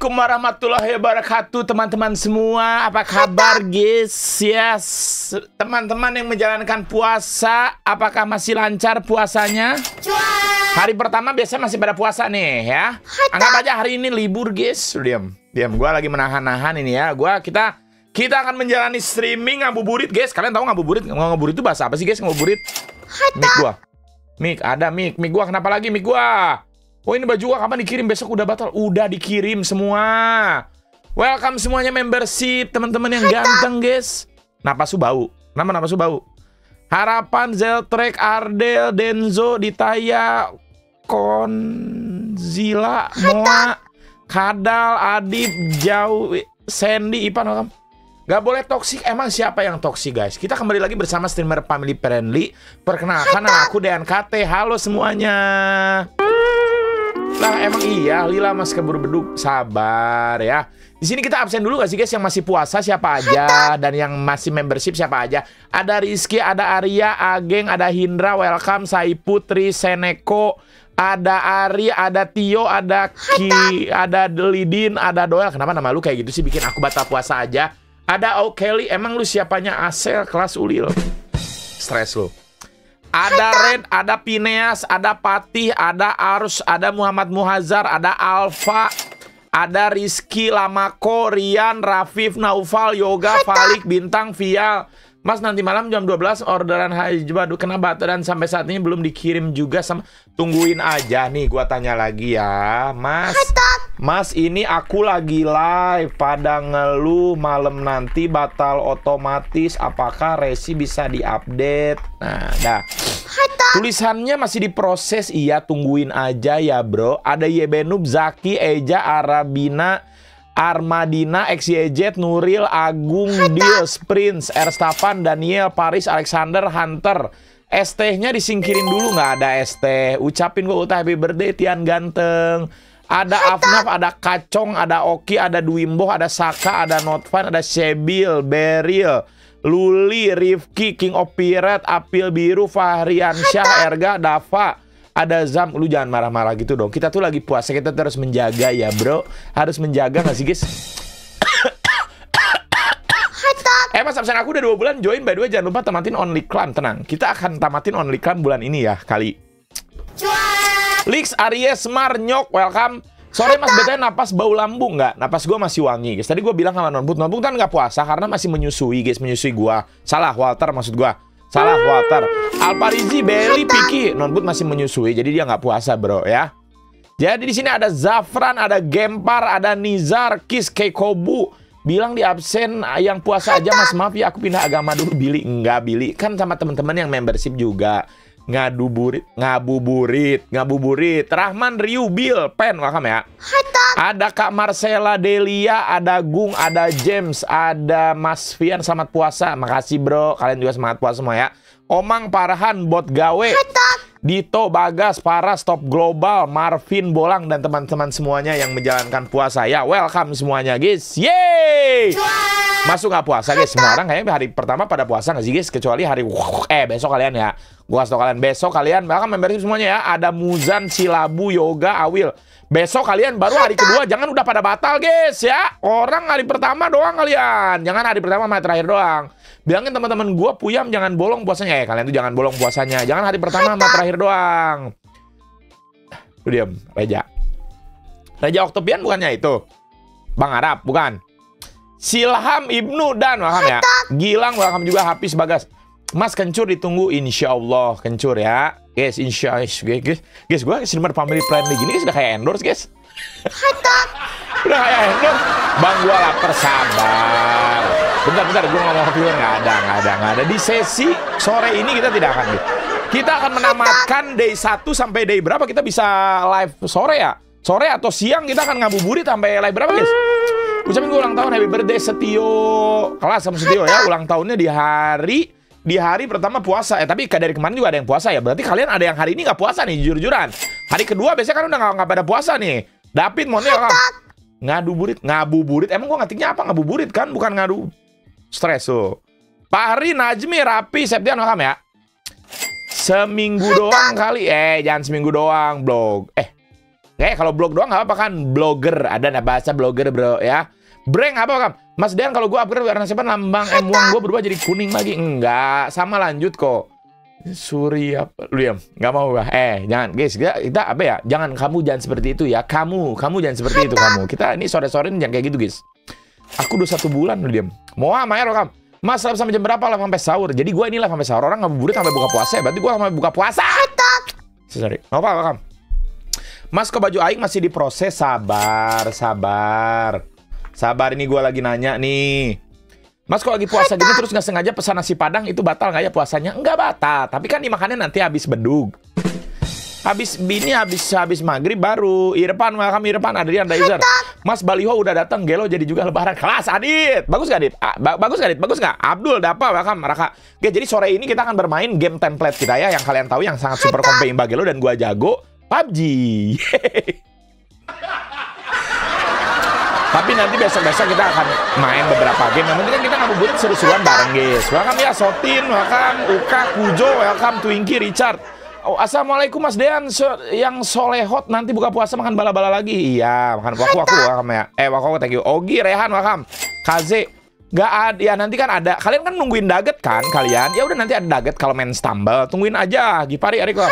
Assalamualaikum warahmatullahi wabarakatuh teman-teman semua. Apa kabar guys? Yes. Teman-teman yang menjalankan puasa Apakah masih lancar puasanya? Hari pertama biasanya masih pada puasa nih ya. Anggap aja hari ini libur guys. Diam Diam. Gue lagi menahan-nahan ini ya. Gue kita kita akan menjalani streaming ngabuburit guys. Kalian tahu ngabuburit? Ngabuburit itu bahasa apa sih guys ngabuburit? Mik gua. Mik ada mik. Mik gua kenapa lagi mik gua Oh ini baju gua kapan dikirim? Besok udah batal. Udah dikirim semua. Welcome semuanya membership Teman-teman yang ganteng guys. Napasu bau. Nama Napasu bau. Harapan Zeltrek Ardel Denzo Ditaya Konzila Moa Kadal Adib Jauh Sandy Ipan welcome. Gak boleh toksik, emang siapa yang toksik guys? Kita kembali lagi bersama streamer family friendly. Perkenalkan aku DNKT, halo semuanya Lah emang iya, Lila mas keburu beduk, sabar ya di sini kita absen dulu gak sih guys yang masih puasa siapa aja dan yang masih membership siapa aja. Ada Rizky, ada Arya, Ageng, ada Hindra, welcome, Sai Putri, Seneko, ada Ari, ada Tio, ada Ki, ada Delidin, ada Doel. Kenapa nama lu kayak gitu sih bikin aku batal puasa aja? Ada O'Kelly, emang lu siapanya Asel kelas Ulil? Stres lu. Ada Red, ada Pineas, ada Patih, ada Arus, ada Muhammad Muhazar, ada Alfa, ada Rizky, Lamako, Rian, Rafif, Naufal, Yoga, Falik, Bintang, Vial. Mas nanti malam jam 12 orderan haji Aduh kena dan sampai saat ini belum dikirim juga sama Tungguin aja nih gua tanya lagi ya. Mas Mas ini aku lagi live. Pada ngeluh malam nanti batal otomatis. Apakah resi bisa diupdate? Nah dah. Tulisannya masih diproses. Iya tungguin aja ya bro. Ada Yebenub, Zaki, Eja, Arabina Armadina, XYZ, Nuril, Agung, Dios, Prince, Erstafan, Daniel, Paris, Alexander, Hunter. ST-nya disingkirin dulu nggak ada ST. Ucapin gue uta happy birthday Tian ganteng. Ada Afnaf, ada Kacong, ada Oki, ada Dwimbo, ada Saka, ada Notfan, ada Sebil, Beril, Luli, Rifki, King of Pirate, Apil Biru, Fahriansyah, Erga, Dava, ada Zam, lu jangan marah-marah gitu dong. Kita tuh lagi puasa, kita terus menjaga ya bro. Harus menjaga gak sih guys? eh mas absen aku udah dua bulan join by the way jangan lupa tamatin only clan tenang kita akan tamatin only clan bulan ini ya kali Lix Aries Marnyok welcome Sore mas betanya napas bau lambung nggak? Napas gue masih wangi guys. Tadi gue bilang sama Nonbut, Nonbut kan nggak puasa karena masih menyusui guys, menyusui gue. Salah Walter maksud gue. Salah Walter. Alparizi, Belly, Piki. Nonbut masih menyusui, jadi dia nggak puasa bro ya. Jadi di sini ada Zafran, ada Gempar, ada Nizar, Kis, Keikobu. Bilang di absen yang puasa aja mas maaf ya aku pindah agama dulu Billy enggak Billy kan sama teman-teman yang membership juga ngaduburit ngabuburit ngabuburit. Rahman Riu Bill Pen welcome ya. Ada Kak Marcella Delia ada Gung ada James ada Mas Fian selamat puasa. Makasih bro. Kalian juga semangat puasa semua ya Omang Parhan bot gawe Dito, Bagas, Paras, Top Global, Marvin, Bolang, dan teman-teman semuanya yang menjalankan puasa. Ya, welcome semuanya, guys. Yeay! Masuk nggak puasa, guys? Semua orang kayaknya hari pertama pada puasa nggak sih, guys? Kecuali hari... Eh, besok kalian ya. Gua kasih tau kalian. Besok kalian, bahkan membership semuanya ya. Ada Muzan, Silabu, Yoga, Awil. Besok kalian baru hari kedua, jangan udah pada batal, guys, ya. Orang hari pertama doang kalian. Jangan hari pertama, hari terakhir doang. Bilangin teman-teman gue puyam jangan bolong puasanya ya kalian tuh jangan bolong puasanya. Jangan hari pertama sama terakhir doang. Lu diam, Reja. Reja Oktopian bukannya itu? Bang Arab, bukan? Silham Ibnu dan welcome ya. Gilang welcome juga Hafiz Bagas. Mas kencur ditunggu insya Allah kencur ya. Guys, insya Allah. Guys, guys gue streamer family friendly gini guys udah kayak endorse guys. Udah kayak endorse. Bang gue lapar sabar. Bentar, bentar, gue ngomong film nggak ada, nggak ada, nggak ada. Di sesi sore ini kita tidak akan Kita akan menamatkan day 1 sampai day berapa? Kita bisa live sore ya? Sore atau siang kita akan ngabuburit sampai live berapa guys? Ucapin gue ulang tahun. Happy birthday Setio. Kelas sama Setio ya. Ulang tahunnya di hari di hari pertama puasa. Eh tapi dari kemarin juga ada yang puasa ya. Berarti kalian ada yang hari ini nggak puasa nih jujur-jujuran. Hari kedua biasanya kan udah nggak pada puasa nih David Monel ngaduburit ngabuburit emang gue ngetiknya apa ngabuburit kan bukan ngadu stres tuh. Pak Hari, Najmi, Rapi, Septian, welcome ya. Seminggu doang kali. Eh, jangan seminggu doang, blog. Eh, Eh, kalau blog doang nggak apa kan? Blogger. Ada nah bahasa blogger, bro, ya. Breng apa, Kam? Mas Dean, kalau gue upgrade warna siapa lambang M1 gue berubah jadi kuning lagi. Enggak, sama lanjut kok. Surya, lu diam, nggak mau gua. Eh, jangan, guys, kita, kita apa ya? Jangan kamu jangan seperti itu ya. Kamu, kamu jangan seperti itu kamu. Kita ini sore-sore jangan kayak gitu, guys. Aku udah satu bulan lu diam. Mau apa ya, Kam? Mas live sampai jam berapa lah sampai sahur? Jadi gue ini lah sampai sahur. Orang ngabuburit sampai buka puasa ya. Berarti gue sampai buka puasa. Sorry. Apa apa? Mas ke baju aing masih diproses. Sabar, sabar. Sabar ini gue lagi nanya nih. Mas kalau lagi puasa gini terus nggak sengaja pesan nasi padang itu batal nggak ya puasanya? Enggak batal, tapi kan dimakannya nanti habis bedug. Habis bini habis habis maghrib baru Irfan welcome Irfan Adrian Daizer. Mas Baliho udah datang Gelo jadi juga lebaran. Kelas Adit. Bagus gak Adit? Ah, ba bagus gak Adit? Bagus gak Abdul Dapa welcome Raka. Oke jadi sore ini kita akan bermain game template kita ya yang kalian tahu yang sangat super competitive Gelo dan gua jago PUBG Tapi nanti besok-besok kita akan main beberapa game. Yang penting kan kita ngabuburit seru-seruan bareng, guys. Welcome ya Sotin, welcome Uka, Kujo, welcome Twinkie, Richard. Oh, Assalamualaikum Mas Dean so, yang solehot nanti buka puasa makan bala-bala lagi. Iya, makan waku waku welcome ya. Eh waku thank you. Ogi, Rehan welcome. Kaze, Gak ada, ya nanti kan ada. Kalian kan nungguin daget kan, kalian? Ya udah nanti ada daget kalau main stumble. Tungguin aja. Gipari, Ariko.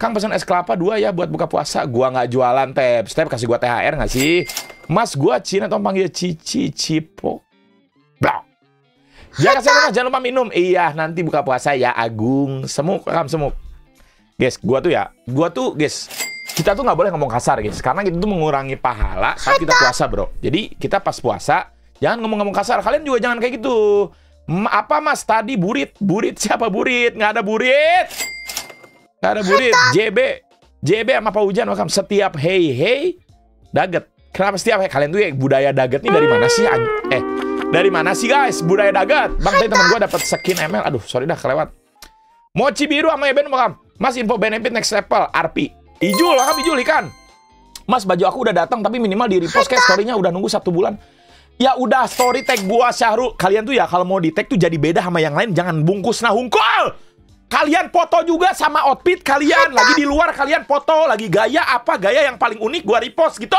Kang pesan es kelapa dua ya buat buka puasa. Gua nggak jualan tep. Step kasih gua THR nggak sih? Mas gua Cina atau panggil Cici Cipo. Blok. Jangan kasih lupa, jangan lupa minum. Iya, nanti buka puasa ya Agung. Semuk, kam semuk. Guys, gua tuh ya, gua tuh guys, kita tuh nggak boleh ngomong kasar guys, karena itu tuh mengurangi pahala saat kita puasa bro. Jadi kita pas puasa Jangan ngomong-ngomong kasar. Kalian juga jangan kayak gitu. Ma apa mas tadi burit? Burit siapa burit? Nggak ada burit. Nggak ada burit. JB. JB sama Pak Hujan makam setiap hey hey daget. Kenapa setiap? Kalian tuh ya budaya daget nih dari mana sih? Eh, dari mana sih guys? Budaya daget. Bang tadi teman gue dapat skin ML. Aduh, sorry dah kelewat. Mochi biru sama Eben makam. Mas info benefit next level RP. Ijul, makam Ijul ikan. Mas baju aku udah datang tapi minimal di repost kayak storynya udah nunggu satu bulan. Ya udah story tag gua Syahrul. Kalian tuh ya kalau mau di tag tuh jadi beda sama yang lain. Jangan bungkus nah hungkul. Kalian foto juga sama outfit kalian. Lagi di luar kalian foto. Lagi gaya apa? Gaya yang paling unik gua repost gitu.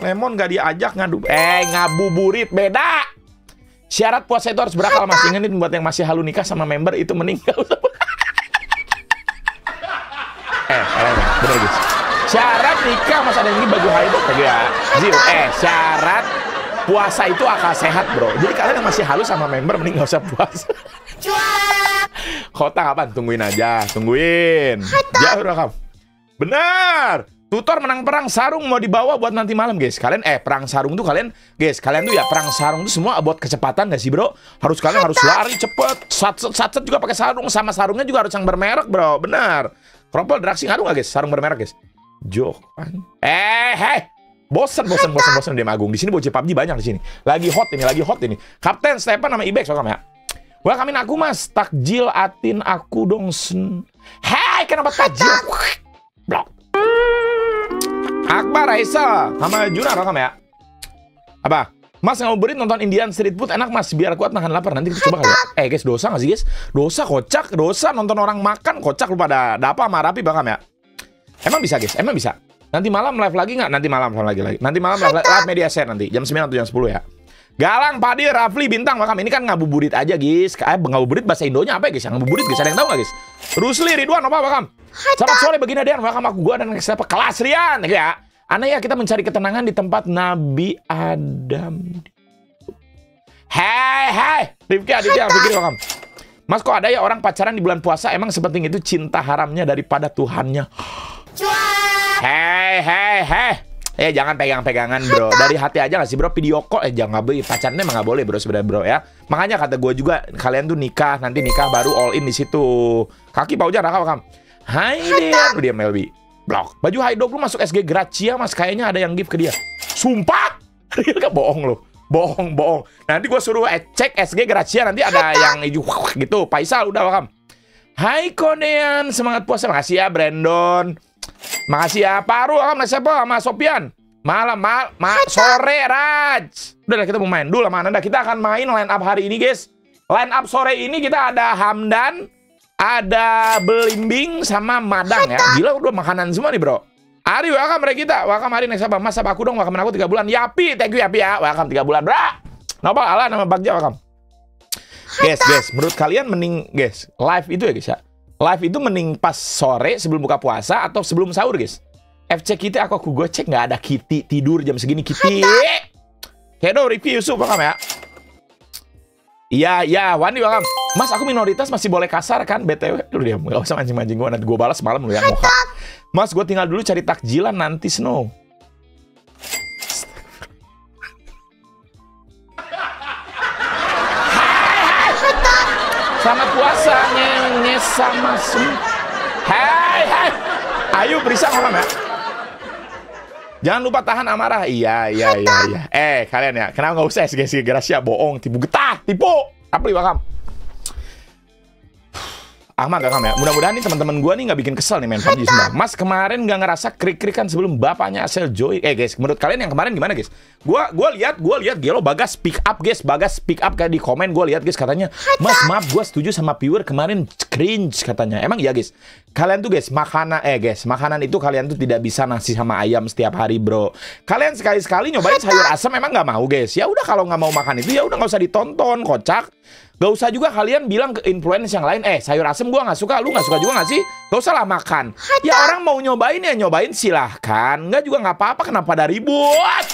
Lemon gak diajak ngadu. Eh ngabuburit beda. Syarat puasa itu harus berakal mas. Ingetin buat yang masih halu nikah sama member itu meninggal. eh, eh, bener guys. Syarat nikah mas ada yang ini baju haid kayak ya. Zero. Eh, syarat puasa itu akal sehat bro jadi kalian yang masih halus sama member mending gak usah puasa kota kapan tungguin aja tungguin jauh rekam benar tutor menang perang sarung mau dibawa buat nanti malam guys kalian eh perang sarung tuh kalian guys kalian tuh ya perang sarung tuh semua buat kecepatan gak sih bro harus kalian harus lari cepet satset satset juga pakai sarung sama sarungnya juga harus yang bermerek bro benar Krompol draksi ngaruh gak guys sarung bermerek guys Jokan eh hei Bosen, bosen, bosen, bosen dia magung. Di sini bocil PUBG banyak di sini. Lagi hot ini, lagi hot ini. Kapten Stefan nama Ibex, welcome ya. Welcomein aku mas, takjil atin aku dong. Sen. Hei, kenapa takjil? Blok. Akbar Raisa, sama Juna welcome ya. Apa? Mas nggak mau beri nonton Indian Street Food enak mas biar kuat nahan lapar nanti kita coba kali ya. Eh guys dosa nggak sih guys? Dosa kocak, dosa nonton orang makan kocak lu pada dapa sama rapi bakam ya. Emang bisa guys, emang bisa. Nanti malam live lagi nggak? Nanti malam live lagi lagi. Nanti malam live, live media set nanti jam 9 atau jam 10 ya. Galang, Padi, Rafli, Bintang, Makam. Ini kan ngabuburit aja, guys. Eh, ngabuburit bahasa Indonya apa ya, guys? Yang ngabuburit, guys. Ada yang tahu nggak, guys? Rusli, Ridwan, apa, Makam? Selamat sore, begini Dian. Makam aku gua dan siapa? Kelas Rian. Ya. Aneh ya, kita mencari ketenangan di tempat Nabi Adam. Hei, hei. Rifki, Aditya, pikir, Makam. Mas, kok ada ya orang pacaran di bulan puasa? Emang sepenting itu cinta haramnya daripada Tuhannya? Hei, hei, hei. Eh jangan pegang-pegangan bro. Dari hati aja gak sih bro? Video call Eh jangan boleh Pacarnya emang gak boleh bro sebenarnya bro ya. Makanya kata gue juga Kalian tuh nikah Nanti nikah baru all in di situ. Kaki paujar raka kam. Hai dia Dia Melby. Blok. Baju Haidok lu masuk SG Gracia mas. Kayaknya ada yang give ke dia. Sumpah! Real gak bohong lo Bohong bohong. Nanti gue suruh eh, cek SG Gracia Nanti ada yang hijau gitu. Faisal udah wakam Hai Konean. Semangat puasa. Makasih ya Brandon Makasih ya Paru sama siapa sama Sopian. Malam mal, ma sore Raj. Udah kita mau main dulu sama Anda. Kita akan main line up hari ini, guys. Line up sore ini kita ada Hamdan, ada Belimbing sama Madang ya. Gila udah makanan semua nih, Bro. Ari, welcome kita. Welcome Ari next apa? Mas apa aku dong welcome aku 3 bulan. Yapi, thank you Yapi ya. Welcome 3 bulan, bra. Nopal ala nama Bagja welcome. Guys, guys, menurut kalian mending guys, live itu ya guys ya. Live itu mending pas sore sebelum buka puasa atau sebelum sahur guys. FC kita aku aku gue cek nggak ada Kitty tidur jam segini Kitty. Hello Ricky Yusuf welcome ya. Iya, iya, Wandi welcome. Mas, aku minoritas masih boleh kasar kan? BTW, lu diam, gak usah mancing-mancing gue. Nanti gue balas malam lu yang moka. Mas, gue tinggal dulu cari takjilan nanti Snow. Sama puasa nyenye sama sem. Hai hai. Ayo berisik malam ya. Jangan lupa tahan amarah. Iya iya iya iya. Eh kalian ya, kenapa nggak usah SGSG Gracia bohong, tipu getah, tipu. Apa wakam? Ahmad rekam ya. Mudah-mudahan nih teman-teman gua nih nggak bikin kesel nih main PUBG semua. Mas kemarin nggak ngerasa krik-krikan sebelum bapaknya Asel Joy. Eh guys, menurut kalian yang kemarin gimana guys? Gua gua lihat gua lihat Gelo Bagas speak up guys, Bagas speak up kayak di komen gua lihat guys katanya, "Mas, maaf gua setuju sama viewer kemarin cringe katanya." Emang iya guys. Kalian tuh guys, makanan eh guys, makanan itu kalian tuh tidak bisa nasi sama ayam setiap hari, Bro. Kalian sekali-sekali nyobain sayur asam emang nggak mau guys. Ya udah kalau nggak mau makan itu ya udah nggak usah ditonton, kocak. Gak usah juga kalian bilang ke influencer yang lain, eh sayur asem gua nggak suka, lu nggak suka juga nggak sih? Gak usah lah makan. Ya orang mau nyobain ya nyobain silahkan. Nggak juga nggak apa-apa, kenapa ada ribut?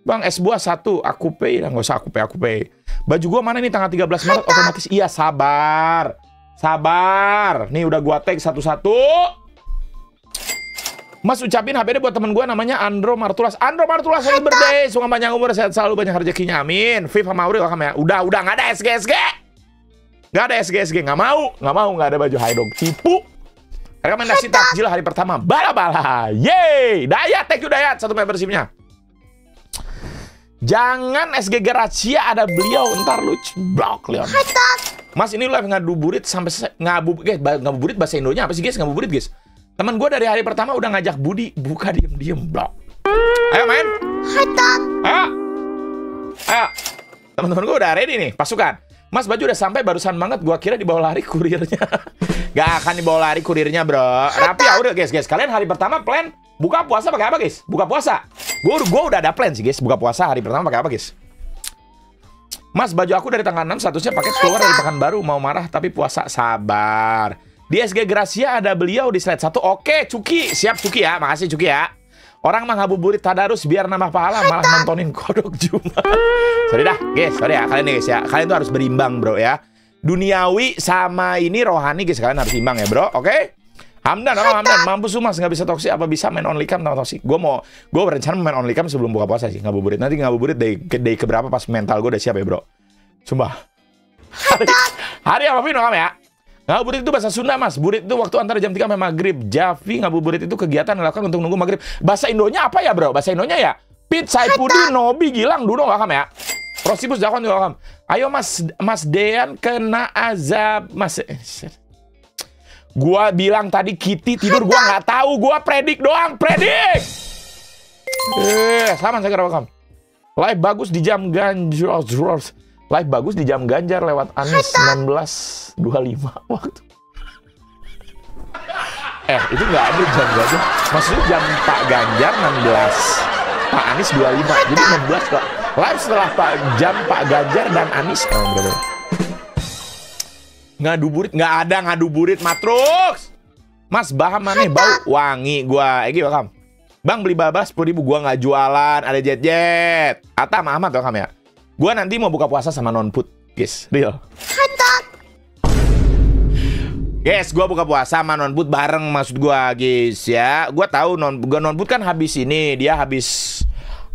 Bang, es buah satu, aku pay. Nggak usah aku pay, aku pay. Baju gua mana nih tanggal 13 Maret otomatis? Iya, sabar. Sabar. Nih udah gua tag satu-satu. Mas ucapin HBD buat temen gue namanya Andro Martulas. Andro Martulas happy birthday. Semoga panjang umur, sehat selalu, banyak rezekinya. Amin. Viv sama Aurel welcome ya. Udah, udah nggak ada SG-SG. Nggak ada SG-SG. Nggak mau. Nggak mau. Nggak ada baju high dog. Tipu. Rekomendasi takjil hari pertama. Bala-bala. Yeay. Dayat. Thank you Dayat. Satu membershipnya. Jangan SG Garacia ada beliau. Ntar lu blok, Leon. Mas ini live ngabuburit sampai ngabuburit ngabuburit bahasa Indonya apa sih guys? Ngabuburit guys. Temen gue dari hari pertama udah ngajak Budi buka diem-diem blok. Ayo main. Ayo. Ayo. Teman-teman gue udah ready nih, pasukan. Mas baju udah sampai barusan banget. Gua kira dibawa lari kurirnya. Gak akan dibawa lari kurirnya, bro. Rapi ya udah guys, guys. Kalian hari pertama plan buka puasa pakai apa, guys? Buka puasa. Gue gua udah ada plan sih, guys. Buka puasa hari pertama pakai apa, guys? Mas, baju aku dari tanggal 6 statusnya pakai keluar dari baru mau marah tapi puasa sabar. Di SG Gracia ada beliau di slide satu. Oke, Cuki. Siap Cuki ya. Makasih Cuki ya. Orang mah ngabuburit tadarus biar nambah pahala malah nontonin kodok Jumat. sorry dah, guys. Sorry ya kalian nih guys ya. Kalian tuh harus berimbang, Bro ya. Duniawi sama ini rohani guys kalian harus imbang ya, Bro. Oke? Okay? Hamdan, oh Hamdan, mampu sumas nggak bisa toksik apa bisa main only cam tanpa toksik? Gue mau, gue berencana main only cam sebelum buka puasa sih ngabuburit. Nanti ngabuburit day, day keberapa pas mental gue udah siap ya bro. Sumpah. Hari, hari apa Vino kamu ya? Ngabuburit itu bahasa Sunda mas. Burit itu waktu antara jam 3 sampai maghrib. Javi ngabuburit itu kegiatan dilakukan untuk nunggu maghrib. Bahasa Indonya apa ya bro? Bahasa Indonya ya? Pit, Saipudi, Nobi, Gilang, Duno gak ya? Rosibus, Jakon juga kam Ayo mas Mas Dean kena azab. Mas Gua bilang tadi Kitty tidur Gua nggak tahu. Gua predik doang Predik! Eh, saya kira kam Live bagus di jam ganjol Live bagus di jam Ganjar lewat Anis 1925 waktu. Eh, itu nggak ada jam Ganjar. Maksudnya jam Pak Ganjar 16, Pak Anies 25. Jadi 16 kok. Live setelah Pak jam Pak Ganjar dan Anies. Oh, Ngadu burit, nggak ada ngadu burit, Matrux. Mas, bahan mana bau wangi gua. Egi welcome. Bang beli babas 10 ribu gua nggak jualan, ada jet jet. Atam Ahmad welcome ya. Gua nanti mau buka puasa sama non put, guys. Real. Guys, gua buka puasa sama non put bareng maksud gua, guys ya. Gua tahu non gua non put kan habis ini, dia habis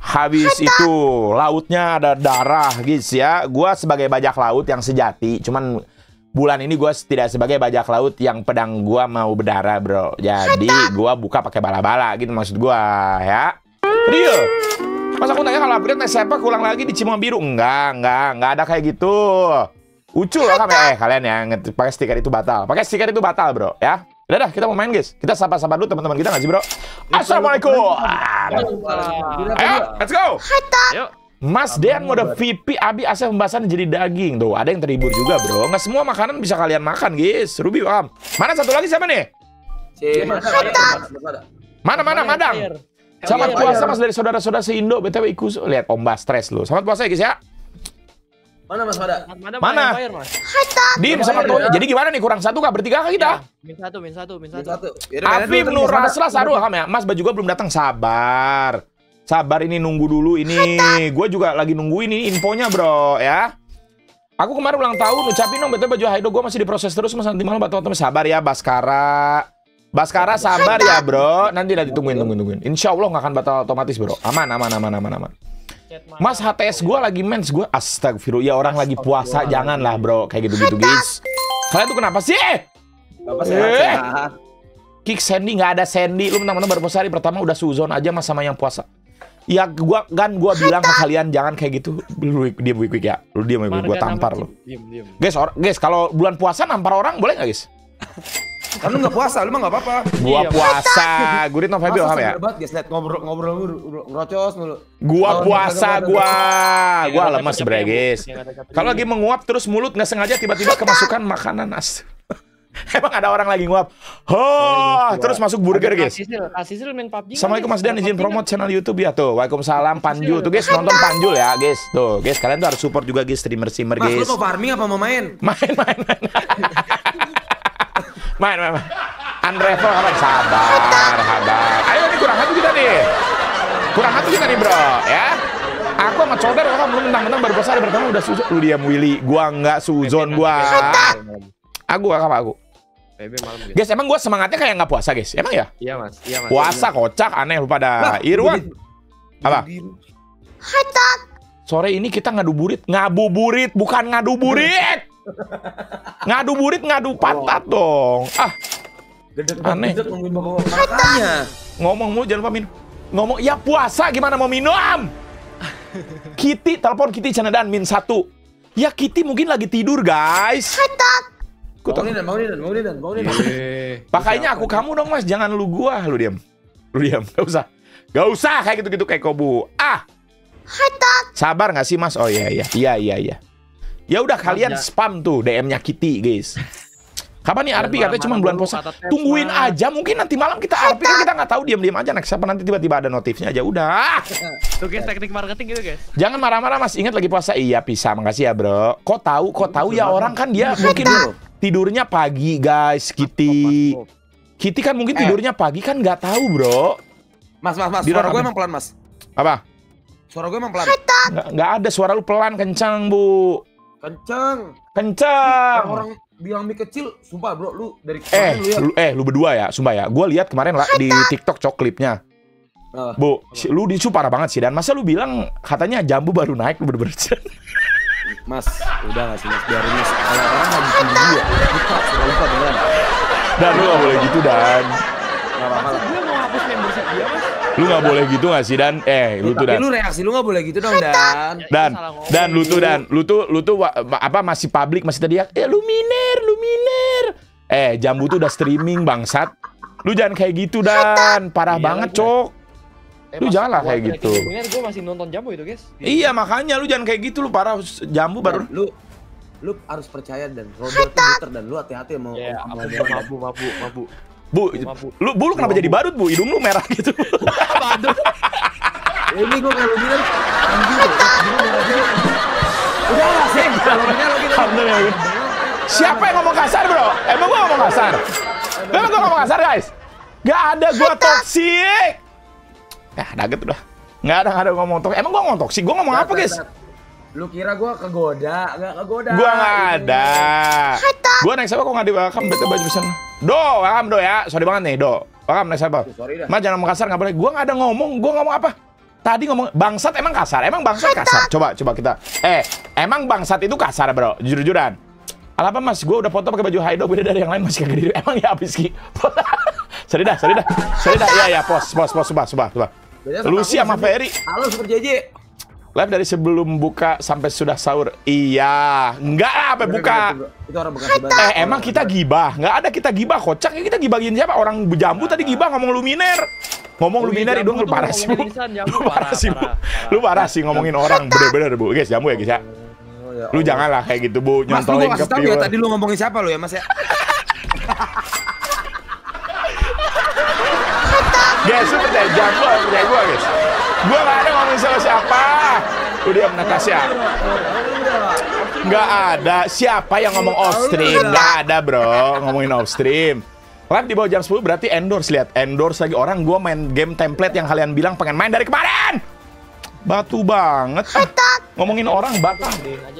habis itu lautnya ada darah, guys ya. Gua sebagai bajak laut yang sejati, cuman bulan ini gua tidak sebagai bajak laut yang pedang gua mau berdarah, bro. Jadi gua buka pakai bala-bala gitu maksud gua ya. Real. Masa aku tanya kalau upgrade naik siapa ulang lagi di Cimong Biru? Enggak, enggak, enggak ada kayak gitu. Ucul lah kami. Eh, kalian ya, pakai stiker itu batal. Pakai stiker itu batal, bro. Ya. Udah dah, kita mau main, guys. Kita sapa-sapa dulu teman-teman kita nggak sih, bro? Assalamualaikum. Ayo, let's go. Ayo. Mas Dean mode VP Abi Asep pembahasan jadi daging tuh. Ada yang terhibur juga, bro. Nggak semua makanan bisa kalian makan, guys. Ruby paham. Mana satu lagi siapa nih? Si Mana mana Madang? Selamat puasa Mas dari saudara-saudara se-Indo. BTW ikut lihat Omba stres lu. Selamat puasa ya guys ya. Mana Mas Mada? Mana? Mana? Bayar, mas. Dim sama Toy. Jadi gimana nih kurang satu kah bertiga kah kita? Ya, min satu, min satu, min Satu. Afif dulu, Nur Mas Mada. Rasla Saru Ham ya. Mas Ba juga belum datang sabar. Sabar ini nunggu dulu ini. Gue juga lagi nunggu ini infonya bro ya. Aku kemarin ulang tahun ucapin dong betul baju Haido gue masih diproses terus mas nanti malam batal temen sabar ya Baskara. Baskara sabar ya bro. Nanti nanti tungguin tungguin tungguin. Insya Allah nggak akan batal otomatis bro. Aman aman aman aman aman. Mas HTS gue lagi mens gue astagfirullah ya orang lagi puasa janganlah bro kayak gitu-gitu guys. Kalian tuh kenapa sih? Apa sih? Eh. Sehat. Kick Sandy nggak ada Sandy. Lu mentang-mentang baru puasa hari pertama udah suzon aja mas sama yang puasa. Ya gua kan gua bilang ke kalian jangan kayak gitu. Lu diam quick quick ya. Lu diam quick gua tampar lu. Guys, or- guys kalau bulan puasa nampar orang boleh nggak guys? Kan lu nggak puasa, lu mah nggak apa-apa. Gua Iya, puasa. Gurit no Fabio Ham ya. banget guys, lihat ngobrol ngobrol mulu, ngerocos mulu. Gua puasa gua. Gua lemes capek-capek, bre guys. Kalau lagi menguap terus mulut nggak sengaja tiba-tiba kemasukan makanan as. Emang ada orang lagi nguap. Oh, terus masuk burger guys. Kak Sisil, Kak Sisil main PUBG. Assalamualaikum Mas Dan izin promote channel YouTube ya tuh. Waalaikumsalam Panju tuh guys nonton Panjul ya guys. Tuh guys kalian tuh harus support juga guys streamer streamer Mas, lu guys. mau farming apa mau main? Main main main. main main. main. Unravel apa? Sabar, sabar. Ayo nih kurang satu kita nih. Kurang satu kita nih bro ya. Aku sama Coder orang belum mentang-mentang baru hari pertama udah suzon. Lu diam Willy. Gua nggak suzon gua. Aku apa aku? Malam guys. Guys emang gua semangatnya kayak nggak puasa guys. Emang ya? Iya mas, iya mas. Puasa kocak aneh lu pada. Irwan. Apa? Sore ini kita ngadu burit, ngabuburit bukan ngadu burit. Ngadu burit ngadu pantat dong. Ah, Aneh. Gedek bawa makanya. ngomong mulu jangan lupa minum. Ngomong ya puasa gimana mau minum? Kitty telepon Kitty Canadan min satu. Ya Kitty mungkin lagi tidur guys. Ku Bangunin tak- dan bangunin dan bangunin dan bangunin. Eh, Pakainya aku kamu dong mas, jangan lu gua, lu diam. Lu diam, gak usah. Gak usah kayak gitu-gitu kayak kobu. Ah. Sabar gak sih mas? Oh iya iya, iya iya iya. Ya udah kalian Ya. spam tuh DM-nya Kitty guys. Kapan nih Arpi katanya cuma bulan puasa. Tungguin aja, mungkin nanti malam kita Arpi kan kita nggak tahu diam-diam aja next apa nanti tiba-tiba ada notifnya aja udah. Tuh guys teknik marketing gitu guys. Jangan marah-marah mas, ingat lagi puasa. Iya bisa, makasih ya bro. Kok tahu, kok tahu ya orang kan dia mungkin tidurnya pagi guys, Kitty. Kitty kan mungkin Eh. tidurnya pagi kan nggak tahu bro. Mas, mas, mas, suara gue emang pelan, Mas. Apa? Suara gue emang pelan. Nggak ada suara lu pelan kencang bu. Kenceng. Kencang. Orang bilang mie kecil, sumpah bro, lu dari Eh, lu ya. lu, eh lu berdua ya, sumpah ya. Gue lihat kemarin lah di TikTok cok klipnya. Apa? Bu, si, lu di parah banget sih dan masa lu bilang katanya jambu baru naik lu bener-bener. Mas, udah gak sih mas, biarin mas. Kalau orang lagi tinggi ya, lupa, sudah lupa beneran. dan lu gak boleh gitu dan. Gak apa-apa lah. Dia mau hapus membership dia mas. Lu gak boleh gitu gak sih dan? Eh, lu tuh Tapi dan. lu reaksi lu gak boleh gitu dong, Dan. Ya, Dan, dan lu tuh dan, lu tuh, lu tuh apa masih publik masih teriak, eh luminer, luminer. Eh, jambu tuh udah streaming bangsat. Lu jangan kayak gitu dan, parah Iya banget cok. Eh, lu jangan lah kayak gitu. Bener gue masih nonton jambu itu guys. Iya makanya lu jangan kayak gitu lu parah jambu baru. Lu lu harus percaya dan tuh muter dan lu hati-hati mau Iya, mau- mabu, mau- mabu, mabu, mabu. Bu, Mabu. lu, bu lu kenapa jadi badut bu? Hidung lu merah gitu. Badut. Ini gua kalau bilang. Udah lah, sih. Kalau. Alhamdulillah. Siapa yang ngomong kasar bro? Emang gua ngomong kasar? Emang gua ngomong kasar guys? Gak ada gua toksik. Ya, nugget udah. Nggak ada, nggak ada ngomong toksik. Emang gua ngomong toksik? Gua ngomong apa guys? Lu kira gua kegoda, enggak kegoda. Gua nggak Ini. ada. Gua naik siapa kok nggak di welcome bete baju pesan. Do, welcome do ya. Sorry banget nih, do. Welcome naik siapa? Sorry dah. Mas jangan ngomong kasar nggak boleh. Gua nggak ada ngomong. Gua ngomong apa? Tadi ngomong bangsat emang kasar. Emang bangsat kasar. Coba coba kita. Eh, emang bangsat itu kasar, Bro. Jujur-jujuran. Apa mas, gue udah foto pakai baju Haido beda dari yang lain masih kagak diri. Emang ya habis ki. sorry dah, sorry dah, sorry dah. Iya ya, pos, pos, pos, coba, coba. Beda Lucy sama Ferry. Halo Super JJ. Live dari sebelum buka sampai sudah sahur. Iya, enggak lah sampai buka. Itu orang Bekasi banget. Eh, emang kita gibah? Nggak ada kita gibah, kocak. Ya kita gibahin siapa? Orang jambu tadi gibah ngomong luminer. Ngomong luminer Jambu hidung lu tuh parah sih, Lu parah sih, Lu parah sih ngomongin orang. Bener-bener, Bu. Guys, jambu ya, guys ya. Oh, ya Lu janganlah kayak gitu, Bu. Mas lu mau ke tahu ya tadi lu ngomongin siapa lu ya Mas ya? Guys, lu percaya jambu percaya gua, guys? Gua gak ada ngomongin sama siapa. Udah Natasha. Nggak ada. Siapa yang ngomong off stream? Nggak ada, bro. Ngomongin off stream. Live di bawah jam 10 berarti endorse. Lihat, endorse lagi orang. Gua main game template yang kalian bilang pengen main dari kemarin. Batu banget. Ah, ngomongin orang batu.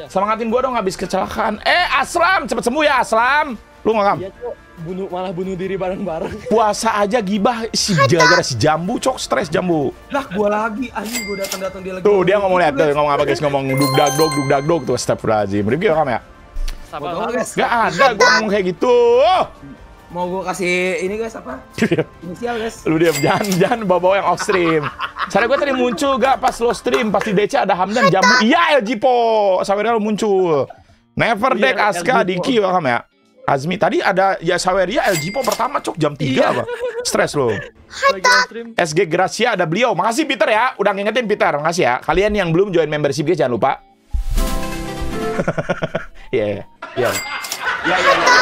Semangatin gua dong habis kecelakaan. Eh, Aslam, cepet sembuh ya, Aslam. Lu ngakam. Bunuh malah bunuh diri bareng-bareng. Puasa aja gibah si gara-gara si jambu, cok stres jambu. Lah gua lagi anjing gua datang-datang dia lagi. Tuh dia ngomong lihat tuh ngomong apa guys ngomong dug dag dog dug dag dog tuh astagfirullahaladzim. Review rekam ya? Sabar. Foto guys. Gak ada gua ngomong kayak gitu. Mau gua kasih ini guys apa? Inisial guys. Lu diam jangan jangan bawa-bawa yang off stream. Cara gue tadi muncul gak pas lo stream pas di DC ada Hamdan jambu. Iya LG Po. Saweria lu muncul. Never Iya, Deck Aska. Diki welcome ya. Azmi tadi ada ya Saweria LG Po pertama cok jam 3 Iya. apa? Stres lo. SG Gracia ada beliau. Makasih Peter ya. Udah ngingetin Peter. Makasih ya. Kalian yang belum join membership guys jangan lupa. Iya, iya. Iya. Iya, iya, iya.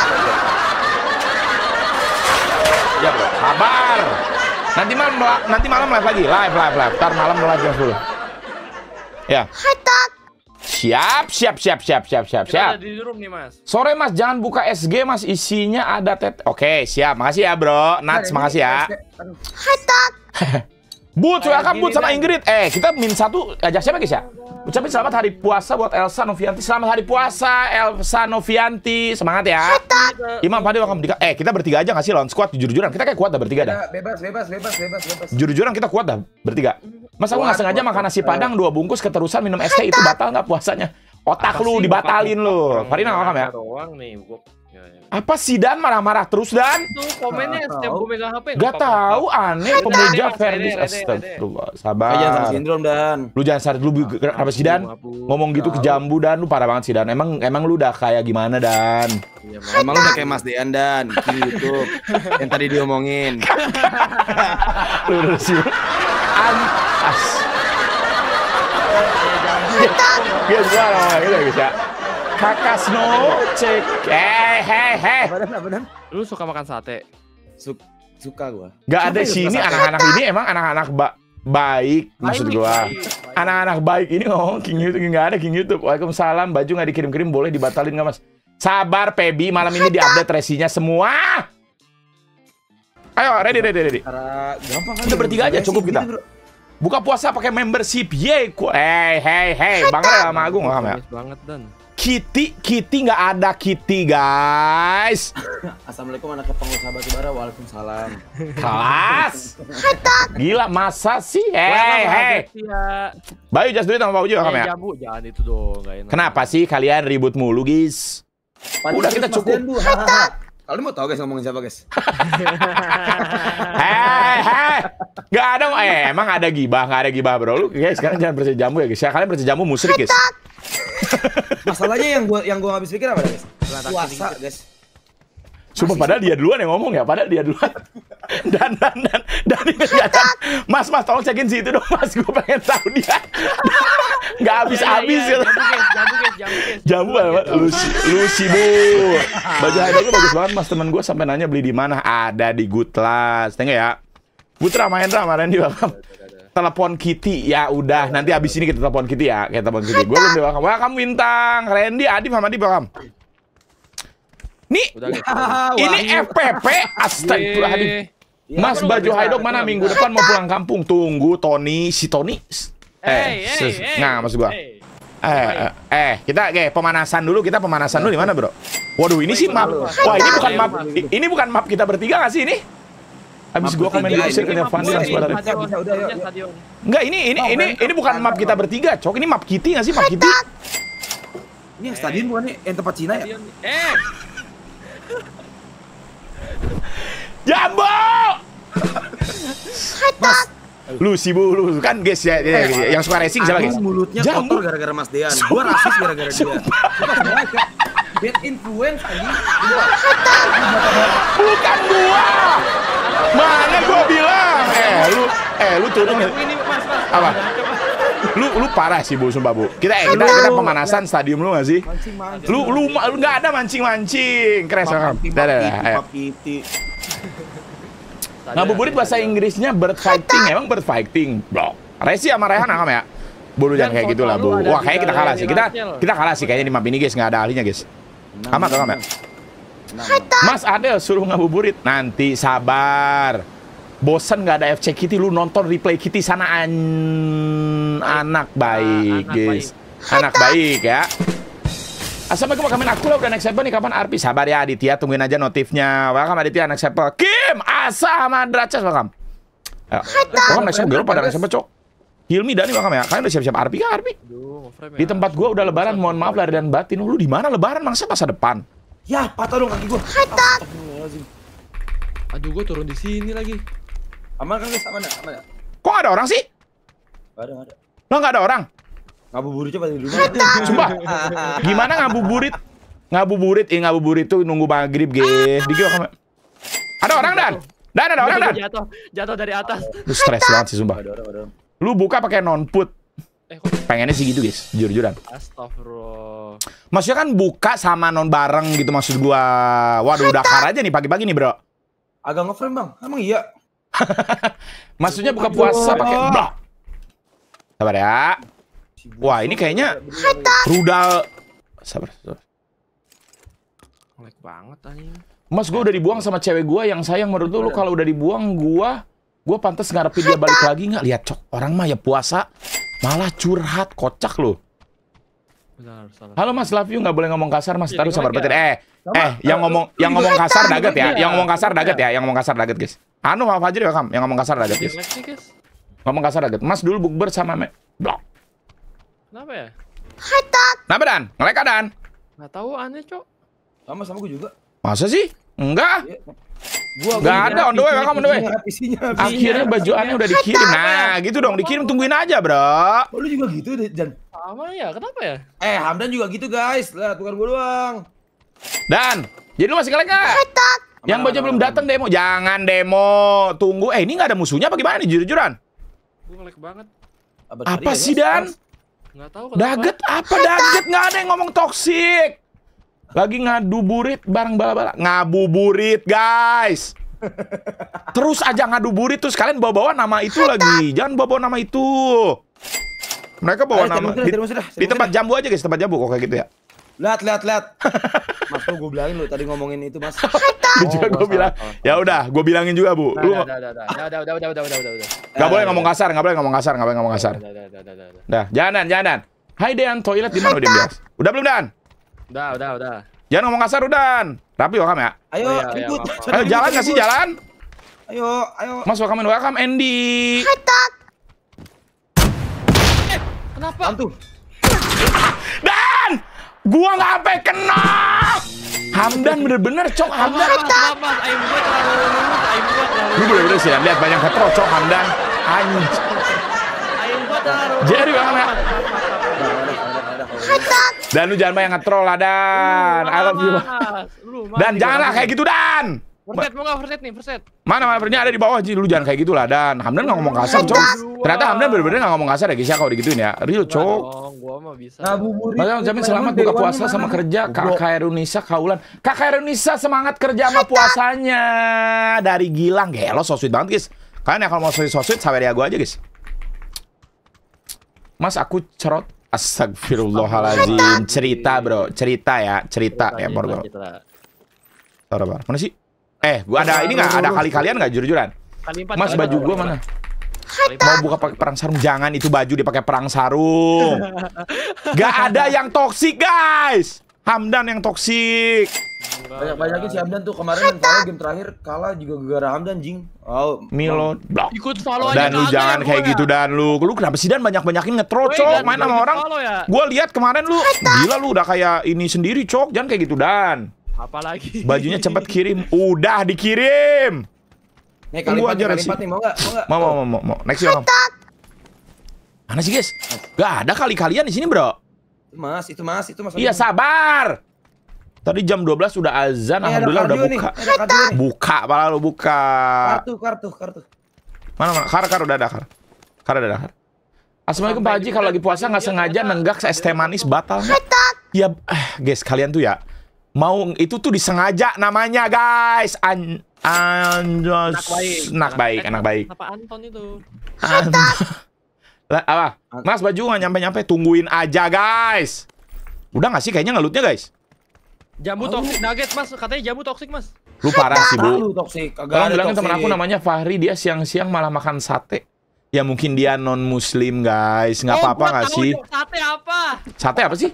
Ya, bro. Kabar. Nanti malam nanti malam live lagi. Live, live, live. Ntar malam live jam 10. Ya. Siap, siap, siap, siap, siap, siap, Kita siap. ada di room nih, Mas. Sore mas, jangan buka SG mas, isinya ada tet. Oke, siap. Makasih ya bro. Nats, makasih ya. Aduh. Boots, Kayak welcome Boots sama dah. Ingrid. Eh, kita min satu ajak siapa guys ya? Ucapin selamat hari puasa buat Elsa Novianti. Selamat hari puasa Elsa Novianti. Semangat ya. Imam Padi welcome Dika. Eh, kita bertiga aja nggak sih lawan squad jujur-jujuran. Kita kayak kuat dah bertiga dah. Bebas, bebas, bebas, bebas, bebas. Jujur-jujuran kita kuat dah bertiga. Masa aku nggak Kuat, sengaja makan nasi padang dua bungkus keterusan minum es teh itu batal nggak puasanya? Otak lu dibatalin lu. Farina welcome ya. Doang nih. Apa sih Dan marah-marah terus Dan? Itu komennya Nggak setiap gua megang HP. Gak tahu aneh. Pemuja Rede, Astagfirullah. Ah, jangan sama sabar sindrom dan. lu jangan sakit lu kenapa sih Dan? ngomong gitu ke jambu Dan. Lu parah banget sih Dan. Emang emang lu udah kayak gimana Dan? Iya. Emang lu udah kayak Mas Dean dan. Di YouTube. Yang tadi diomongin. lu udah sih an as Guys, gua ngomong gitu guys ya Kakak Snow cek eh hei hei dan? Lu suka makan sate? Su- suka gua. Gak ada sini anak-anak ini emang anak-anak ba- baik maksud Baik, gua anak-anak baik ini ngomong King YouTube nggak ada King YouTube Waalaikumsalam baju nggak dikirim-kirim boleh dibatalin nggak mas sabar Pebi malam ini diupdate resinya semua ayo ready ready ready kan. Udah bertiga aja, cukup kita. bro. buka puasa pakai membership ye ku hey hey hey bang Rel sama Agung nggak ya banget dan. Kitty Kitty nggak ada Kitty guys Assalamualaikum anak pengusaha batubara. Waalaikumsalam. kelas gila masa sih hey hey Ya. Bayu just do it sama Pak Uji welcome Eh, ya jambu, jangan itu dong, enggak enak. Kenapa sih kalian ribut mulu, guys? Udah, kita cukup. Kalian mau tahu guys ngomongin siapa guys? Hei, hei. Gak ada, eh emang ada gibah, gak ada gibah bro. Lu guys, sekarang jangan percaya jambu ya guys. Ya, kalian percaya jambu musrik guys. Masalahnya yang gua yang gua habis pikir apa guys? Puasa guys. Sumpah padahal dia duluan yang ngomong ya, padahal dia duluan. Dan, dan, dan, dan, ini nggak ada. Mas, mas, tolong cekin sih itu dong, mas. Gue pengen tahu dia. Gak habis-habis Iya, ya. iya, Jambu guys. Jambu apa? Lucy, Lucy bu. Baju Haida gue bagus banget mas temen gue sampai nanya beli di mana. Ada di Class. Tengok ya. Putra Mahendra sama Randy welcome. Telepon Kitty ya udah nanti abis ini kita telepon Kitty ya kita telepon Kitty. Gue belum di welcome. Welcome Bintang, Randy, Adi, sama Adi welcome. Nih, ini Wahyu. FPP Astagfirullahaladzim. Mas baju Haidok mana minggu depan mau pulang kampung? Tunggu Tony, si Tony. Eh, hey, ses- hey. nggak maksud gua. Hey. Eh, eh, eh, kita kayak pemanasan dulu, kita pemanasan dulu di mana, Bro? Waduh, ini sih map. Wah, ini bukan map. i- Ini bukan map kita bertiga nggak sih ini? Habis Map gua komen di yang map Fandi yuk. Stadion. Enggak, ini ini ini ini bukan map kita bertiga, Cok. Ini map Kitty nggak sih? Map Kitty? Ini yang stadion bukan nih? Yang tempat Cina ya? Eh, Jambo! Mas, Lu bu, lu kan guys ya, ya, ya, yang suka racing siapa guys? Mulutnya Jambu. kotor gara-gara Mas Dean. Gua rasis gara-gara dia. Sumpah. Bad influence anjing. Sumpah. Bukan gua. Mana gua bilang? Eh, lu eh lu turun ya. ini Mas, Mas. Apa? Lu lu parah sih Bu, sumpah Bu. Kita eh, kita kita pemanasan stadium lu gak sih? Mancing-mancing. Lu lu nggak ada banget. Dah. Kiti, ayo. Pap Kiti. Ada, Ngabuburit bahasa. Inggrisnya bird fighting. Emang bird fighting, bro. Resi sama Rehan akam ya? Bodoh jangan kayak gitu lah, Bu. Wah, di kayak kita kalah sih. Kita kita kalah sih kayaknya di map ini, guys. Nggak ada ahlinya, guys. Amat. Enam. Mas Adel suruh ngabuburit. Nanti sabar. Bosen nggak ada FC Kitty, lu nonton replay Kitty sana an... anak baik, anak guys. Anak baik ya. Assalamualaikum kami aku lah udah next nih. Kapan Arpi? Sabar ya Aditya. Tungguin aja notifnya. Welcome Aditya. Next Kim Asa sama Dracas welcome. Ya. welcome next gue pada next cok. Hilmi Dani welcome ya. Kalian udah siap-siap Arpi kah Arpi? Ngeframe di ya. tempat gua udah lebaran mohon maaf lahir dan batin. Lu di mana lebaran? Mangsa masa depan? Ya, patah dong kaki gua. Astagfirullahaladzim. Aduh, gua turun di sini lagi. Aman kan guys? Aman ya? Aman ya? kok ada orang sih Gak ada, gak ada. lo nggak ada orang Ngabuburit coba di rumah. Sumpah. Gimana ngabuburit? Ngabuburit, eh ngabuburit tuh nunggu maghrib, guys. Di welcome. Ada orang dan? Dan ada orang dan? Jatuh, jatuh dari atas. Lu stres banget sih sumpah. Ada orang, ada orang. Lu buka pakai non put. Eh, Pengennya sih gitu, guys. Jujur-jujuran. astagfirullah. Maksudnya kan buka sama non bareng gitu maksud gua. Waduh, Dakar aja nih pagi-pagi nih, Bro. Agak ngeframe bang. Emang iya? Maksudnya buka puasa pakai bro. Sabar ya. Wah, ini kayaknya rudal. Sabar, sabar. Ngelek banget anjing. Mas gue udah dibuang sama cewek gue yang sayang. Menurut lu, lu kalau udah dibuang gua gua pantas ngarepin dia balik lagi nggak? Lihat cok. Orang mah ya puasa malah curhat kocak lu. Benar, salah. halo mas. Love you. Nggak boleh ngomong kasar mas. Iya, taruh sabar betul eh eh yang ngomong yang ngomong kasar daget ya? yang ngomong kasar daget ya? Yang ngomong kasar daget guys. Anu Pak Fajri welcome yang ngomong kasar daget guys. Ngomong kasar daget mas dulu bukber sama me blok. Kenapa ya? kenapa dan? Ngelek dan? Nggak tahu aneh, Cok. Sama sama gua juga. masa sih? Enggak. Iya. Gua Nggak ada, on the way, welcome on the way. Isinya, akhirnya baju aneh udah dikirim. Nah gitu dong. Dikirim tungguin aja bro. Oh, lu juga gitu deh, Jan. Sama ya, kenapa ya? Eh, Hamdan juga gitu, guys. Lihat, bukan gua doang. Dan, jadi lu masih ngelek nggak? Yang Aman, baca aman, belum datang demo, jangan demo. Tunggu, eh ini nggak ada musuhnya apa gimana nih jujur-jujuran? Gua ngelek banget. Abad Apa ya, sih. Dan? Nggak tahu kenapa. Daget apa daget? Nggak ada yang ngomong toksik. Lagi ngadu burit bareng bala-bala. Ngabuburit guys. Terus aja ngadu burit terus kalian bawa-bawa nama itu lagi. Jangan bawa-bawa nama itu. Mereka bawa Ayo, nama di, di tempat jambu aja guys, tempat jambu kok kayak gitu ya. Lihat, lihat, lihat. Mas, lu gue bilangin lu tadi ngomongin itu, Mas. Lu juga Oh, gue gua bilang, ya udah, gue bilangin juga bu. Udah, Lu udah, udah, udah, udah, udah, udah, udah, udah, nggak boleh ngomong kasar, nggak boleh ngomong kasar, nggak boleh ngomong kasar. Dah, jangan, jangan. Hai Dean, toilet di mana udah bias? Udah belum Dan? Udah, udah, udah. Jangan ngomong kasar udah. Rapi welcome ya. Ayo, Oh, iya, iya, ribut. Ayo jalan nggak sih jalan? Ayo, ayo. Mas and welcome Andy. Kenapa? Bantu. Dan Gua nggak apa kena. Hamdan bener-bener cok Hamdan. Lu bener-bener sih lihat banyak hetero cok Hamdan. Anjing. Jerry banget. Dan lu jangan banyak ngetrol lah Dan. I love you. Dan janganlah kayak gitu Dan. First set, mau nggak first set nih, first set. Mana mana ini ada di bawah Ji. Lu jangan kayak gitu lah Dan. Hamdan nggak ngomong kasar cok. Ternyata Hamdan bener-bener nggak ngomong kasar ya guys ya kalau digituin ya. Real cok. gua mah bisa. Mas jamin selamat buka puasa sama kerja. Kakak Erunisa Kaulan. Kakak Erunisa semangat kerja sama puasanya. Dari Gilang. Gelo so sweet banget guys. Kalian ya kalau mau sweet so sweet sawer ya gue aja guys. Mas aku cerot. Astagfirullahaladzim. Cerita bro. Cerita ya. Cerita ya bro. Taruh. Mana sih Eh gua ada ini nggak? Ada kali-kalian nggak jujur-jujuran? Kali empat, Mas kali baju gua mana. Mau buka pakai perang sarung? Jangan itu baju dipakai perang sarung. Gak ada yang toksik guys! Hamdan yang toksik. Banyak-banyakin si Hamdan tuh. Kemarin yang kalah game terakhir kalah juga gara-gara Hamdan jing. Oh, Milo blok. Ikut follow aja Dan lu jangan ya, kayak gua gitu dan lu. Lu kenapa sih dan? Banyak-banyakin ngetro Woi, cok. Dan, Main sama orang. ya. Gue lihat kemarin lu. Gila lu udah kayak ini sendiri cok. Jangan kayak gitu dan Apalagi. Bajunya cepet kirim Udah dikirim Nih kali Tunggu empat, aja, nih, kali Resi. empat nih, mau nggak? Mau nggak? Mau mau mau mau, mau. Next ya Mana sih guys Gak ada kali-kalian di sini bro Mas, itu Mas, itu Mas. Iya sabar Tadi jam 12 udah azan Nih, ada Alhamdulillah udah nih, buka Ada kardio nih. Buka pala lu buka Kartu, kartu, kartu. Mana mana Kar kar udah ada kar Kar udah ada kar Assalamualaikum Pak Haji kalau lagi puasa nggak sengaja nenggak es teh manis batal? Ya eh, guys kalian tuh ya mau itu tuh disengaja namanya guys. An Anjos. Anak baik. Anak baik, anak baik. Apa Anton itu? Lah, apa? Mas baju nggak nyampe-nyampe, tungguin aja guys. Udah nggak sih kayaknya ngelutnya guys? Jambu Tahu. toxic nugget mas, katanya jambu toxic mas. Lu parah sih bu. Tolong ada bilangin temen aku namanya Fahri, dia siang-siang malah makan sate. Ya mungkin dia non muslim guys, nggak Oh, apa-apa nggak tahu, sih? Sate apa? Sate apa sih?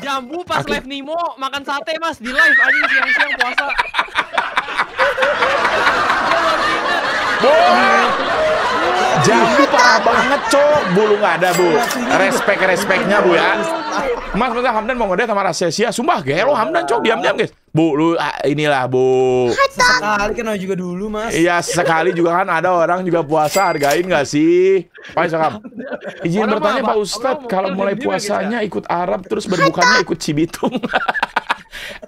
Jambu pas Aku- live Nimo makan sate mas di live anjing siang-siang puasa. Bu, jambu parah banget cok, bulu nggak ada bu. Respect respeknya bu ya. Mas, mas Hamdan mau ngedate sama Rasesia, sumpah gelo Hamdan cok diam-diam guys. Bu, lu ah, inilah bu. Sekali kan juga dulu, Mas. Iya sekali juga kan ada orang juga puasa hargain nggak sih? Pak Isokam. Izin Orang bertanya Pak Ustadz, kalau mulai ya, puasanya ikut Arab terus berbukanya ikut Cibitung.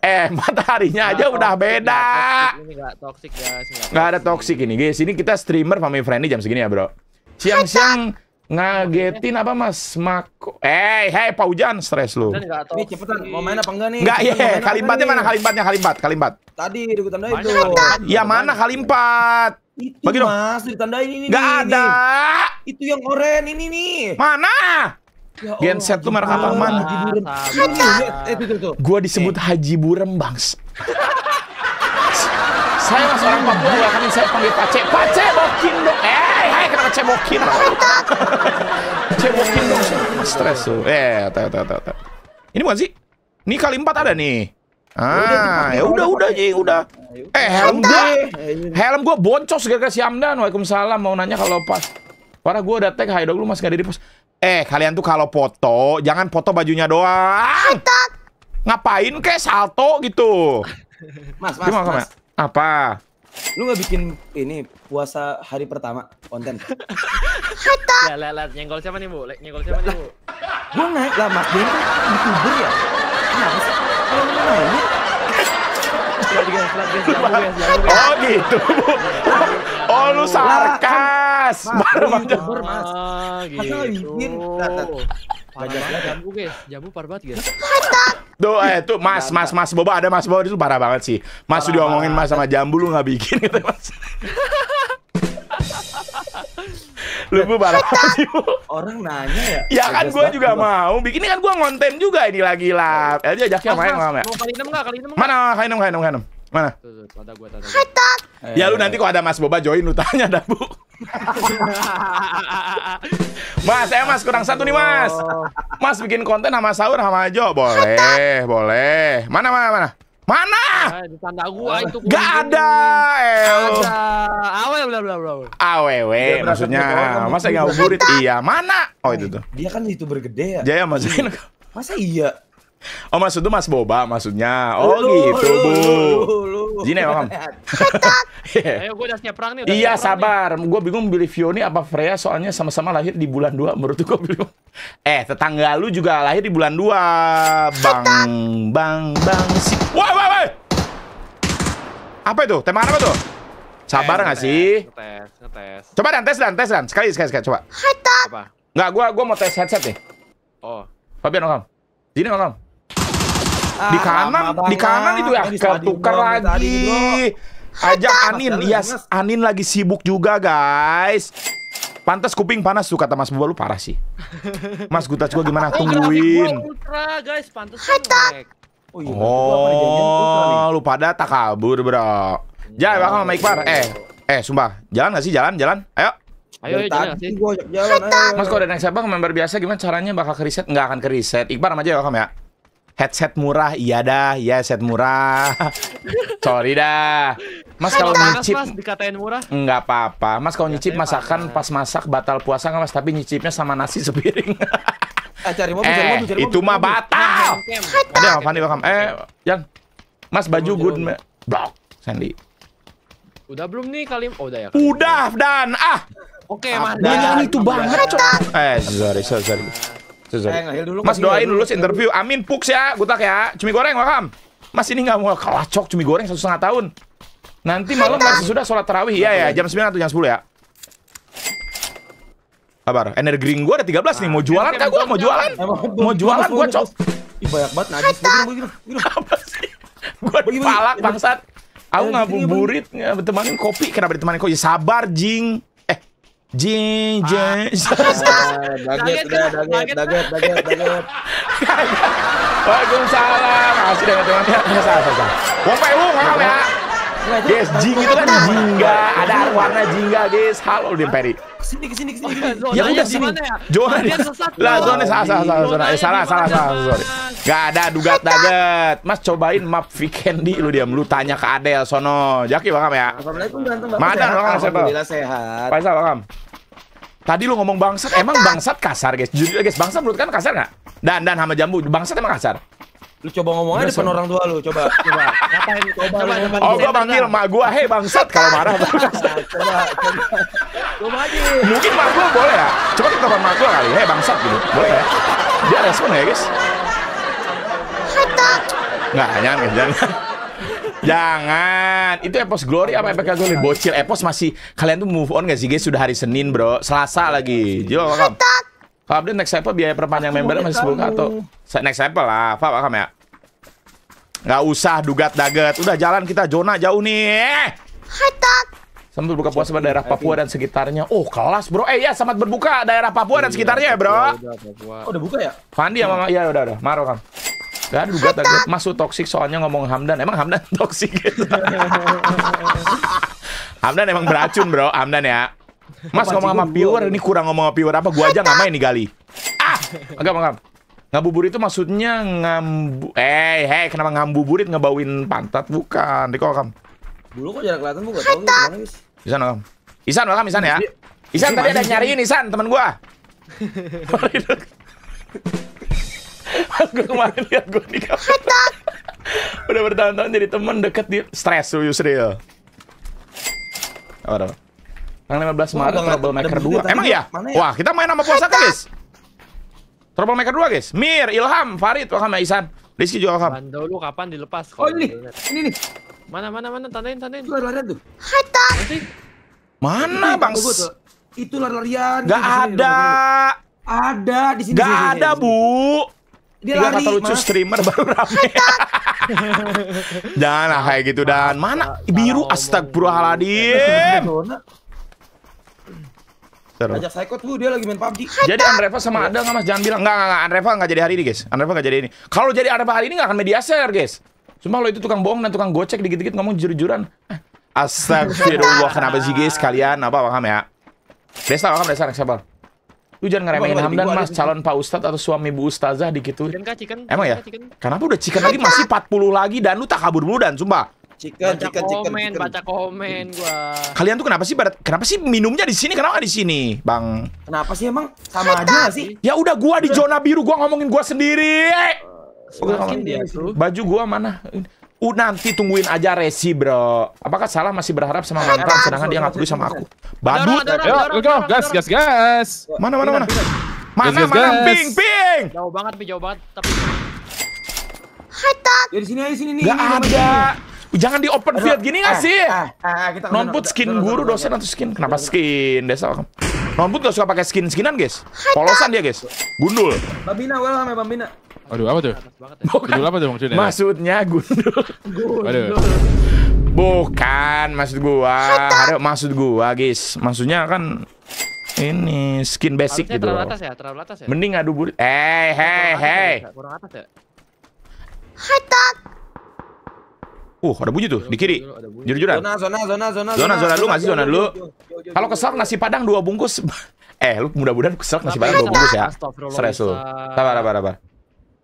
eh mataharinya aja udah toxic, beda. nggak toxic, Ini guys. Nggak ada toxic ini guys. Ini kita streamer family friendly jam segini ya bro. Siang-siang ngagetin apa mas? Mako. Eh, hey Pak Ujan, stres lu. Toxic. cepetan, mau main apa enggak nih? Enggak, Cepetan, mau ya. apa Kalimatnya mana? Kalimatnya kalimbat, kalimbat. Tadi udah banyak. Ya mana kalimpat? Itu Bagi dong. Mas, ditandain ini Nggak ada. Itu yang oren ini nih. Mana? Ya Allah, Genset tuh merek apa? Mana? Haji Burem. Sabar. Ini, lihat. Eh, disebut Haji Burem, Bangs. saya mas orang Papua, welcome saya panggil Pace. Pace bokin dong. Eh, hai kenapa cebokin? cebokin dong. Stres tuh. Eh, tau, tau, tau, tau. Ini bukan sih? Ini kali empat ada nih. Ah, ya udah, udah, ya udah. Eh, helm gua, helm gua boncos gara-gara si Hamdan. Waalaikumsalam. Mau nanya kalau pas. Parah gua udah tag, hai dong lu mas gak ada di post. Eh, kalian tuh kalau foto, jangan foto bajunya doang. Ngapain kek salto gitu? Mas, mas, Gimana, mas. Apa? Lu nggak bikin ini puasa hari pertama konten? Ya, lihat, lihat. Nyenggol siapa nih, Bu? Nyenggol siapa nih, Bu? Gua naik lah, Mas Din kan youtuber ya. Kenapa sih? Kalau lu nanya. Oh gitu, Bu. Oh, lu sarkas. Mas, Baru aja. youtuber, Mas. Ah, Masa gitu. Parah banget lihat. jambu, guys. Jambu parah banget, guys. Tuh, eh, tuh, Mas, Mas, Mas Boba ada Mas Boba itu parah banget sih. Mas udah ngomongin Mas sama Jambu lu nggak bikin gitu, Mas. lu Bu, parah banget sih, Bu. Orang nanya ya. Ya kan gue juga gua. mau. Bikin ini kan gue ngonten juga ini lagi lah. Eh, dia ajaknya main nggak ya? Mau kali enam nggak? Kali enam? Mana kainem? Mana? Tuh, tuh, tanda gua, tanda gua. Eh, Ya lu nanti kok ada Mas Boba join lu tanya dah, Bu. Mas, eh Mas kurang satu nih, Mas. Mas bikin konten sama sahur sama Jo. Boleh, boleh. Mana mana mana? Mana? Ah, di tanda gua itu. Gak ada. El. Ada. Awal, bla bla bla. Berasa maksudnya. Masa nggak burit? Iya, mana? Oh itu tuh. Dia kan youtuber gede ya. Jaya masukin. Masa iya? Oh maksud tuh Mas Boba maksudnya. Oh Lu, gitu, lu, Bu. lu, lu. Sini, welcome. Ayo gua udah siap perang nih. udah Iya perang sabar, gue bingung pilih Vioni apa Freya soalnya sama-sama lahir di bulan 2 menurut gue bingung. Eh tetangga lu juga lahir di bulan 2 Bang, bang, bang si. Woi, woi, woi. Apa itu? Tembakan apa tuh? Sabar nggak sih? Ngetes, ngetes. Coba dan tes dan tes dan sekali sekali sekali coba. Apa? Nggak, gua gua mau tes headset nih. Oh. Fabian Okam. Sini Okam. Ah, Di kanan, lama di kanan itu ya ketukar tadi, lagi. Ajak Anin, Mas, iya, Mas. Anin lagi sibuk juga guys. Pantas kuping panas tuh kata Mas Boba lu parah sih. Mas Gutas gua gimana? Tungguin. ultra, guys. Pantes kan. Oh, iya? Oh, lu pada tak kabur, Bro. Jalan bakal sama Iqbal. Eh, eh, sumpah. Jalan gak sih? Jalan, jalan. Ayo. Ayo, ayo, jalan sih. gua jalan. Mas kalau ada yang siapa member biasa gimana caranya bakal ke reset? Nggak akan ke reset. Iqbal sama aja ya, Kam ya. Headset murah, iya dah, iya headset murah. Sorry dah. Mas kalau nyicip Mas, dikatain murah. nggak apa-apa. Mas kalau nyicip masakan pas masak batal puasa nggak Mas? Tapi nyicipnya sama nasi sepiring. Eh, cari mobil, cari mobil, cari itu mah batal. Ada yang Fandi welcome. Eh, Jan. Mas baju good. Blok. Sandy. Udah belum nih kali? Oh, udah ya. Udah dan ah. Oke, Ah, Mas. Dan. itu banget. Eh, sorry, sorry, sorry. Eh, dulu, Mas doain dulu. lulus interview. Amin, puks ya, gutak ya. Cumi goreng, welcome. Mas ini nggak mau kelacok cumi goreng satu setengah tahun. Nanti malam baru sesudah sholat tarawih. Iya ya, jam 9 atau jam 10 ya. Kabar, energreen gua ada 13 nih. Mau jualan kah gua? Mau jualan? Mau jualan gua, Cok. Ih, banyak banget najis. Apa sih? Bagi. dipalak bangsat. Aku ngabuburit temanin kopi, kenapa ditemanin kopi? Sabar, Jing. Eh, Jing, Jing. Daget, daget, daget, daget, daget. Waalaikumsalam. Makasih dengan teman-teman. Salah, salah, salah. Wong Pewu ngomong ya. Guys, Jing itu kan jingga. Ada warna jingga, guys. Halo, Dim Peri. Ke sini, ke sini, ke sini. Ke sini. Ya udah sini. mana ya? Zona Dia di sesat, Lah, zona salah salah salah zona. Eh, salah salah salah sorry. Gak ada dugat daget. Mas cobain map Vikendi lu diam lu tanya ke Adel sono. Jaki bakam ya. Assalamualaikum ganteng. Mana, Sehat? Bang, siapa? Alhamdulillah sehat. Faisal bakam. Tadi lu ngomong bangsat, emang bangsat kasar guys. Jujur guys, bangsat menurut kan kasar nggak? Dan dan sama jambu, bangsat emang kasar. Lu coba ngomong aja depan orang tua lu, coba. Coba, ngapain? Coba, coba, coba. Oh, gua panggil mak gua, hei bangsat kalau marah. coba, coba. Coba aja. Mungkin mak gua boleh ya. Coba kita telepon mak gua kali, hei bangsat gitu. Boleh ya? Dia respon ya guys? Nggak, jangan guys, jangan. Jangan. Itu Epos Glory apa EPK Glory? Bocil Epos masih kalian tuh move on gak sih guys? Sudah hari Senin, Bro. Selasa lagi. Jo, Kam. Kalau update next level biaya perpanjang member masih 10 atau next level lah, Pak Kam ya. Nggak usah dugat daget. Udah jalan kita zona jauh nih. Selamat berbuka puasa pada daerah Papua dan sekitarnya. Oh, kelas, Bro. Eh, ya, selamat berbuka daerah Papua dan sekitarnya ya, Bro. Oh, udah buka ya? Fandi sama Mama, iya udah udah, Maro kan. Gak ada duga tadi masuk toksik soalnya ngomong Hamdan. Emang Hamdan toksik? Hamdan emang beracun bro, Hamdan ya. Mas Apa ngomong sama viewer, ini kurang ngomong sama viewer apa? Gua aja nggak main nih Gali. Ah, enggak enggak. Ngabubur itu maksudnya ngambu. Eh, hei, kenapa ngambuburit ngebawin pantat? Bukan, di kam. Dulu kok jarak kelihatan gua gitu, gimana, guys. Isan, kam. Isan, welcome Isan ya. Isan tadi ada nyariin Isan, teman gua. gue kemarin lihat gue di kamera. Udah bertahun-tahun jadi temen deket di stres tuh Yusril. Apa apa? Tanggal 15 Maret Wah, Troublemaker udah beli 2. tadi Emang ya? Ya? Wah, kita main sama puasa kan, guys? Troublemaker 2, guys. Mir, Ilham, Farid, welcome ya Isan. Rizky juga welcome. Bando lu kapan dilepas? Oh, ini. Ini nih. Mana mana mana tandain tandain. Itu lari-larian tuh. Nanti Mana, Bang? Itu lari-larian. Gak ada. Ada di sini. Gak ada. Bu. Dia Tiga lari, kata lucu Mas. streamer baru rame. Janganlah kayak gitu dan mana biru astagfirullahaladzim. Seru. Ajak Psycho tuh dia lagi main PUBG. Jadi Andreva sama Ada nggak mas? Jangan bilang nggak nggak nggak. Andreva nggak jadi hari ini guys. Andreva nggak jadi ini. Kalau jadi Andreva hari ini nggak akan media share guys. Cuma lo itu tukang bohong dan tukang gocek dikit-dikit ngomong jujur-jujuran. Eh, Astagfirullah kenapa sih guys kalian apa paham ya? Desa paham Desa sabar. Lu jangan ngeremehin Hamdan mas calon Pak Ustadz atau suami Bu Ustazah kah chicken? Emang ya? Chicken? Kenapa udah chicken lagi masih 40 lagi dan lu tak kabur dulu dan sumpah. Chicken, Baca chicken, chicken, komen, chicken. baca komen gua. Kalian tuh kenapa sih barat, kenapa sih minumnya di sini kenapa di sini, Bang? Kenapa sih emang? Sama aja gak sih? Ya udah gua di zona biru gua ngomongin gua sendiri. Semakin dia tuh. Baju gua mana? Uh, nanti tungguin aja resi, bro. Apakah salah masih berharap sama mantan sedangkan dia nggak peduli sama aku? Badut. Let's go, gas, gas, gas. Mana mana mana? Mana Gas, gas, mana gas. ping ping? Jauh banget, jauh banget. Tapi Ya di sini aja sini nih. Gak ada. Jangan di open Aduh, field gini nggak ah, sih? ah, ah, kita Non put kita- skin guru dosen atau skin? Kenapa skin? Desa. Non put gak suka pakai skin skinan guys. Polosan dia guys. Gundul. Bambina, well sama Bambina. Aduh, apa tuh? ya. Judul apa tuh maksudnya? Maksudnya gundul. Aduh. Bukan maksud gua. Ada maksud gua guys. Maksudnya kan ini skin basic Harusnya gitu. terlalu loh. atas ya, terlalu atas ya. Mending adu burit. Eh, hei, Kurang atas hei. ya, Kurang atas ya. Uh, ada bunyi tuh di kiri. Jujur-jujuran. Zona, zona, zona, zona. Zona, zona dulu, nggak sih zona dulu? Kalau kesel nasi padang dua bungkus. eh, lu mudah-mudahan kesel nasi padang dua bungkus ya? Stres lu. Sabar, sabar, sabar.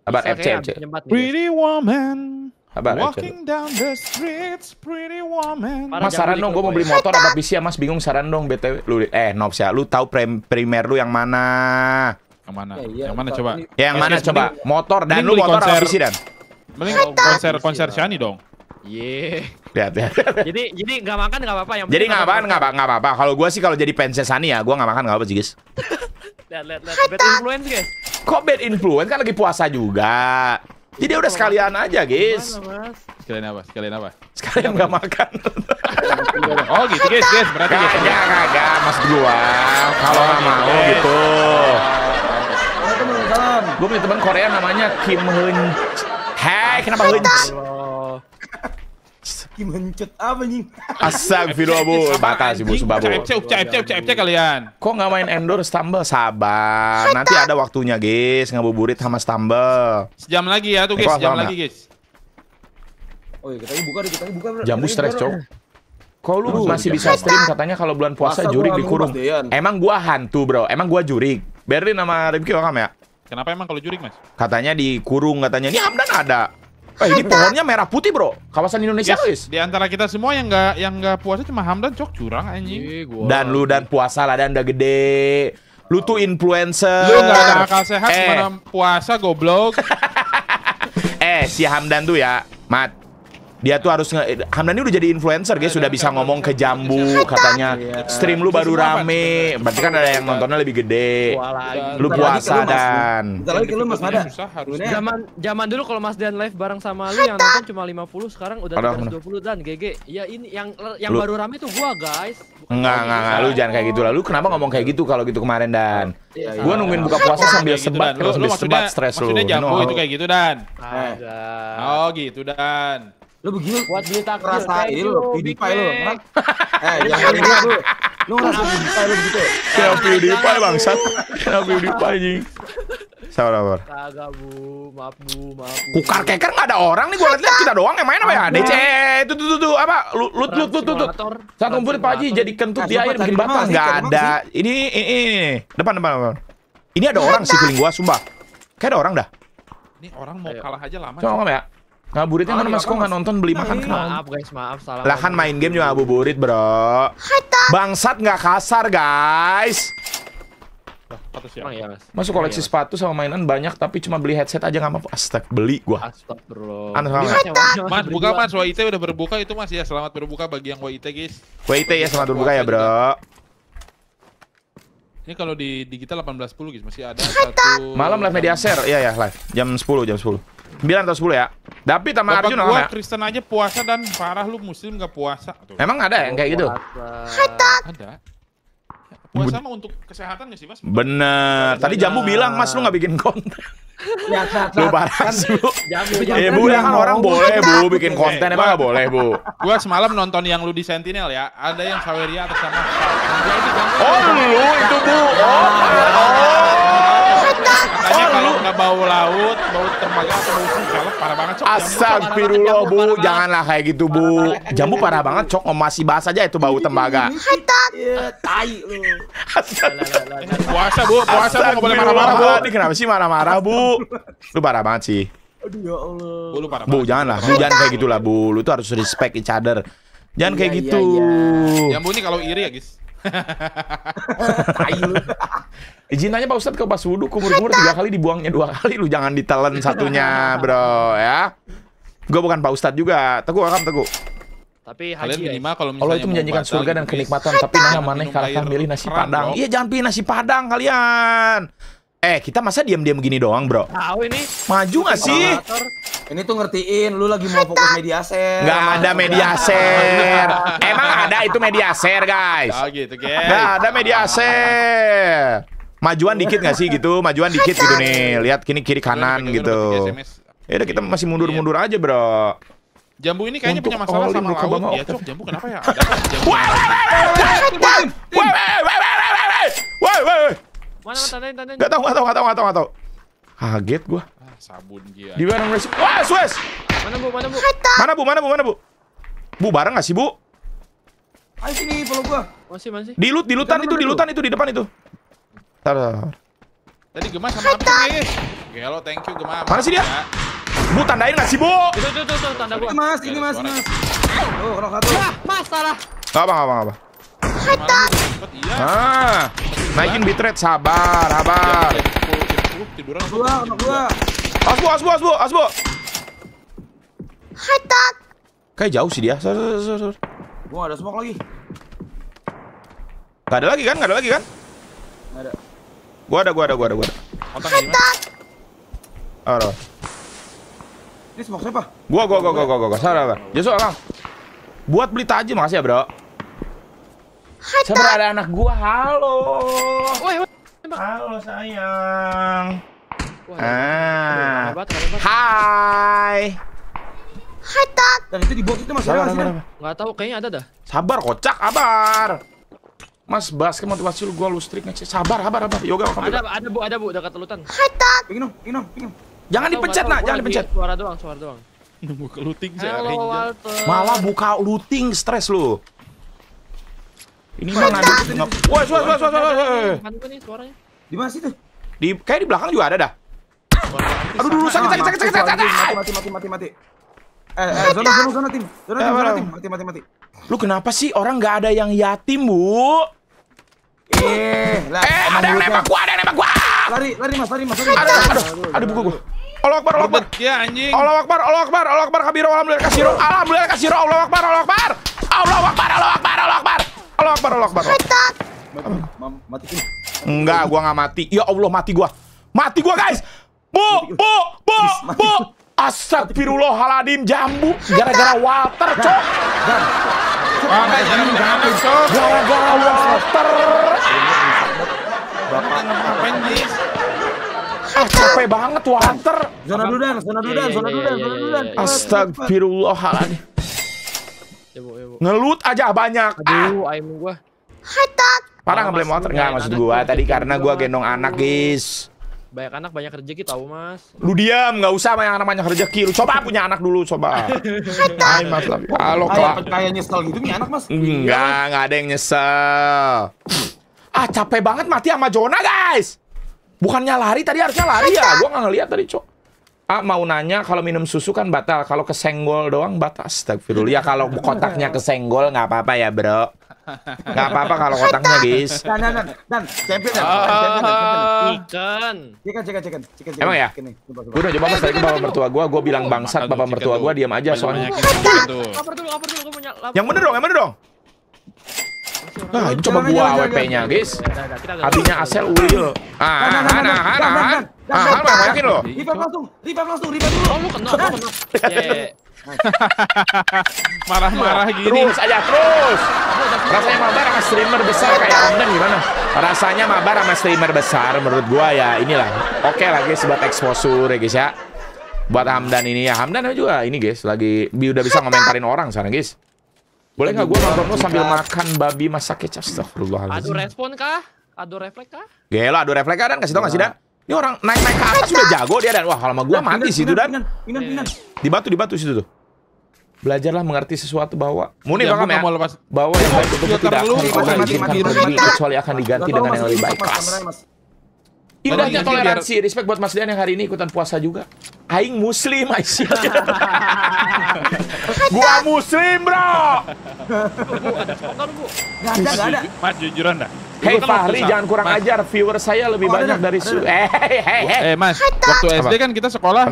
Sabar, FC, FC. Pretty woman. Sabar, FC. Walking down the streets, pretty woman. Mas saran dong, gue mau beli ya. motor apa PC ya Mas bingung saran dong BTW. Lu eh Nops ya, lu tahu primer lu yang mana? Yang mana? Ya, iya, Yang mana coba? Ya, yang mana coba? Motor dan lu motor apa. PC dan? Mending konser konser Shani dong. Iya. Lihat, lihat. Jadi jadi nggak makan nggak apa-apa yang Jadi nggak apa nonton nggak apa nggak apa. Kalau gue sih kalau jadi fans Sani ya, gue nggak makan nggak apa sih guys. Lihat lihat lihat. Bad influence guys. Kok bad influence kan lagi puasa juga. Jadi udah sekalian aja guys. Mas? Sekalian apa? Sekalian apa? Sekalian nggak makan. Oh gitu guys, guys. Berarti guys. Kagak kagak maksud gua. Kalau nggak mau gitu. Waalaikumsalam. Gue punya teman Korea namanya Kim Hun. Hei, kenapa Hun? Mencet apa anjing? Astagfirullah, Bu. Batal sih, Bu. Sumpah, Bu. FC, FC, FC, FC, FC kalian. Kok nggak main Endor Stumble? Sabar. Nanti ada waktunya, guys. Ngabuburit sama Stumble. Sejam lagi ya tuh Eh, guys, sejam lagi guys. Oh iya, kita buka deh, kita buka. bro. Jambu stres, Cok. Kok lu masih bisa stream katanya kalau bulan puasa jurik dikurung. Emang gua hantu, Bro. Emang gua jurik. Berlin sama Rifki welcome ya? Kenapa emang kalau jurik mas? Katanya dikurung katanya. Ini Hamdan ada. Eh, ini pohonnya merah putih, Bro. Kawasan Indonesia, guys. Di antara kita semua yang nggak yang nggak puasa cuma Hamdan cok curang anjing. Dan lu dan puasa lah dan udah gede. Lu tuh influencer. Lu nggak ada akal sehat eh, gimana puasa goblok. Eh, si Hamdan tuh ya, Mat. Dia tuh harus nge Hamdan ini udah jadi influencer, guys. Sudah bisa ngomong ke jambu katanya. Stream lu baru rame. Berarti kan ada yang nontonnya lebih gede. Gua. Lu puasa dan Bentar lagi ke lu Mas Mada. Susah harusnya. Sebenarnya- Zaman zaman dulu kalau Mas Dan live bareng sama lu yang nonton cuma 50, sekarang udah Ada, 320 dan GG. Ya ini yang yang baru rame tuh gua, guys. Enggak, gua, enggak, enggak. Lu jangan kayak gitu lah. Lu kenapa ngomong kayak gitu kalau gitu kemarin dan? Iya, Gua iya. nungguin buka puasa sambil gitu, sebat, lu sambil sebat stres lu. maksudnya jambu itu kayak gitu dan. Oh gitu dan. Lu begini Buat beli takjil. thank lu, PewDiePie Big lu. Eh, jangan gitu lu. Lu ngerasa PewDiePie lu begitu. Kenapa PewDiePie bangsat? Kenapa PewDiePie anjing? Sabar, sabar. Kagak, Bu. Maaf, Bu. Maaf. Bu. Kukar keker nggak ada orang nih gua lihat kita doang yang main apa ya? DC itu tuh tuh tuh apa? Lut lut lut lut. Satu kumpul Pak Haji jadi kentut Nah, di air bikin Cari mana ada. Ini ini ini depan depan depan. Ini ada orang sih feeling gua sumpah. Kayak ada orang dah. Ini orang mau kalah aja lama. Coba ngomong ya. Ngabuburitnya mana iya, mas? Kok nggak nonton beli makan iya. kenapa? Maaf, guys. Maaf. Salah. Lah kan main game juga ngabuburit bro. Bangsat nggak kasar guys. Emang ya, Mas. Masuk koleksi Iya, sepatu sama mainan banyak tapi cuma beli headset aja nggak mampu. Astag beli gua. Astagfirullah. Beli, sama. Mas, buka mas, WIT udah berbuka itu mas ya selamat berbuka bagi yang WIT guys. WIT ya selamat berbuka ya bro. Ini kalau di digital 18.10 guys masih ada satu. Malam live media share. Iya ya live. Jam 10 jam 10. 9 atau 10 ya. David sama Bapak Arjun gua ya? Kristen aja puasa dan parah lu muslim gak puasa. Tuh. Emang ada yang kayak gitu? Ada. Puasa mah untuk kesehatan gak sih mas? Bener. Tadi Jambu bilang, Mas lu nggak bikin konten. Ya, saat, Lu saat, parah sih, Eh, jamu. Bu, ya kan orang boleh, Bu, bikin konten. Emang nggak boleh, Bu? Gua semalam nonton yang lu di Sentinel ya. Ada yang Saweria atas nama Oh, lu itu, Bu. Oh, Katanya kalau nggak bau laut, bau tembaga atau bau salep parah banget. Cok. Astagfirullah, Bu. Janganlah kayak gitu, Bu. Jambu parah banget, Cok. Oh, masih bahas aja itu bau tembaga. Iya, tai lu. Puasa bu, puasa bu nggak boleh marah-marah bu. Ini kenapa sih marah-marah, Bu? Lu parah banget sih. Aduh ya Allah. Bu lu parah Bu, janganlah. Bu, jangan kayak gitulah, Bu. Lu tuh harus respect each other. Jangan kayak Iya, gitu. iya, Yang bu ini kalau iri ya guys. Tai lu. Izin tanya Pak Ustadz ke pas wudhu kumur-kumur tiga kali dibuangnya dua kali lu jangan ditelen satunya bro ya. Gue bukan Pak Ustadz juga. Teguh akam teguh. Tapi Kalian haji ya. minimal kalau misalnya Allah itu menjanjikan batal surga dan kenikmatan tapi jangan mana kalah air milih nasi keran, padang. bro. Iya jangan pilih nasi padang kalian. Eh kita masa diam-diam gini doang bro? Tahu ini. Maju gak sih? Ini tuh ngertiin lu lagi mau fokus media share. Nggak ada media share. Emang ada itu media share guys? Oh gitu guys. Nggak ada media share majuan dikit gak sih gitu majuan dikit gitu nih lihat kini kiri kanan gitu ya udah kita masih mundur mundur aja bro Jambu ini kayaknya punya masalah sama laut ya, Cok. Jambu kenapa ya? wah wah wah wah wah wah Gak tau, gak tau, gak tau, gak tau, gak tau. Kaget gua. Sabun dia. Di mana Wes? Wah, Wes. Mana Bu? Mana Bu? Mana Bu? Mana Bu? Mana Bu? Bu bareng gak sih, Bu? Ayo sini, follow gua. Masih, masih. Di loot, di lutan itu, di lutan itu, di depan itu. Tar, tar, tar. Tadi Gemma sama guys? Gelo, thank you Gemma. Mana sih dia? Ya. Bu tandain gak sih bu? Itu itu itu tanda gua. Ini mas, ini mas, mas. Oh, kalau satu. Ah, Mas salah. Gak apa, gak apa, gak apa. Iya. Ah, naikin bitrate, sabar, sabar. Jam 10, jam 10 tiduran. Gua, gua. Asbu, asbu, asbu, asbu. Kayak jauh sih dia. Sor, sor, sor, sor. Gua nggak ada smoke lagi. Gak ada lagi kan? Gak ada lagi kan? Nggak ada. Gua ada, gua ada, gua ada, gua ada. Otak ada. Ini smoke siapa? Gua, gua, gua, gua, gua, gua, gua. Sabar, sabar. Joshua, Kang. Buat beli tajam, makasih ya, bro. Sabar, ada anak gua. Halo. Woi. Halo, sayang. Wah, Ah. Hebat. Hai. Dan itu di box itu masih ada Sabar, masih sabar, ada. sabar. Nggak tahu, kayaknya ada dah. Sabar, kocak, abar. Mas basket motivasi lu gua lu strik ngecek. Sabar, sabar, sabar. Yoga, kamu Ada, ada bu, ada bu, dekat telutan. Pingin dong, pingin dong, pingin. Jangan dipencet, nak, jangan dipencet. Suara doang, suara doang. Nunggu ke looting. Walter. Malah buka looting stres lu. Ini mah ngadu ngap. Woi, woi, woi, woi, woi. Kan suaranya. Di mana situ? Di kayak di belakang juga ada dah. Aduh, dulu sakit, sakit, sakit, sakit, sakit, sakit. Mati, mati, mati, mati, mati. Eh, eh, zona, zona, zona tim. Zona Eh, tim, zona mana? tim. Mati, mati, mati. Lu kenapa sih orang nggak ada yang yatim, Bu? Eh, lah, Eh, ada yang nembak gua, ada yang nembak gua. Lari, lari mas, lari mas, lari. Aduh, aduh, buku gua. Allah Akbar, Allah Akbar. Ya anjing. Allah Akbar, Allah Akbar, Allah Akbar, kabiro, alhamdulillah kasiro, alhamdulillah kasiro, Allah Akbar, Allah Akbar, Allah Akbar, Allah Akbar, Allah Akbar, Allah Akbar, Allah Akbar. Mati. Enggak, gua nggak mati. Ya Allah, mati gua. Mati gua, guys. Bu, bu, bu, bu. Astagfirullahaladzim, jambu. Gara-gara Walter, cok. Makanya jangan jangan cok. Gara-gara Walter. Bapak. Ngapain Jis? Ah, capek banget Walter. Zona dudan, zona dudan, Iya, zona iya, dudan, iya, zona iya, dudan. iya. Astagfirullahaladzim. Ngelut aja banyak. Ah, Aduh, ayam gua. parah nggak boleh Walter. Nggak, maksud gua tadi karena gua gendong anak, guys. Banyak anak, banyak rezeki tahu mas. Lu diam, nggak usah banyak anak banyak rezeki. Lu coba punya anak dulu, coba. Hai Mas Lafi. Halo, Kayak Kak. kayak nyesel gitu nih anak mas. Enggak, enggak ada yang nyesel. Ah, capek banget mati sama Jona, guys. Bukannya lari tadi harusnya lari ya. Gua nggak ngeliat tadi, Cok. Ah, mau nanya kalau minum susu kan batal. Kalau kesenggol doang batal. Astagfirullah. Ya kalau kotaknya kesenggol nggak apa-apa ya, Bro. Nggak apa-apa kalau kotaknya, guys. Dan, dan, dan, dan, champion dan, champion dan, champion. Ikan. Chicken, chicken, chicken, chicken, Emang ya? Gue udah coba mas tadi ke bapak mertua gua, gua bilang bangsat bapak mertua tuh. diam aja soalnya. Lapar. Yang bener dong, yang bener dong. Nah, ini coba gua jangan. guys. Ya, Abinya Asel Ulil. Ah, Dan, dan, dan, ah, nah, ah, nah, ah. Ah, mau yakin lo. Revive langsung, revive langsung, revive dulu. Oh, lu kena, lu kena. Marah-marah gini. Terus aja terus. Rasanya mabar sama streamer besar kayak Hamdan gimana? Rasanya mabar sama streamer besar menurut gua ya inilah. Oke lah guys buat exposure ya guys ya. Buat Hamdan ini ya. Hamdan juga ini guys lagi udah bisa ngomentarin orang sana guys. Boleh nggak gua nonton lu sambil makan babi masak kecap? Adu Astagfirullahaladzim. respon kah? Adu refleks kah? Gila, adu refleks kan kasih tau nggak sih Dan? Ini orang naik-naik ke atas udah jago dia dan wah kalau sama gua mati situ dan. Pinan, pinan, pinan. Di batu di batu situ tuh. Belajarlah mengerti sesuatu bahwa Muni Ya, bakal gua ya. mau lepas. bahwa yang baik itu filter tidak dulu, akan diizinkan mati, pergi kecuali akan diganti dengan yang lebih baik kelas. Indahnya toleransi, respect buat Mas Dian yang hari ini ikutan puasa juga. Aing muslim, Aisyah. Gua muslim, bro. Nggak ada, nggak ada. Mas jujuran dah. Hei Fahri, jangan kurang Mas, ajar. Viewer saya lebih Oh, banyak ada, dari su. Eh, hei. Eh Mas, waktu SD kan kita sekolah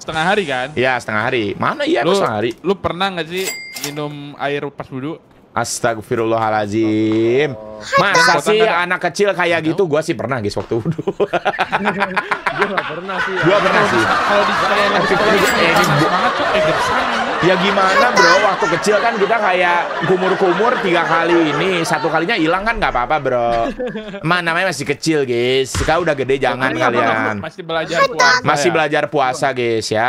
setengah hari kan? Iya, setengah hari. Mana iya, setengah hari? lu pernah nggak sih minum air pas wudhu? Astagfirullahalazim. Masa sih anak kecil kayak gitu? Gua sih pernah guys waktu wudhu. Gua pernah sih. ya. Gua pernah sih. Kalau di sekolah gersang ini. Ya gimana bro, waktu kecil kan kita kayak kumur-kumur tiga kali ini, satu kalinya hilang kan nggak apa-apa bro. Mana namanya masih kecil guys, kau udah gede jangan Ini apa, kalian. Masih belajar puasa. Masih ya? belajar puasa guys ya.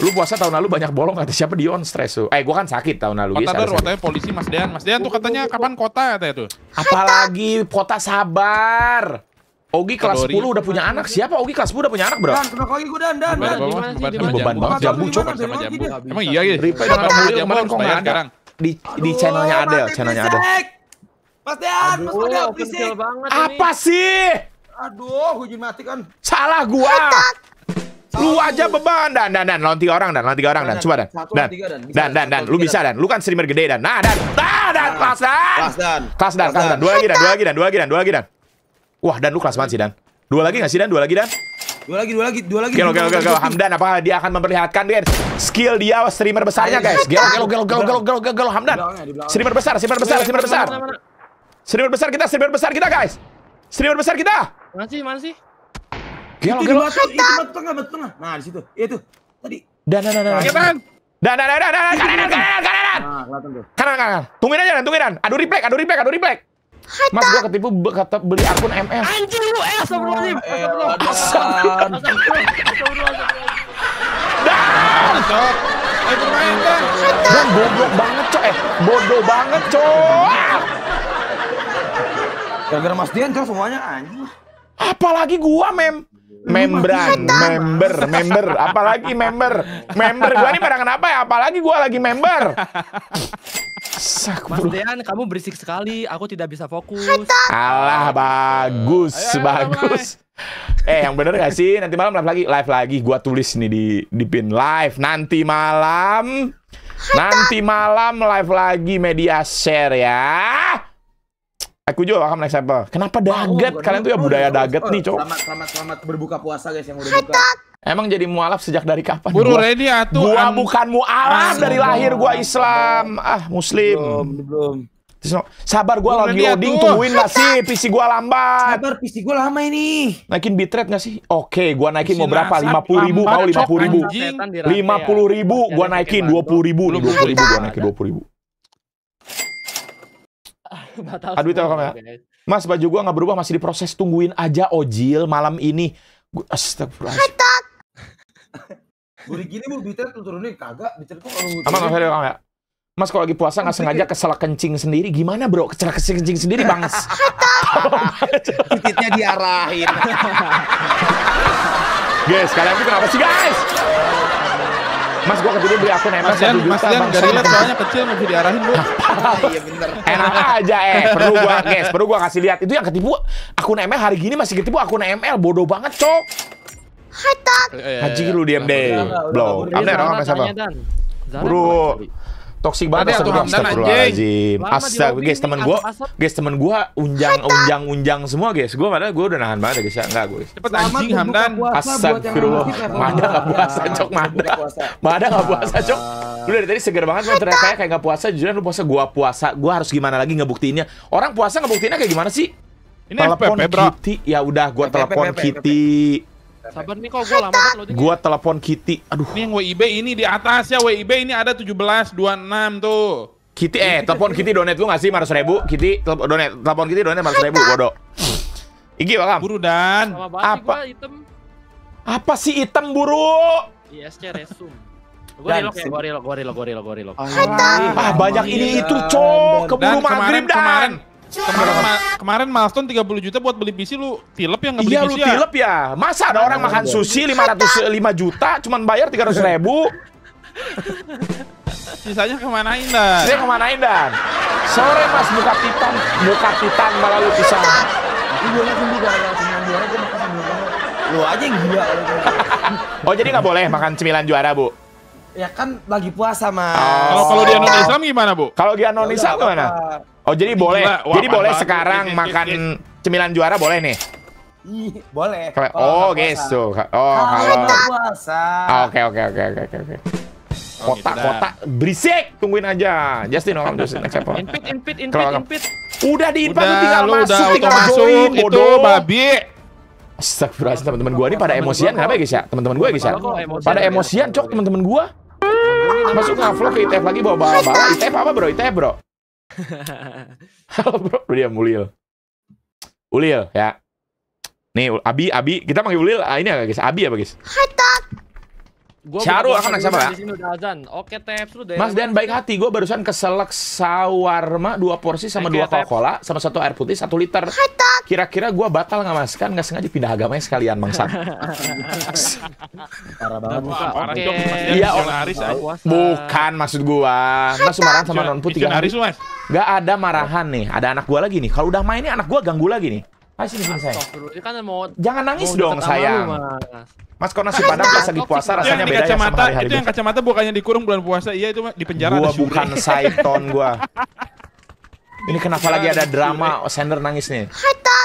Lu puasa tahun lalu banyak bolong kata siapa Dion stres tuh. Eh gua kan sakit tahun lalu. Kota ada sakit. katanya polisi Mas Dean. Mas Dean tuh katanya kapan kota katanya tuh? Apalagi kota sabar. Ogi kelas Kalori. 10 udah punya anak. Siapa Ogi kelas 10 udah punya anak bro? Dan, kenapa lagi gue dan, dan, Beban beban sama? Beban jambu. banget, jambu, Beban Cok. Sama beban jambu. Emang iya gitu? Dengan Beban kamu jambu kok nggak bayar ada. sekarang. Di di channelnya Adel, channelnya Adel. Mas Dean, Mas Dean, berisik. Apa sih? Aduh, gue jadi mati kan. Salah gua. Lu aja beban dan dan dan lawan tiga orang dan lawan tiga orang dan coba dan. Dan dan dan dan lu bisa dan. Lu kan streamer gede dan. Nah dan. Nah dan kelas dan. Kelas dan. Kelas dan kelas dan. Dua lagi dan dua lagi dan dua lagi dan dua lagi dan. Wah dan lu kelas banget sih dan. Dua lagi nggak sih dan? Dua lagi dan? Dua lagi, dua lagi, dua lagi. Gelo, gelo, gelo, Hamdan, apakah dia akan memperlihatkan guys skill dia streamer besarnya guys? Gelo, gelo, gelo, gelo, gelo, gelo, gelo, Hamdan. Streamer besar, streamer besar, streamer besar. Streamer besar kita, streamer besar kita guys. Streamer besar kita. Mana sih, mana sih? Gelo Itu di gelo batu, itu batu tengah, batu tengah. Nah, di situ. Itu. Tadi. dan dan dan dan Iya kan? dan dan dan dan dan kanan kanan kanan Nah, kelihatan tuh. kanan kanan tungguin aja dan tungguin dan aduh refleks aduh refleks aduh refleks Mas gua ketipu kata beli akun ML. Anjing lu, eh, astagfirullahaladzim. Eh, Astagfirullah. Dan. Dan goblok banget, Cok. Eh, bodoh banget, Cok. Gara-gara Mas Dian cok semuanya anjing. Apalagi gua, Mem. Membran, member, member, apalagi member, member gua ini pada kenapa ya? Apalagi gua lagi member. Mas. Dean, kamu berisik sekali. Aku tidak bisa fokus. Alah, bagus, Ayo, ayo, bagus. Eh, yang bener gak sih? Nanti malam live lagi, live lagi. Gua tulis nih di di pin live. Nanti malam, nanti malam live lagi media share ya. Aku juga akan next apa? Kenapa daget? Oh, Kalian tuh ya oh, budaya daget oh, nih, cok. Selamat, selamat, selamat berbuka puasa guys yang udah buka. Emang jadi mualaf sejak dari kapan? Buru Gua- ready atuh. Gua bukan mualaf dari lahir gua Islam. Ah, Belum, muslim. belum. Tisno, Sabar gua lagi loading tungguin gak sih? PC gua lambat. Sabar, PC gue lama ini. Naikin bitrate gak sih? Oke, gua naikin mau berapa? nasab, Lima puluh ribu, lambat, mau lima puluh ribu. Anjing. Setan di rantai Lima ya. puluh ribu, Yang gua naikin batu. dua puluh ribu, Belum, dua puluh ribu, belum. gua naikin dua puluh ribu. Batal Aduh, itu semua, ya? guys. Mas, baju gua nggak berubah, masih diproses. Tungguin aja Ojil malam ini. Gua, astagfirullahaladzim. Buri gini bu, bitter tuh turunin kagak. Bitter tuh kalau Aman, Mas ya? Mas kalau lagi puasa nggak sengaja kesel kencing sendiri, gimana bro? Kesel kencing sendiri bangs. Tititnya diarahin. guys, kalian tuh kenapa sih guys? Mas gua ketidur beli akun MS Mas Dian, 1 Mas juta Dian, gak relate soalnya kecil mesti diarahin, Bu. Iya bener. Enak aja eh, perlu gua guys, perlu gua kasih lihat. Itu yang ketipu akun ML hari gini masih ketipu akun ML, bodoh banget, Cok. Eh, Haji lu diam deh. Belum. Abner, Zara apa siapa? Bro. Toksik banget Atuh Hamdan, astagfirullahaladzim. Astaga, guys temen gua, asap-asap. guys temen gua unjang unjang unjang semua guys. Gua padahal gua udah nahan banget ya, guys ya. Enggak, guys. Cepet anjing Hamdan. Astagfirullah. Mada nggak puasa, Cok, Mada. Mada nggak puasa, Cok. Lu dari tadi seger banget lu teriak kayak nggak puasa, jujur lu puasa, gua puasa. Gua harus gimana lagi ngebuktiinnya? Orang puasa ngebuktiinnya kayak gimana sih? Ini telepon FPP, bro. Kitty. Ya udah gua telepon. Kitty. Sabar nih kok gue lama banget loading. Gua telepon Kitty. Aduh, Ini yang WIB ini di atas ya, WIB ini ada 17, 26 tuh. Kitty eh telepon Kitty donate lu nggak sih 500 ribu? Kitty telepon donate, telepon Kitty donate 500 ribu, bodoh. Iki welcome. Buru Dan. Sih Apa? item. Apa sih item buru? ISC resume. Gue Dan relock ya, gue relock, gue relock, gue relock, gue. Ah banyak ini itu cok keburu maghrib dan. kemarin, kemarin, ma- kemarin milestone 30 juta buat beli PC lu tilep ya nggak beli Iya PC lu ya? tilep ya. Masa ada orang makan sushi 505 juta cuman bayar 300 ribu? Sisanya kemanain Dan? Dia kemanain dan? Sore mas buka titan, buka titan malah lu pisang. Tapi gue langsung juga juara gue makan juara. Lu aja yang gila. lu. Oh jadi nggak boleh makan cemilan juara bu? Ya kan lagi puasa mas. Kalau kalau di non Islam gimana, Bu? Kalau dia non Ya Islam gimana? Oh jadi boleh, gila. Wah, jadi boleh sekarang tuh? makan cemilan juara boleh nih? Ih, boleh. Kalau Oh puasa. gitu. Oh Kalau puasa. Ah, Oke oke oke oke oke oke. Oh, Kota gitu dah. kota berisik, tungguin aja. Justin, welcome Justin. Next apa? Invite, invite, invite, Kalau- invite. Udah di invite lu Udah, tinggal lu masuk, udah tinggal masuk, join, itu bodoh. babi. Astagfirullahaladzim teman-teman gua ini pada emosian kenapa ya guys ya? Teman-teman gua ya guys ya? Pada ya. emosian cok teman-teman gua. Masuk ngavlog ke ITF lagi bawa bala-bala. ITF apa bro? ITF bro? Halo bro, Lu dia Ulil. Ulil ya. Nih Abi, Abi, kita panggil Ulil ah, ini ya guys, Abi apa guys? Gua Syahrul, buka akan siapa ya? Di sini udah azan. Oke, Teps lu Mas Dan baik hati, gue barusan keselak sawarma dua porsi sama Thank dua. Coca-Cola sama satu air putih satu liter. Kira-kira gue batal nggak mas? Kan nggak sengaja pindah agamanya sekalian bangsat. Parah banget. buka, parah, Dan Iya. Bukan maksud gua. Mas marahan sama non putih Mas. Gak ada marahan nih. Ada anak gua lagi nih. Kalau udah main nih anak gua ganggu lagi nih. Ayo sini sini ini kan mau Jangan nangis mau dong sayang. Mas. Mas kalau nasi padang pas lagi puasa rasanya di beda ya sama kacamata, hari-hari itu yang biasa. kacamata bukannya dikurung bulan puasa. Iya, itu di penjara Gua bukan Saiton gua. Ini kenapa lagi ada drama sender nangis nih?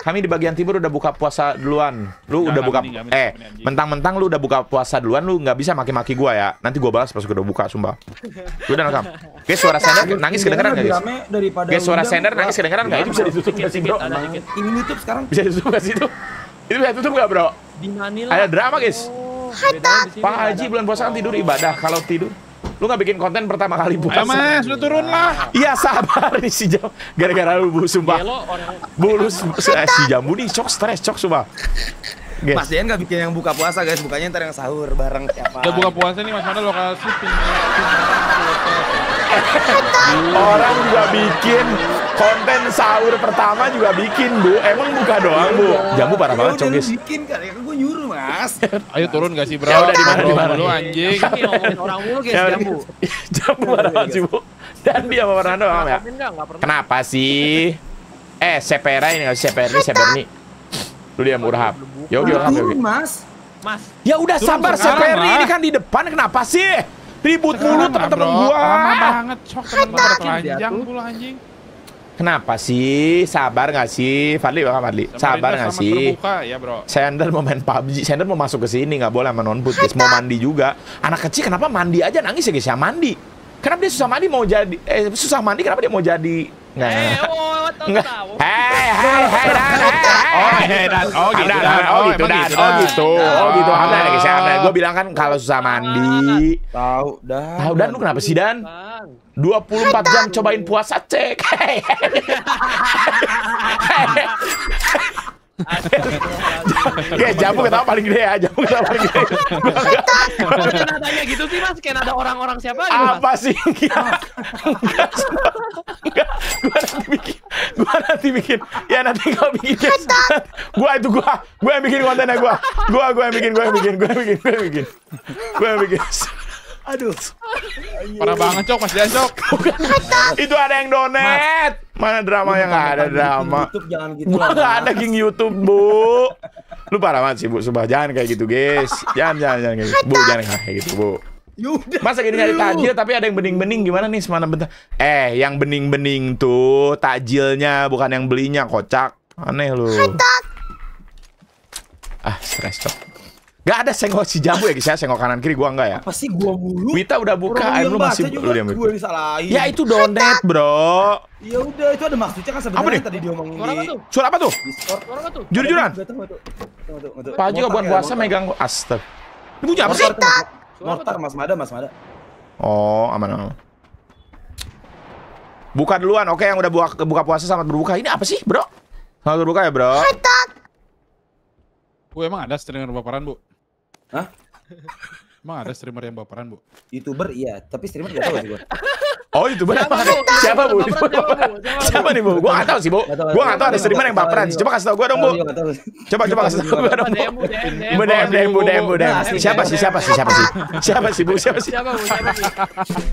Kami di bagian timur udah buka puasa duluan. Lu udah buka eh mentang-mentang lu udah buka puasa duluan lu nggak bisa maki-maki gua ya. Nanti gua balas pas gua udah buka sumpah. Lu udah rekam. Guys suara sender nangis kedengeran Lebih nggak guys? Guys suara sender nangis kedengeran nggak? Itu bisa ditutup nggak sih bro? Ini YouTube sekarang. Bisa ditutup nggak sih itu? Itu bisa tutup nggak bro? Di Manila. Ada drama guys. Pak Haji bulan puasa kan tidur ibadah. Kalau tidur, lu nggak bikin konten pertama kali puasa. Ayo, Mas, lu turun lah. Iya sabar nih si Jam. Gara-gara lu bu sumpah. Orang Bu lu eh, si Jambu nih cok stres cok sumpah. Guys. Mas Dian nggak bikin yang buka puasa guys, bukanya ntar yang sahur bareng siapa? Udah buka puasa nih Mas Manda lokasi pin. Orang juga bikin konten sahur pertama juga bikin, Bu. Emang buka doang, Bu. Jambu parah Ya banget, lu guys. bikin kan, ya kan gue nyuruh mas. Ayo turun gak sih bro? Ya udah, di mana, di mana? Lu anjing. Ini orang mulu guys, Ya udah. jambu. Jambu parah banget sih, Bu. Dan dia sama Fernando ya. Komen nggak? Nggak pernah. Kenapa sih? Eh, Sepera ini nggak sih Seperni, Seperni. Lu dia murahap. Yogi, Yogi, Yogi. Turun mas. Mas, Ya udah sabar lah. ini kan di depan kenapa sih? Ribut mulu teman-teman gua. Lama banget, cok telanjang Jatuh. pula anjing. Kenapa sih? Sabar nggak sih? Fadli, Bang Fadli. Sabar nggak sih? Berbuka ya bro. Sender mau main PUBG, Sender mau masuk ke sini nggak boleh sama non guys. Mau mandi juga. Anak kecil kenapa mandi aja nangis ya guys ya mandi? Kenapa dia susah mandi mau jadi eh susah mandi kenapa dia mau jadi nggak? eh, oh, tahu hei, hei, Dan, hei, Oh, Dan. Oh, gitu, Dan, Dan. oh gitu, Dan. Oh gitu, oh gitu. Hamdan Hamdan. Gue bilang kan kalau susah mandi. Tahu dah. Tahu Dan lu kenapa sih Dan? Bang. 24 jam cobain puasa cek. Hei, Guys, jambu ketawa paling gede ya, jambu ketawa paling gede. Kok kena tanya gitu sih mas? Kayak ada orang-orang siapa gitu mas? Apa sih? Enggak. Gua nanti bikin. Gua nanti bikin. Ya nanti kau bikin guys. Gua itu gua. Gua yang bikin kontennya gua. Gua gua yang bikin, gua yang bikin, gua yang bikin, gua yang bikin. Gua yang bikin. Aduh. Parah banget cok Mas Dian cok. Itu ada yang donate. Mana drama yang nggak ada drama? YouTube jangan gitu. Gua lah, nggak Mas. ada king YouTube, Bu. Lu parah banget sih, Bu. Sumpah jangan kayak gitu, guys. Jangan, jangan, jangan kayak gitu. Bu, jangan kayak gitu, Bu. Yaudah. Masa gini nyari takjil tapi ada yang bening-bening gimana nih semana bentar? Eh, yang bening-bening tuh takjilnya bukan yang belinya, kocak. Aneh lu. Ah, stres cok. Gak ada senggol si jambu ya guys ya, senggol kanan kiri gua enggak ya. Apa sih gua mulu? Wita udah buka, Orang air lu masih juga lu diam gue disalahin. Ya itu donate, Bro. Ya udah itu ada maksudnya kan Apa nih? sebenarnya tadi diomongin Suara apa tuh? Suara apa tuh? Discord. Suara apa tuh? Tunggu. Pak Haji Mortar ya, puasa megang astag. Ini bunyi apa sih? Mortar, Mas Mada, Mas Mada. Oh, aman aman. Buka duluan. Oke, yang udah buka, buka puasa selamat berbuka. Ini apa sih, Bro? Selamat berbuka ya, Bro. Bu emang ada streamer baperan bu? Hah? Emang ada streamer yang baperan bu? YouTuber iya, tapi streamer gak tahu sih gua. Oh, apa? Bu? Siapa, Bu? Siapa, nih, Bu? Gua nggak tahu sih, Bu. Gua nggak tahu ada streamer yang baperan. Coba kasih tau gua dong, Bu. Coba coba kasih tau gua dong, Bu. Bu, DM, DM. Bu, DM, Bu, DM. Nah, Siapa sih? Siapa sih? Siapa sih? Siapa sih, Bu? Siapa sih? Siapa Bu? Siapa Bu?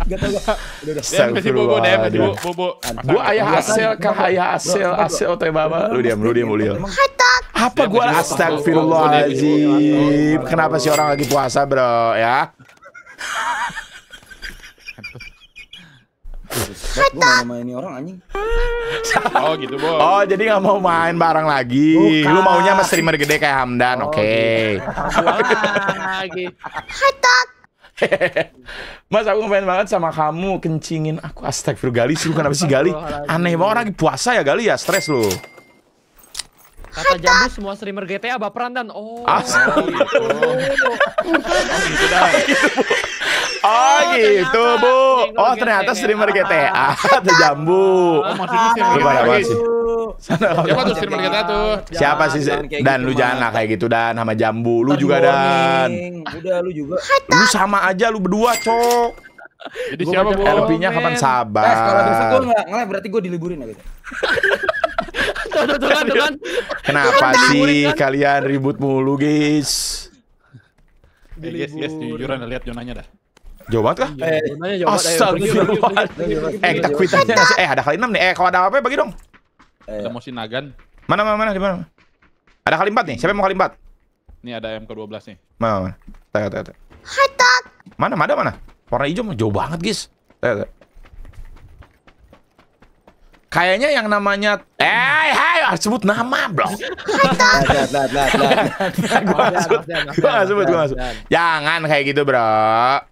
Nggak tahu gua. Udah, udah. DM kasih bu, bu, DM kasih bu, bu, bu. Gua ayah Asel kah ayah Asel. Asel otoy baba. Lu diam, lu diam, lu diam. Apa diam. astagfirullahaladzim Kenapa sih orang lagi puasa bro ya Gua nggak nama ini orang anjing. Oh gitu bu. Oh jadi nggak mau main bareng lagi Bukan. Lu maunya sama streamer gede kayak Hamdan Oh, Oke Lagi. Mas aku pengen banget sama kamu Kencingin aku Astagfirullah Gali sih kenapa sih Gali Aneh banget orang lagi puasa ya Gali ya Stres lu Kata jambu semua streamer GTA baperan dan oh. Ah, gitu. gitu dah. Oh gitu ternyata bu nyenggol Oh ternyata GTA. streamer GTA Ada jambu Oh maksudnya streamer sih Sana, Siapa tuh streamer kita tuh? Siapa sih Dan gitu, lu jangan lah kayak gitu Dan sama jambu Lu juga Dan. Udah lu juga. Lu sama aja lu berdua cok Jadi Gua siapa bu? LP-nya kapan Eh, kalau besok sabar gua nggak nge berarti gua diliburin ya gitu. Kan, kan. Kenapa Kan sih kan? kalian ribut mulu guys Eh guys, guys, lihat zonanya dah. Jauh kah? Eh, Eh kita quit aja? Eh ada kali 6 nih Eh kalau ada apa-apa bagi dong eh, Ada Mosin Nagan. Mana mana mana di mana? Ada kali 4 nih Siapa yang mau kali 4? Ini ada MK12 nih. Mana mana Tengok tengok tengok Mana mana mana Warna hijau mah jauh banget guys Tengok tengok Kayaknya yang namanya Eh hai sebut nama bro. Gua sebut Gua. Jangan kayak gitu bro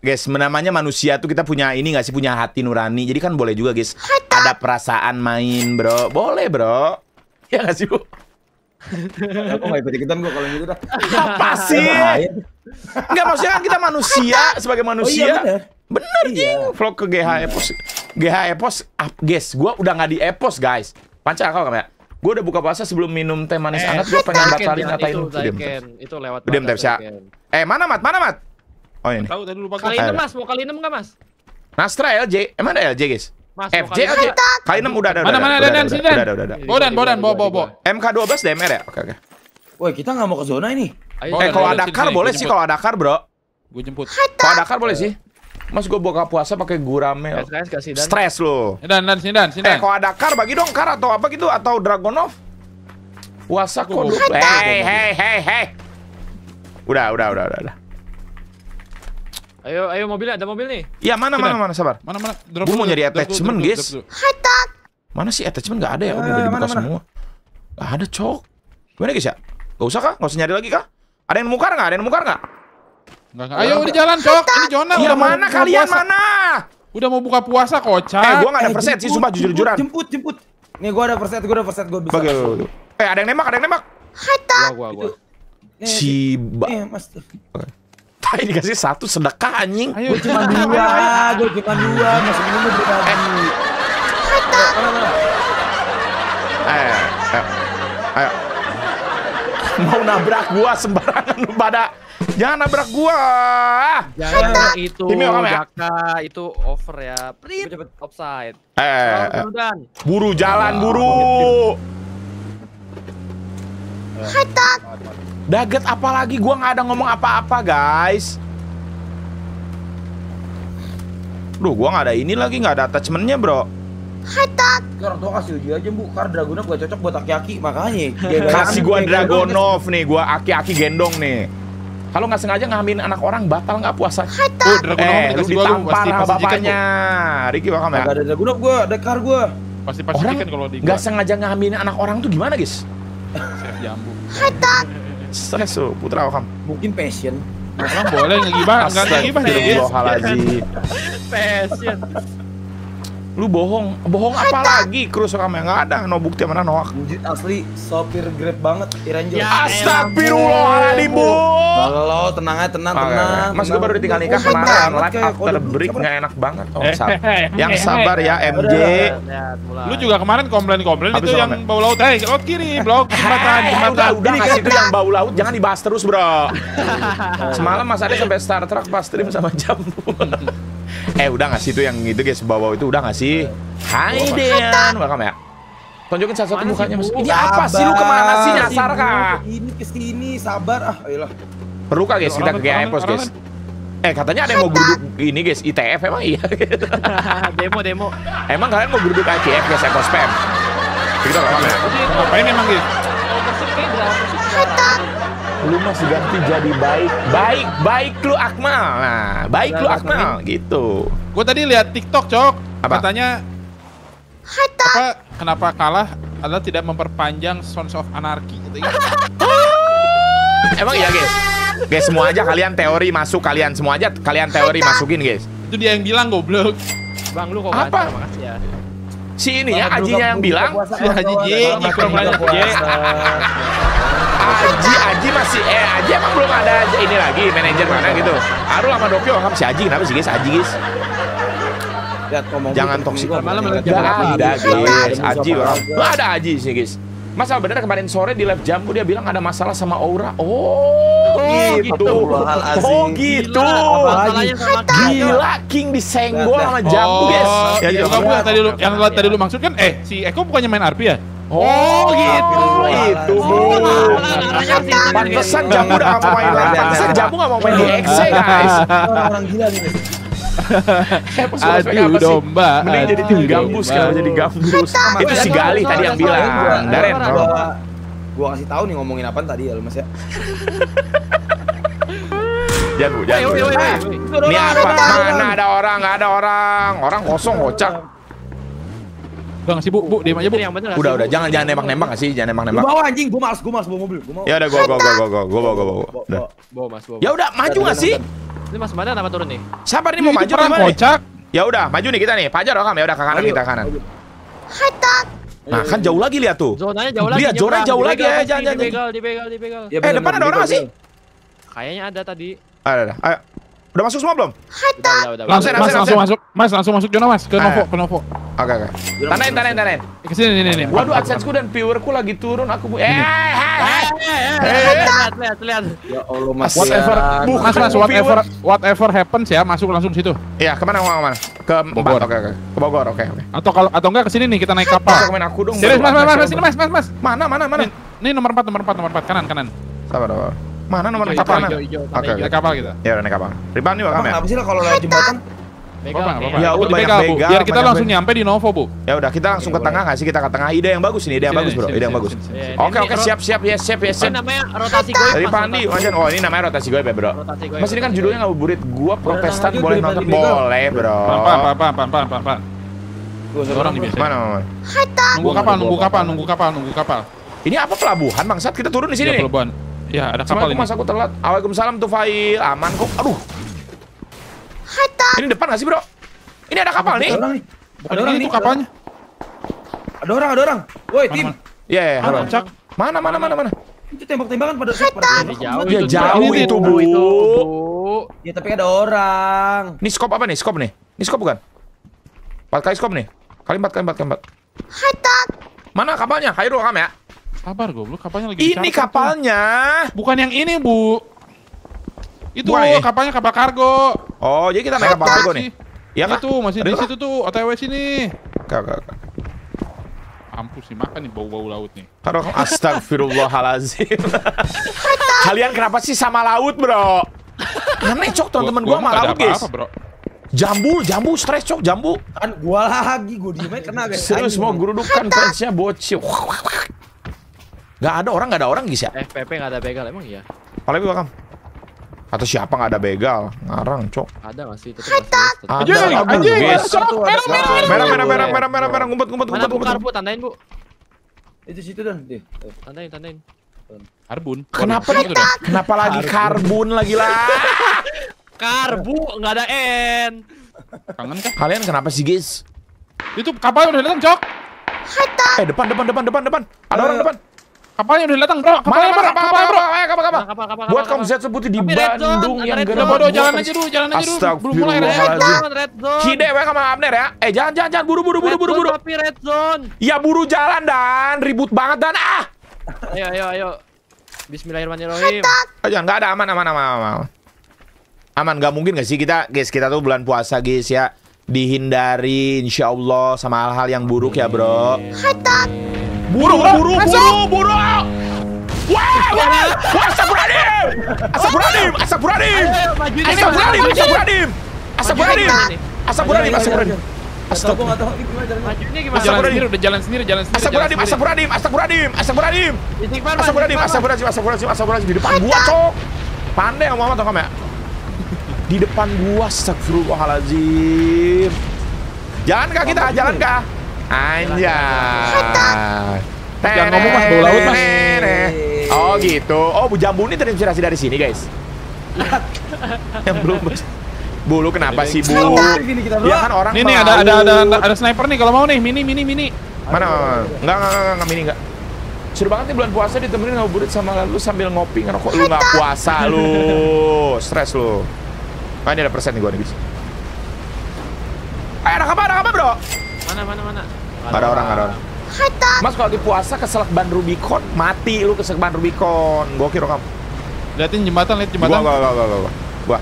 Guys namanya manusia tuh kita punya ini gak sih Punya hati nurani Jadi kan boleh juga guys Ada perasaan main bro Boleh bro Ya gak sih bu Aku nggak ikut ikutan gua kalau gitu dah. Apa sih. Enggak maksudnya kan kita manusia Sebagai Oh iya manusia benar. Bener Iya. jing Vlog ke GH Epos GH Epos ah, Guys gua udah gak di Epos guys Panca kau gak ya Gue udah buka puasa sebelum minum teh manis Eh, hangat. Gue pengen batalin ngatain itu. Itu lewat Sya. Zaiken. Eh, mana Mat? Mana Mat? Oh ini. Tahu tadi lupa Kali enam Eh. mas, mau kali enam nggak mas? Nastra LJ. Emang ada LJ guys? Mas, mau FJ LJ. Kali 6 udah ada. Mana, udah, mana, udah, Dan, udah, Dan, sini, udah, Dan. udah, udah, udah. Bodan, bodan, bawa, bawa, bawa. MK12 DMR ya? Oke, oke. Woi, kita nggak mau ke zona ini. Eh, kalau ada kar sini, boleh gua sih kalau ada kar, Bro. Gue jemput. Kalau ada kar boleh sih. Mas gue buka puasa pakai gurame. Stres lo. Dan, dan, sini, Dan, sini, Eh, kalau ada kar bagi dong kar atau apa gitu atau Dragonov. Puasa kok. Hei, hei, hei, hei. Udah, udah, udah, udah, udah. Ayo, ayo mobilnya, ada mobil nih. Iya, mana, mana, mana, sabar. Mana, mana? Drop Gua dulu, mau nyari attachment, guys. dulu. Mana sih attachment nggak ada ya? Udah Eh, dibuka mana, mana? semua. Gak ada, cok. Gimana guys ya? Gak usah kah? Gak usah nyari lagi kah? Ada yang mukar nggak? Ada yang mukar nggak? Enggak, enggak. Ayo, di jalan, Cok. Ini Jona Iya udah mau mana kalian puasa. mana? Udah mau buka puasa, kocak. Eh, gua nggak ada Eh, perset sih, sumpah jujur-jujuran. Jemput, jemput. Nih gua ada perset, gua ada perset, gua bisa. Bagi. Eh, ada yang nembak, ada yang nembak. Gua, gua, gua. Nih, Si ba... Nih, Mas. Tadi dikasih satu sedekah anjing. Ayo, Cuma dua, gua cuma dua, masih minum udah berbagi. Mana? Ayo, ayo, ayo. Mau nabrak gua sembarangan pada. Jangan nabrak gua. Jangan itu, Timnya orang ya? Jaka, itu over ya. Prit, Cepet. offside. Eh, eh, Oh, Dan. buru jalan buru. Daget apa lagi? Gua nggak ada ngomong apa-apa, guys. Duh, gua nggak ada ini lagi, nggak ada attachmentnya, bro. Orang tua kasih uji aja, Bu. Kar Dragunov gak cocok buat aki-aki, makanya. Kasih gua dia- Dragonov nih, gua aki-aki gendong nih. Kalau nggak sengaja ngambilin anak orang batal nggak puasa? Oh, Dragon Eh, lu dikasih gua lu ditampar pasti sama pasti bapaknya. Ricky welcome ya. Ada Dragunov gua, ada kar gua. Pasti pasti chicken kalau di nggak gua. sengaja ngambilin anak orang tuh gimana, guys? Chef jambu. Stres tuh, Putra welcome. Mungkin passion. Orang boleh ngegibah, enggak ngegibah jadi guys. Astagfirullahaladzim. Passion. Lu bohong, bohong apa lagi? Welcome ya? Nggak ada, no bukti mana noak. Asli sopir Grab banget, Iranjo. Ya. Astagfirullahaladzim, Bu. Halo, tenang aja, tenang, tenang. Mas gue baru ditinggal nikah Kode kemarin Live after break nggak enak banget Oh sabar Yang sabar ya MJ Lihat, mulai. Lu juga kemarin komplain-komplain itu yang sama. bau laut. Eh, laut kiri, blok jembatan, jembatan. udah, kan- itu yang bau laut Jangan dibahas terus bro Semalam Mas Ade sampai Star Trek pas stream sama jambu Eh udah ngasih itu yang itu guys Bau-bau itu udah ngasih Hai Dean Welcome ya. Tunjukin satu-satu Mana sih, mukanya mas? Ini apa sih? Lu ke mana sih nyasar kah Ini ke sini, sabar. Ah, ayolah. Perlu kah guys kita ke Orang- GIPOS orang- guys. Eh katanya ada yang mau geruduk ini guys ITF emang iya? Demo, demo. Emang kalian mau geruduk ITF guys Eko Spam Kita nggak apa-apa ya Ngapain emang gitu? Lu mas ganti jadi baik baik baik lu Akmal nah baik lu Akmal gitu Gue tadi lihat TikTok, Cok. Apa? Katanya apa kenapa kalah adalah tidak memperpanjang Sons of Anarchy gitu ya. emang iya guys guys semua aja kalian teori masuk kalian semua aja kalian teori masukin guys Itu dia yang bilang goblok. Bang, lu kok Apa? makasih ya. Si ini ya Ajinya yang bilang. Si Haji J, Ikram banyak, J. Aji Aji masih eh Aji emang belum ada ini lagi manajer mana gitu. Arul sama Dokyo kamu si Aji kenapa sih guys? Aji guys. Jangan gitu, toksik. Malam lagi. ada guys. Jangan Aji orang ada Aji sih guys Masa bener kemarin sore di live jambu dia bilang ada masalah sama Aura. Oh, gitu. Oh gitu. Apa masalahnya sama kita? Gila King disenggol sama jambu guys. Oh, Ya, itu coba. kamu yang tadi lu yang tadi lu maksud kan eh si Eko bukannya main RP ya? Oh gitu. Itu. Bu Oh, masalahnya sih, Pantesan jambu udah gak mau main lagi Pantesan jambu gak mau main di XC guys. Orang-orang gila nih. Eh, gua Aduh, apa sih? domba, Mending jadi tim gambus kalau jadi gambus Itu si Gali tadi yang bilang Daren Gua, oh. gua, gua kasih tahu nih ngomongin apaan tadi ya lu Mas ya. Jangan bu, jangan bu. Ini apa? Mana ada orang? Nggak ada orang. Orang kosong kocak. Udah ngasih bu, bu, diam aja bu. Yang bener Udah udah, jangan jangan nembak-nembak nggak sih? Jangan Lu nembak-nembak. bawa anjing, gua males, gua males bawa mobil, gua mau. Ya udah, gua gua gua gua gua gua bawa gua bawa. Bawa, Udah. bawa. Bawa, Mas, bawa. Ya udah, maju nggak sih? Ini Mas Badan apa turun nih? Sabar nih mau maju nih? kocak. Ya udah, maju nih kita nih. Pajar rekam ya udah ke kanan kita kanan. maju. Nah, kan jauh lagi lihat tuh. Zonanya jauh lagi. Lihat, zonanya jauh lagi ya, jangan, jangan. Dibegal, dibegal, dibegal. Ya, Eh, depan ada orang sih? Kayaknya ada tadi. Ada, ada. Ayo. Udah masuk semua belum? Udah, udah, udah. Langsung, mas langsung masuk, mas langsung masuk Jono mas ke Ah. Novo, ke Novo. Oke oke. Tandain tandain tandain. Ke sini nih nih nih. Waduh adsense-ku dan viewer-ku lagi turun aku bu. Eh, eh, eh. Lihat, lihat, lihat. Ya Allah Mas. Whatever, mas mas whatever whatever happens ya masuk langsung situ. Iya, ke mana mau ke mana? Ke. Bogor. Oke oke. Ke Bogor. Oke oke. Atau kalau atau enggak ke sini nih kita naik kapal. komen aku dong. Serius mas mas mas sini mas mas mas. Mana mana mana? Nih, nih nomor 4 nomor 4 nomor 4 kanan kanan. Sabar sabar. Mana nomor Hijau, kapal? hijau, Oke tanda oke. Naik kapal kita. Ya udah naik kapal. Riban nih Emang welcome ya. kenapa sih lah kalau lewat jembatan? Apa apa. Ya, udah banyak begal, Biar kita banyak langsung nyampe di Novo, Bu. Ya udah kita langsung ke tengah nggak sih kita ke tengah. Ide yang bagus ini, ide yang bagus bro, ide yang bagus. Oke oke siap siap yes siap yes Ini siap. namanya rotasi goib. Dari Pandi. Majan. Oh ini namanya rotasi gue ya bro. Rotasi goib, Mas ini kan judulnya ngabuburit. Gua Protestan boleh nonton boleh bro. Pelan pelan pelan pelan. Gua Ada orang nih biasanya. Mana mana? Nunggu kapal, nunggu kapal, nunggu kapal, nunggu kapal. Ini apa pelabuhan bangsat? Kita turun di sini Iya, nih. pelabuhan. Ya, ada kapal ini. mas aku telat. Waalaikumsalam tuh Fail. Aman kok. Aduh. Ini depan nggak sih bro? Ini ada kapal nih. Ada orang nih. Bukan Ada orang nih. kapalnya. Ada orang, ada orang. Woi, tim. Iya iya. halo. Mana, Cak? Mana mana mana mana? Itu tembak-tembakan pada pada jauh Ya, itu. jauh itu, Bu. itu, Bu. Ya tapi ada orang. Ini skop apa nih? Skop nih. Ini skop bukan? Empat kali skop nih. Kali empat kali empat kali empat. Mana kapalnya? Hairul rekam ya. Sabar goblok, kapalnya lagi Ini kapalnya. Bukan yang ini, Bu. Itu Bukan ini? kapalnya kapal kargo. Oh, jadi kita naik kapal Apa kargo nih. Iya kah? Itu masih di situ tuh, OTW sini. Oke, oke, oke. Mampus sih makan nih bau-bau laut nih. Taruh astagfirullahalazim. Kalian kenapa sih sama laut, Bro? Aneh cok teman-teman gua sama mah nggak laut, guys. apa-apa, Bro. Jambu, jambu stres cok, jambu. Kan gua lagi, gua diem aja kena guys. Serius mau gerudukan fansnya bocil. Gak ada orang, gak ada orang guys ya. FPP nggak ada begal emang iya. Apalagi welcome. Atau siapa nggak ada begal? Ngarang cok. Ada nggak sih? Ada, Anjing, ada, anjing, ada satu. Merah, merah, merah, merah, merah, merah, ngumpet, ngumpet, Mana ngumpet, bu ngumpet. karbu? Tandain bu. Itu situ dan. Tuh. tuh. Tandain, tandain. Arbun. Kenapa. Kenapa lagi karbon lagi lah? Karbu nggak ada N. Kangen kan? Kalian kenapa sih guys? Itu kapalnya udah datang, Cok. Eh depan, depan, depan, depan, depan. Ada orang depan. Kapalnya udah datang, Bro. Kapalnya, Bro. kapal, Kapalnya, kapal, Bro. kapal, kapal, kapal. Kapal, kapal, Buat kamu kapal. Z sebut di Bandung yang gede. Bodoh, jalan aja dulu, jalan aja dulu. Belum mulai. Red zone, red zone. Kide we sama Abner ya. Eh jangan, jangan, jangan. Buru, buru, buru, Red buru, zone, buru. Tapi red zone. Ya buru jalan dan ribut banget dan ah. Ayo, ayo, ayo. Bismillahirrahmanirrahim. Ah, Jangan, nggak ada aman, aman, aman, aman. Aman, nggak mungkin nggak sih kita, guys, kita tuh bulan puasa, guys ya. Dihindari insya Allah sama hal-hal yang buruk ya, bro. Buru, buru, buru, buru. Wah, wah, wah, Astagfirullahaladzim, majuin. astagfirullahaladzim. Astagfirullahaladzim. Majuin, Astagfirullahaladzim, astagfirullahaladzim. Nggak tahu, gua tahu. Ini gimana? Majuinnya Udah gimana? jalan sendiri, udah jalan sendiri, jalan sendiri. Astagfirullahaladzim, jalan sendiri. astagfirullahaladzim, astagfirullahaladzim, astagfirullahaladzim. Istighfar, Mas, Astagfirullahaladzim, istighfar, Mas. astagfirullahaladzim, astagfirullahaladzim, astagfirullahaladzim di depan gua, Cok. Pandai ngomong apa tau ya? Di depan gua, astagfirullahaladzim. Jalan kah kita? Jalan kah? Anjay. Jangan ngomong, Mas, bau laut, Mas. Oh gitu. Oh, Bu Jambu ini terinspirasi dari sini, guys. Yang belum Bulu kenapa sih, Bu? Ya kan orang Nih nih ada ada ada ada, sniper nih kalau mau nih, mini mini mini. Mana? Enggak, enggak, enggak, enggak, mini enggak. Seru banget nih bulan puasa ditemenin ngabuburit sama lu sambil ngopi ngerokok. Lu nggak puasa lu. Stres lu. Ini ada persen nih gua nih, bis. Eh, ada apa, ada apa, bro? Mana, mana, mana? Nggak ada orang, ada orang. Mas kalau di puasa keselak ban Rubicon, mati lu keselak ban Rubicon. Gokil kamu. Liatin jembatan, lihat Gua, jembatan. gua, gua, gua, gua, gua. Gua.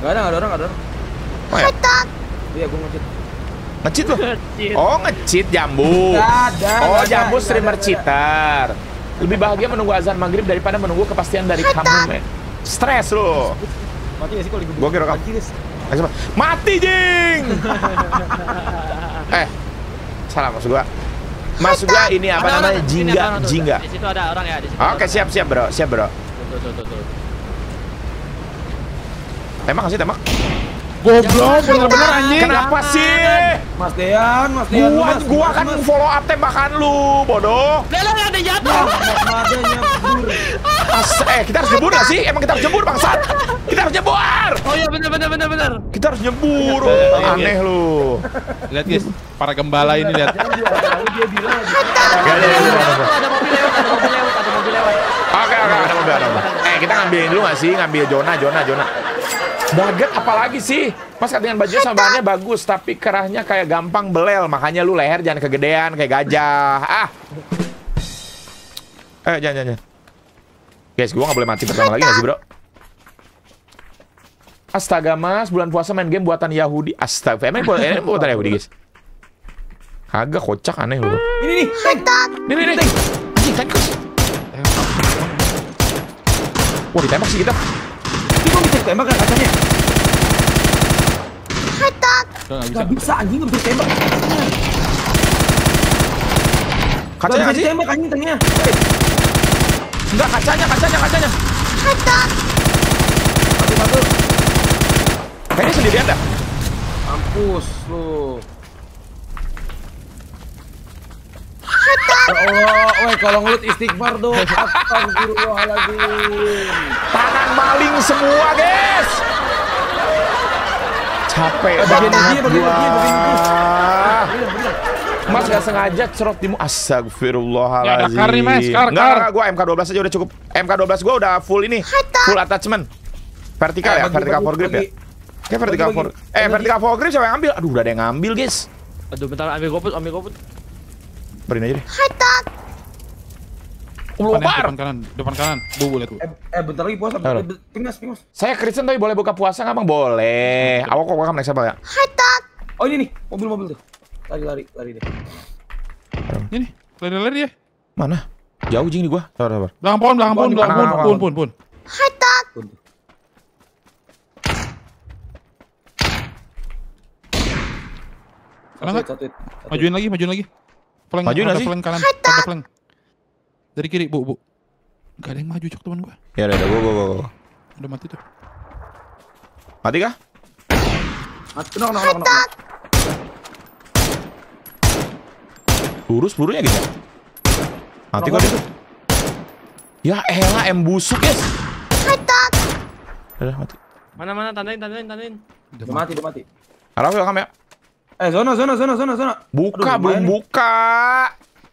Nggak ada, nggak ada orang, nggak ada orang. Oh ya, Iya, gua ngecit. ngecit lu. Cheat. Oh, ngecit jambu. Ada. Oh, ada, jambu nggak streamer ada. cheater. Lebih bahagia menunggu azan maghrib daripada menunggu kepastian dari kamu, men. Stres lu. Mati ya sih kalau Gua kira kamu. Mati, Jing! eh, salah maksud gua. Maksud gua ini apa Ada namanya? orang, Jingga, orang jingga. Di situ ada orang ya, di situ. Oke, siap, siap, bro. Siap, bro. Tuh, tuh, tuh, tuh. Tembak sih, tembak? Goblok, bener-bener anjing. Kenapa sih? Mas Dean, Mas Dean. Gua, Mas, gua Mas, kan Mas. follow up tembakan lu, bodoh. Lah, lah, ada jatuh. Mas nyebur. Eh, kita harus jebur nggak sih? Emang kita harus jebur, bangsat? Kita harus jebur! Oh iya, bener, bener, bener, bener. Kita harus nyebur. Aneh lu. Lihat guys, para gembala ini lihat. Dia bilang. Gak ada, gak mobil lewat, ada mobil lewat, ada mobil lewat. Oke, oke, ada mobil, ada mobil. Eh, kita ngambilin dulu nggak sih? Ngambil Jona, Jona, Jona. Baget apalagi sih? Mas dengan bajunya sama bahannya bagus, tapi kerahnya kayak gampang belel. Makanya lu leher jangan kegedean kayak gajah. Ah. Eh, jangan, jangan, jangan. Guys, gua nggak boleh mati pertama lagi nggak sih, bro? Astaga, Mas. Bulan puasa main game buatan Yahudi. Astaga, emang emang buatan Yahudi, guys? Kagak, kocak, aneh lu. Ini nih, tank. Nih, nih, nih. Anjing, tank. Wah, ditembak sih kita. Ini tembak kan kacanya? Bisa. Gak bisa anjing gak bisa tembak. Kacanya Gak nggak bisa sih? tembak anjing tanknya. Enggak, kacanya, kacanya, kacanya. Satu satu. Kayaknya sendirian dah. Mampus lu. Ya Allah, woi kalau ngelut istighfar dong. Astagfirullahaladzim. Tangan maling semua, guys. Capek Eh, banget gua. Mas gak sengaja cerot di mu. Astagfirullahaladzim. Ya, kar nih, Mas. Kar, Enggak, kar. enggak, gua MK12 aja udah cukup. MK12 gua udah full ini. Full attachment. Vertikal Eh, ya, bagi- vertikal bagi- for grip ya. Kayak vertikal for Eh, vertikal for grip siapa yang ambil? Aduh, udah ada yang ngambil, guys. Aduh, bentar ambil goput, ambil goput. Berin aja deh. Depan, ya, Keluar. depan kanan, depan kanan. Bu, lihat bu. Eh, eh bentar lagi puasa. Halo. Eh, Pingas, pingas. Saya Kristen tapi boleh buka puasa nggak bang? Boleh. Awak kok welcome next apa ya? Oh ini nih, mobil-mobil tuh. Lari, lari, lari deh. Ini, lari-lari ya. Mana? Jauh jing di gua. Sabar, sabar. Belakang pohon, belakang pohon, Pohon, belakang pohon, pohon, pohon, pohon, nggak? satu, satu. Majuin lagi, majuin lagi. Flank, nggak ada sih? flank kanan, ada flank. Dari kiri, bu, bu. Gak ada yang maju, cok teman gua. Ya udah, gua, gua, gua, gua. Udah mati tuh. Mati kah? Mati, kena, kena, kena, kena. Lurus pelurunya gitu. ya? Mati kok dia. Ya elah, em busuk, guys. Udah, mati. Mana mana tandain tandain tandain. Udah mati, udah mati. Halo, welcome ya. Eh, zona, zona, zona, zona, zona. Buka, Aduh, belum buka.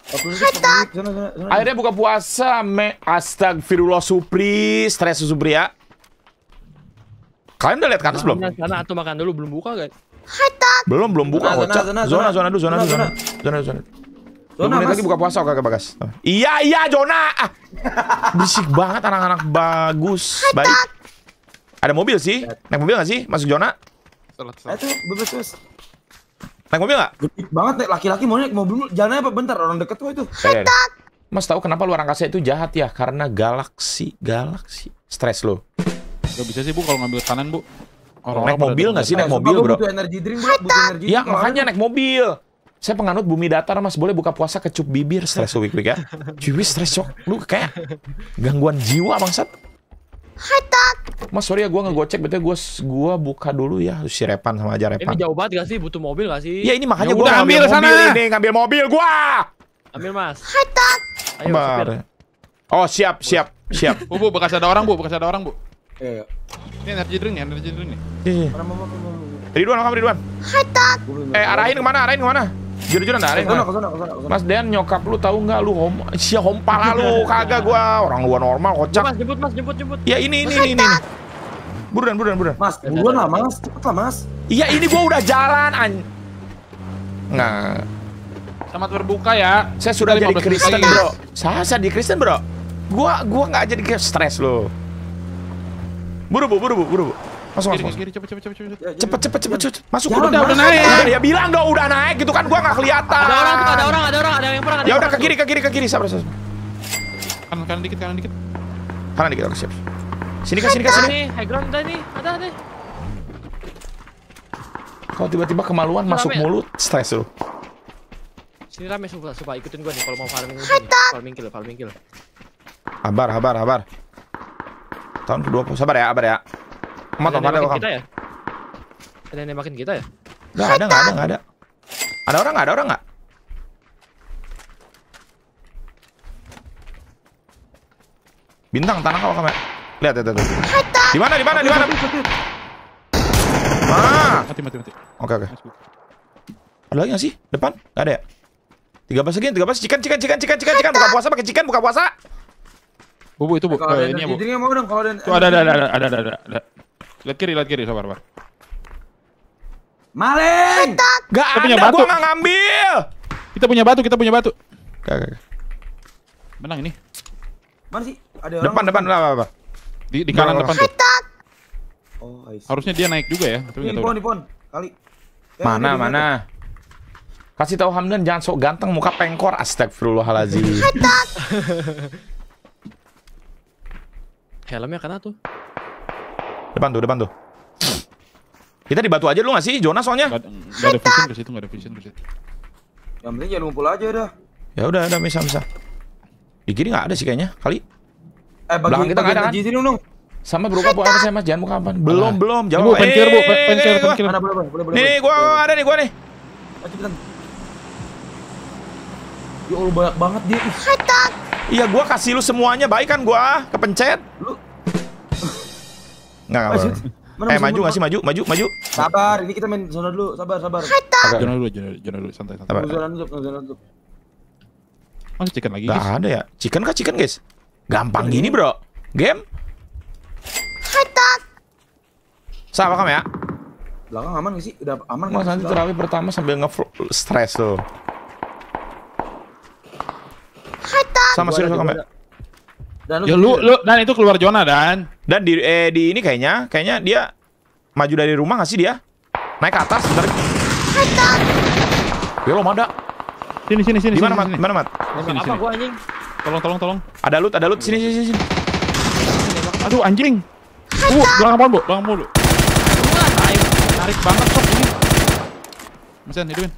40 detik, 40 detik. Zona, zona, zona. Akhirnya buka puasa, me astagfirullah supri, stres supri ya. Kalian udah lihat ke atas belum? Sana, atau makan dulu belum buka guys. Belum, belum buka Zona, kocak. zona, Zona, zona, zona dulu, zona dulu, zona. zona. Zona, zona. Zona, menit Mas. lagi buka puasa, oke, bagas. Iya, iya, zona. Ah. Berisik banget anak-anak bagus. Baik. Ada mobil sih. Naik mobil nggak sih? Masuk zona? Salah, Eh bebas, bebas. Naik mobil nggak? Gede banget nih, laki-laki mau naik mobil jalannya apa bentar orang deket kok itu. Eh, Mas tahu kenapa luar angkasa itu jahat ya? Karena galaksi, galaksi. Stres lo. Gak bisa sih, bu, kalau ngambil kanan, bu. Naik mobil nggak sih? Naik mobil, bro. Butuh energy drink, bro. Butuh energy Ya, makanya naik mobil. Saya penganut bumi datar, Mas. Boleh buka puasa kecup bibir. Stres lo, week-week ya. Cuy, stres, cok. Lu kayak gangguan jiwa, bangsat. Mas, sorry ya, gue ngegocek. Betul, gue gua buka dulu ya. Si Repan sama aja Ini Repan. jauh banget gak sih? Butuh mobil gak sih? Ya ini makanya Ya gue ngambil ambil sana. mobil ini, ngambil mobil gua. Ambil mas. Ayo Sabar. supir. Oh siap, siap, siap. Bu, bu, bekas ada orang, bu, bekas ada orang, bu. Iya, iya. Ini energy drink nih, energy drink nih. Mana. Ridwan, welcome Ridwan. Belum- Eh arahin ke mana? Arahin ke mana? Jujur-jujuran dah, Eh, arahin Ke sana, ke mana? ke sana, ke sana, ke sana. Mas Dean nyokap lu tahu nggak lu hom sia hompala lu kagak gua orang gua normal Mas kocak. jemput mas jemput jemput. Ya ini ini ini ini. ini. Buruan buruan buruan. Mas, buruan lah, Mas. Cepet lah, Mas. Iya ini gua udah jalan an. Nggak, Selamat berbuka ya. saya sudah jadi 15 menit Kristen lagi. bro. Saya saya di Kristen bro. Gua gua nggak jadi stres lo. Buru bu buru bu buru bu. Masuk Kiri, masuk. masuk. kiri, cepet, cepet, cepet, cepet. Cepet cepet cepet cepet. Masuk Jalan, udah udah naik. Jalan. Ya bilang dong udah naik gitu kan gua nggak kelihatan. Ada orang ada orang ada orang ada yang perang ada Ya udah ke kiri ke kiri ke kiri sabar sabar. Kanan, kanan dikit, kanan dikit. Kanan dikit oke siap. Sini kah sini kah sini. Nih, high ground ada nih, ada ada. Kalau tiba-tiba kemaluan masuk mulut, stres lu. Sini rame suka suka ikutin gua nih kalau mau farming. Farming kill, farming kill. Habar, habar, habar. Tahun kedua, sabar ya, sabar ya. Amat, Ada yang ada kita ya? Ada yang nembakin kita ya? Nggak ada, nggak ada, nggak ada. Ada orang nggak? Ada orang nggak? Bintang tanah kalau kamu. Lihat, lihat, lihat. Di mana, di mana, di mana? Ah, Mati, mati, mati. oke, oke. Ada lagi nggak sih? Depan? Nggak ada ya? Tiga belas lagi, tiga belas. Chicken, chicken, chicken, chicken, chicken, chicken. Buka puasa pakai chicken, buka puasa. Bu, bu, itu bu. Eh, ini ya, bu. drinknya mau dong, kalau ada Tuh ada, ada, ada, ada, ada, ada, ada. Lihat kiri, lihat kiri, sabar, sabar. Maling! Gak Kita punya ada, batu. gua nggak ngambil. Kita punya batu, kita punya batu. Gak, gak, gak. Menang ini. Mana sih? Ada orang. Depan, depan, apa, apa. Di, di kanan depan tuh. Oh. Harusnya dia naik juga ya, tapi di pohon, di pohon. Kali. Eh, Mana, mana? Kasih tahu Hamdan jangan sok ganteng muka pengkor. Astagfirullahaladzim. Helmnya kena tuh. Depan tuh, depan tuh. Kita di batu aja lu nggak sih, Jonas soalnya? Ada- nggak ada vision ke situ, nggak ada vision ke situ. Yang penting jangan ngumpul aja dah. Ya udah, udah bisa, bisa. Di kiri nggak ada sih kayaknya, kali. Eh, bagi Belakang kita nggak ada, kan? sini dong. Sama beruka apa saya mas? Jangan buka apa? Belum, belum. Ini, Jawab. Bu, penkir, Bu, Eh, penkir, gua- penkir. Mana boleh, boleh, boleh. Nih, gua ada nih, gua nih. Ah, cepetan. Ya Allah banyak banget dia. Ih, Iya, gua kasih lu semuanya, baik kan gua? Kepencet. Lu Nggak, nggak Masih- apa-apa. Eh, maju lu, nggak sih? Maju, maju, maju. Sabar, ini kita main zona dulu. Sabar, sabar. Oke. Jangan dulu, jangan jangan dulu, santai, santai. Zona dulu, zona dulu. Masih chicken lagi, guys. ada ya. Chicken kah chicken, guys? Gampang gini, bro. Game? Sama kamu ya? Belakang aman gak sih? Udah aman Mas nanti sih? terawih pertama sambil nge-stress tuh. Sama Gua serius ada, kamu ya? Dan Ya lu, lu, dan itu keluar zona, Dan. Dan di eh, di ini kayaknya, kayaknya dia maju dari rumah nggak sih dia? Naik ke atas, bentar. Ya lo ada. Sini, sini, sini. Di mana, sini, Mat? sini. Di mana, Mat? Sini, apa gua anjing? Tolong, tolong, tolong. Ada loot, ada loot. Sini, sini, sini. sini. Aduh, anjing. Uh, belakang pohon, Bu. Belakang pohon, Bu. Narik banget, Sok, ini. Mesin, hidupin.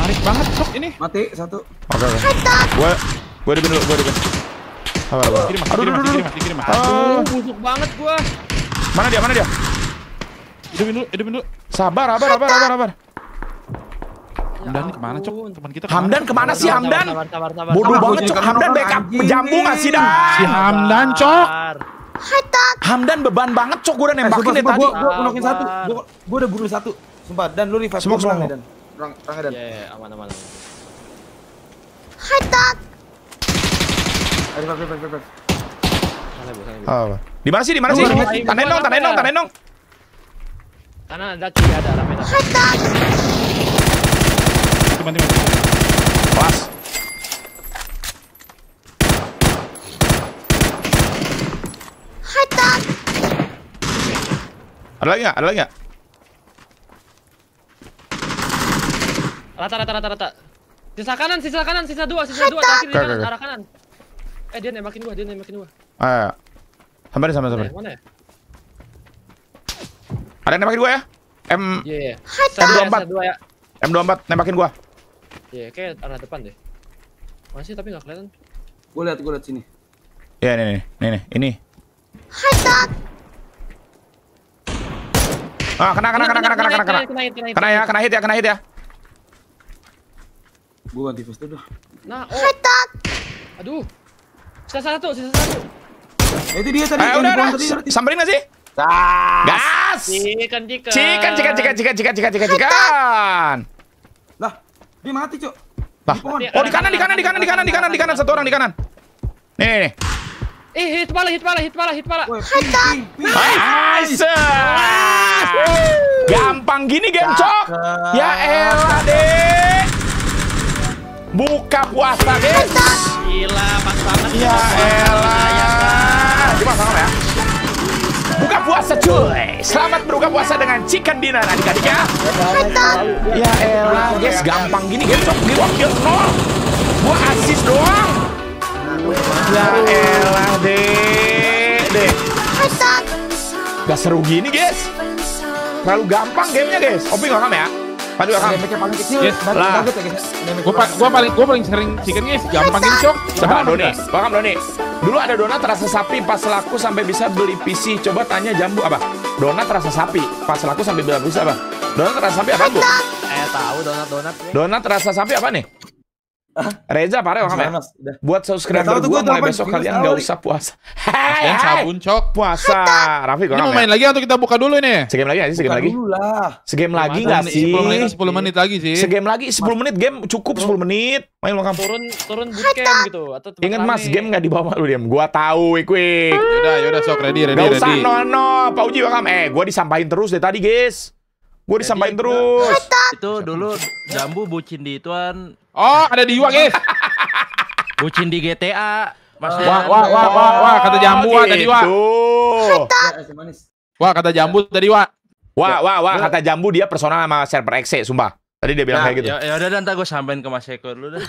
Narik banget, Sok, ini. Mati satu. Oke, oke. Gue, gue dipin dulu, gue dipin. Sabar, sabar. Kiri, Mas. Aduh, Kiri, aduh, Mas. aduh. Kiri, Mas. Kiri, Mas. Ah. Aduh, busuk banget gua. Mana dia, mana dia? Hidupin dulu, hidupin dulu. Sabar, sabar, sabar, sabar, sabar. Hamdan ke mana, Cok? Teman kita Hamdan ke mana sih, Hamdan? Bodoh banget, gua Cok. Hamdan backup jambu nggak sih. Dan? Si Hamdan, Cok. Hamdan beban banget, Cok. Gue udah Eh, nembakin dari sumpah, tadi. gua, gua knock-in satu. Gua, gua udah bunuh satu. Sumpah, dan lu revive. Gua nih, Dan. Rang, Dan. Ya, ya, aman, aman, aman. Eh, revive, revive, revive. Sana, Bu, sana, Bu. Oh. Di mana sih? Di mana sih? Tandain dong, tandain dong, tandain dong. Kanan ada, kiri ada, rame rame. Teman, teman. Pas. Ada lagi nggak? Ada lagi nggak? Rata, rata, rata, rata. Sisa kanan, sisa kanan, sisa dua, sisa dua. Terakhir di kanan, arah kanan. Eh, dia nembakin gua, dia nembakin gua. Ayo. Sampai sampai Mana sampai. ya? Mana ya? Ada yang nembakin gua ya? M Iya, iya. M24. Sisa dua ya. M24 nembakin gua. Iya, kayak arah depan deh. Masih tapi nggak kelihatan. Gua lihat, gua lihat sini. Ya nih nih nih nih ini. Ah kena kena kena kena kena kena kena. kena, ya, kena hit ya, kena hit ya. Gua ganti vest dulu. Nah, oh. Aduh. Sisa satu, sisa satu. Eh, itu dia tadi. Eh yang udah udah. Samperin nggak sih? Ah. Gas. Chicken, chicken. Chicken chicken chicken chicken chicken chicken chicken chicken. Lah, dia mati, Cok. Lah. Oh di kanan di kanan di kanan di kanan di kanan di kanan satu orang di kanan. Nih nih. nih. Eh, hit pala, hit pala, hit pala, hit pala. Nice. Gampang gini game cok. Ya elah deh. Buka puasa guys. Gila, pas banget. Ya elah. Coba sama ya. Buka puasa cuy. Selamat berbuka puasa dengan chicken dinner adik-adik ya. Ya elah guys, gampang gini game cok. Di wakil nol. Gua asis doang. Ya elah deh. Deh. Gak seru gini guys. Terlalu gampang gamenya guys. Opi nggak ya? Padu nggak Damage-nya paling kecil. Yes, lah. Ya, guys. ya. Damage Gua, pa gua paling gua paling sering chicken guys, gampang ini cok. Coba Doni, paham Doni. Dulu ada donat rasa sapi pas laku sampai bisa beli PC. Coba tanya jambu apa? Donat rasa sapi pas laku sampai beli PC apa? Donat rasa sapi apa bu? Eh, tahu donat-donat. Donat rasa sapi apa nih? Reza pare welcome ya. Buat subscriber gua mulai besok kalian nggak usah puasa. Hai, sabun cok. puasa. Rafi Ini mau main lagi atau kita buka dulu ini? Segame lagi sih? Segame lagi? dulu lah. Segame lagi nggak nih? sih? 10 menit, 10 menit lagi sih. Segame lagi 10 menit game cukup 10 menit. Main welcome. turun turun bootcamp gitu atau Ingat mas, game nggak dibawa lu diam. Gua tahu, wik. Yaudah, yaudah sok ready, ready, Gak usah ready. no no, Pak Uji welcome. Eh, gua disampahin terus dari tadi, guys. Gua disampahin terus. Itu dulu jambu bucin di ituan, Oh, ada di Iwa, guys. bucin di GTA. Mas Wah, wah, wah, wah, wah, kata jambu, wah, tadi, wah. gitu. Wah, kata jambu tadi, Wak. Wah, wah, wah, kata Jambu dia personal sama server XC, sumpah. Tadi dia bilang Nah, kayak gitu. ya, ya udah dan gue sampein ke Mas Eko dulu dah.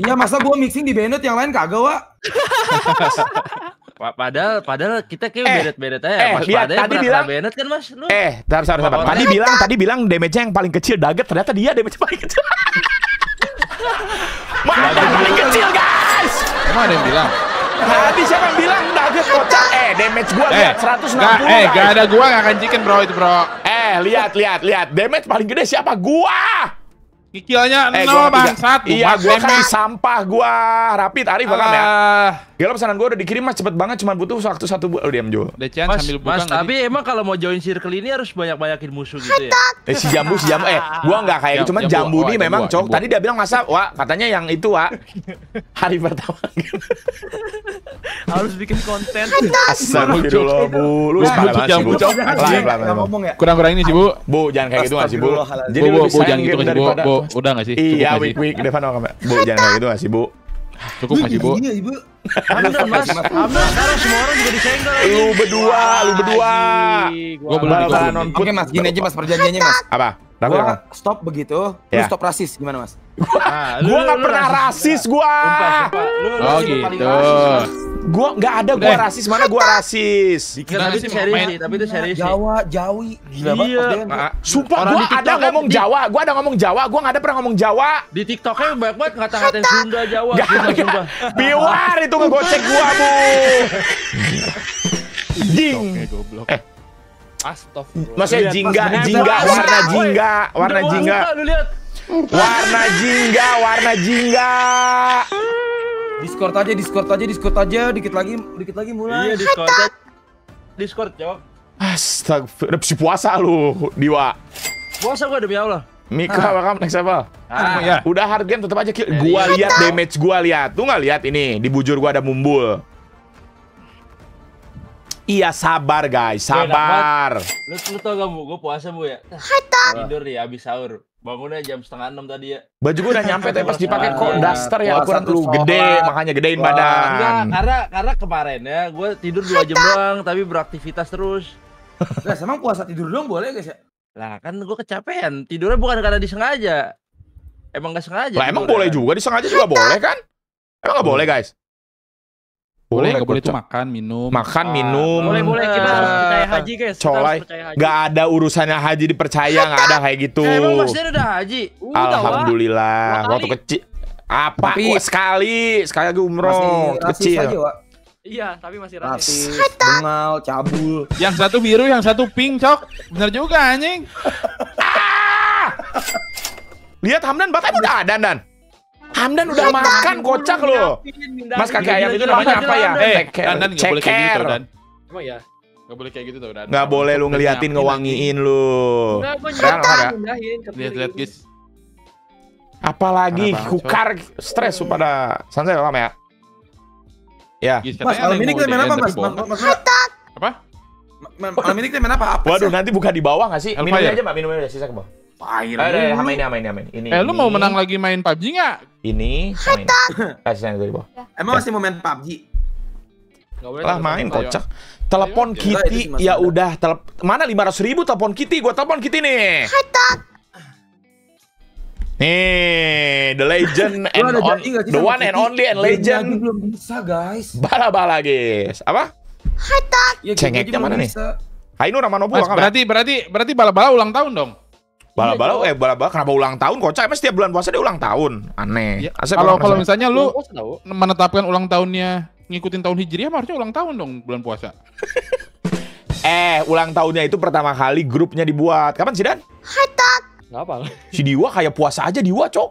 Iya, masa gua mixing di Bennett yang lain kagak, Wak? Pa- Padahal padahal kita kayak Eh, bedet-bedet aja. eh, Mas lihat, tadi pernah bilang- Bennett kan Mas lu? Eh, sabar, sabar, sabar. Tadi bilang, tadi bilang damage-nya yang paling kecil Daget, ternyata dia damage paling kecil. Mana yang paling kecil, guys? Emang ada yang bilang? Tadi siapa yang bilang Daget kocak? Eh, damage gua Eh, lihat 160, nggak, eh, guys. gak ada gua gak akan chicken bro itu bro. Eh, lihat, lihat, lihat. Damage paling gede siapa? Gua. Kikilnya Eh, nol bangsat. Iya, gua kan sampah gua. Rapid, Arif, welcome ya. Ah, Gila pesanan gua udah dikirim mas. Cepet banget, cuma butuh waktu satu bulan. Oh, diam Jo. Decian Mas, sambil buka mas tapi emang kalau mau join circle ini harus banyak-banyakin musuh gitu ya? Eh si jambu si jambu. Eh gua nggak kayak gitu cuman jambu, jambu oh, nih memang cok tadi dia bilang masa wah katanya yang itu wah hari pertama. Harus bikin konten. Astagfirullah bu lu salah banget jambu, bu. Cok. ya. Kurang-kurang ini sih bu. bu jangan kayak gitu nggak sih bu. Jadi Bu, bu, bu, sayang jangan gitu game nggak sih bu? Bu, udah nggak sih? Cukup iya week week Devan ya. bu jangan kayak gitu nggak sih bu Cukup nggak sih bu? Iya, Ibu. Hamdan mas, Hamdan sekarang semua orang juga disenggol. lu berdua lu berdua Gua belum Bal- di- balan non Oke, Mas, gini aja Mas perjanjiannya, Mas. apa Ragu Gua welcome stop begitu, lu Ya. stop rasis gimana, Mas? Nah, lu- gua lu- nggak lu pernah rasis gua Sumpah, sumpah. Lu, lu Oh gitu. rasis, Mas. Gua nggak ada gua Udah. rasis mana gua rasis Nggak, tapi itu serius sih, tapi itu serius sih. Jawa, Jawi, gila banget. Iya. Dean. Nggak, Sumpah Orang gua ada ngomong di- Jawa, gua ada ngomong Jawa, gua nggak ada pernah ngomong Jawa. Di TikToknya banyak banget ngata-ngatain Sunda, Jawa, Gak, Sunda. Sunda. Piwar itu ngegocek gua, Bu. Jing. Oke goblok. Astagfirullah Maksudnya Lihat, jingga, Mas, jingga, bener. warna jingga, warna jingga, buka, Lu lihat. warna jingga, warna jingga. Discord aja, Discord aja, Discord aja, dikit lagi, dikit lagi mulai. Iya, Discord. Discord, Cok. Astagfirullah, si puasa lu, Diwa. Puasa gua demi Allah. Mika, welcome next level. Ah, ya. Udah hard game tetap aja kill. Gua lihat damage gua lihat. Tuh nggak lihat ini di bujur gua ada mumbul. Iya sabar guys, sabar. Lu, lu tau gak bu, gue puasa bu ya Tidur nih abis sahur Bangunnya jam setengah enam tadi ya Baju gua udah nyampe tapi pas dipakai kok daster ya ukuran tuh lu gede, makanya gedein Wah. Enggak, badan. karena, karena kemarin ya Gue tidur 2 jam doang Tapi beraktivitas terus Nah, emang puasa tidur doang boleh guys ya? Lah kan gue kecapean Tidurnya bukan karena disengaja Emang gak sengaja Lah emang boleh juga, disengaja juga boleh kan? Emang nggak boleh guys? Boleh nggak boleh itu makan minum. Makan, Ah, minum. boleh boleh kita harus percaya haji guys kita Colai. harus percaya haji Gak ada urusannya haji dipercaya, nggak ada kayak gitu. Eh, Emang mas udah haji Udah. Alhamdulillah, Dua waktu kecil. Apa? Tapi- Wah, sekali, sekali lagi umroh, Masih kecil. aja, Wak. iya tapi masih rasis bengal, cabul. Yang satu biru, yang satu pink, cok. Bener juga anjing. Ah! Lihat Hamdan bapak udah ada Dan. Hamdan udah makan kocak lo. Mas kaki ayam itu namanya apa ya? Eh, Ceker. Dan Dan nggak boleh kayak gitu. Dan. emang ya Nggak boleh kayak gitu tuh Dan. Nggak boleh lu ngeliatin ngewangiin lu. Enggak, nyundahin ke Lihat-lihat piring. guys. Apalagi kukar stres lu pada Santai welcome ya. Ya. Mas, malam ini kita main apa, Mas? Mas, Apa? Ma- Malam ini kita main apa? Apa Waduh nanti buka di bawah nggak sih? Minum aja mbak, minum aja sisa ke bawah. Ayo deh, dulu. sama ini, sama ini, sama ini. Ini. Eh, lu mau menang lagi main PUBG nggak? Ini, sama ini. Kasih yang di bawah. Emang masih mau main PUBG? Nggak boleh Lah main kocak. Telepon Ayo, Kitty itu sih masih ya ada. udah telep mana 500 ribu telepon Kitty gua telepon Kitty nih. Nih, the legend and ada on, the one and Kitty? only and legend belum bisa, guys. bala-bala guys. Apa? Ya, Cengeknya mana nih? bisa. Hainu Ramanobu Mas, berarti berarti berarti bala-bala ulang tahun dong. Bala-bala eh bala-bala kenapa ulang tahun kocak? Emang setiap bulan puasa dia ulang tahun. Aneh. Ya, Asal Kalau kalau misalnya lu tahu. menetapkan ulang tahunnya ngikutin tahun hijriah harusnya ulang tahun dong bulan puasa. eh ulang tahunnya itu pertama kali grupnya dibuat. Kapan sih Dan? Nggak apa Si Diwa kayak puasa aja Diwa, Cok.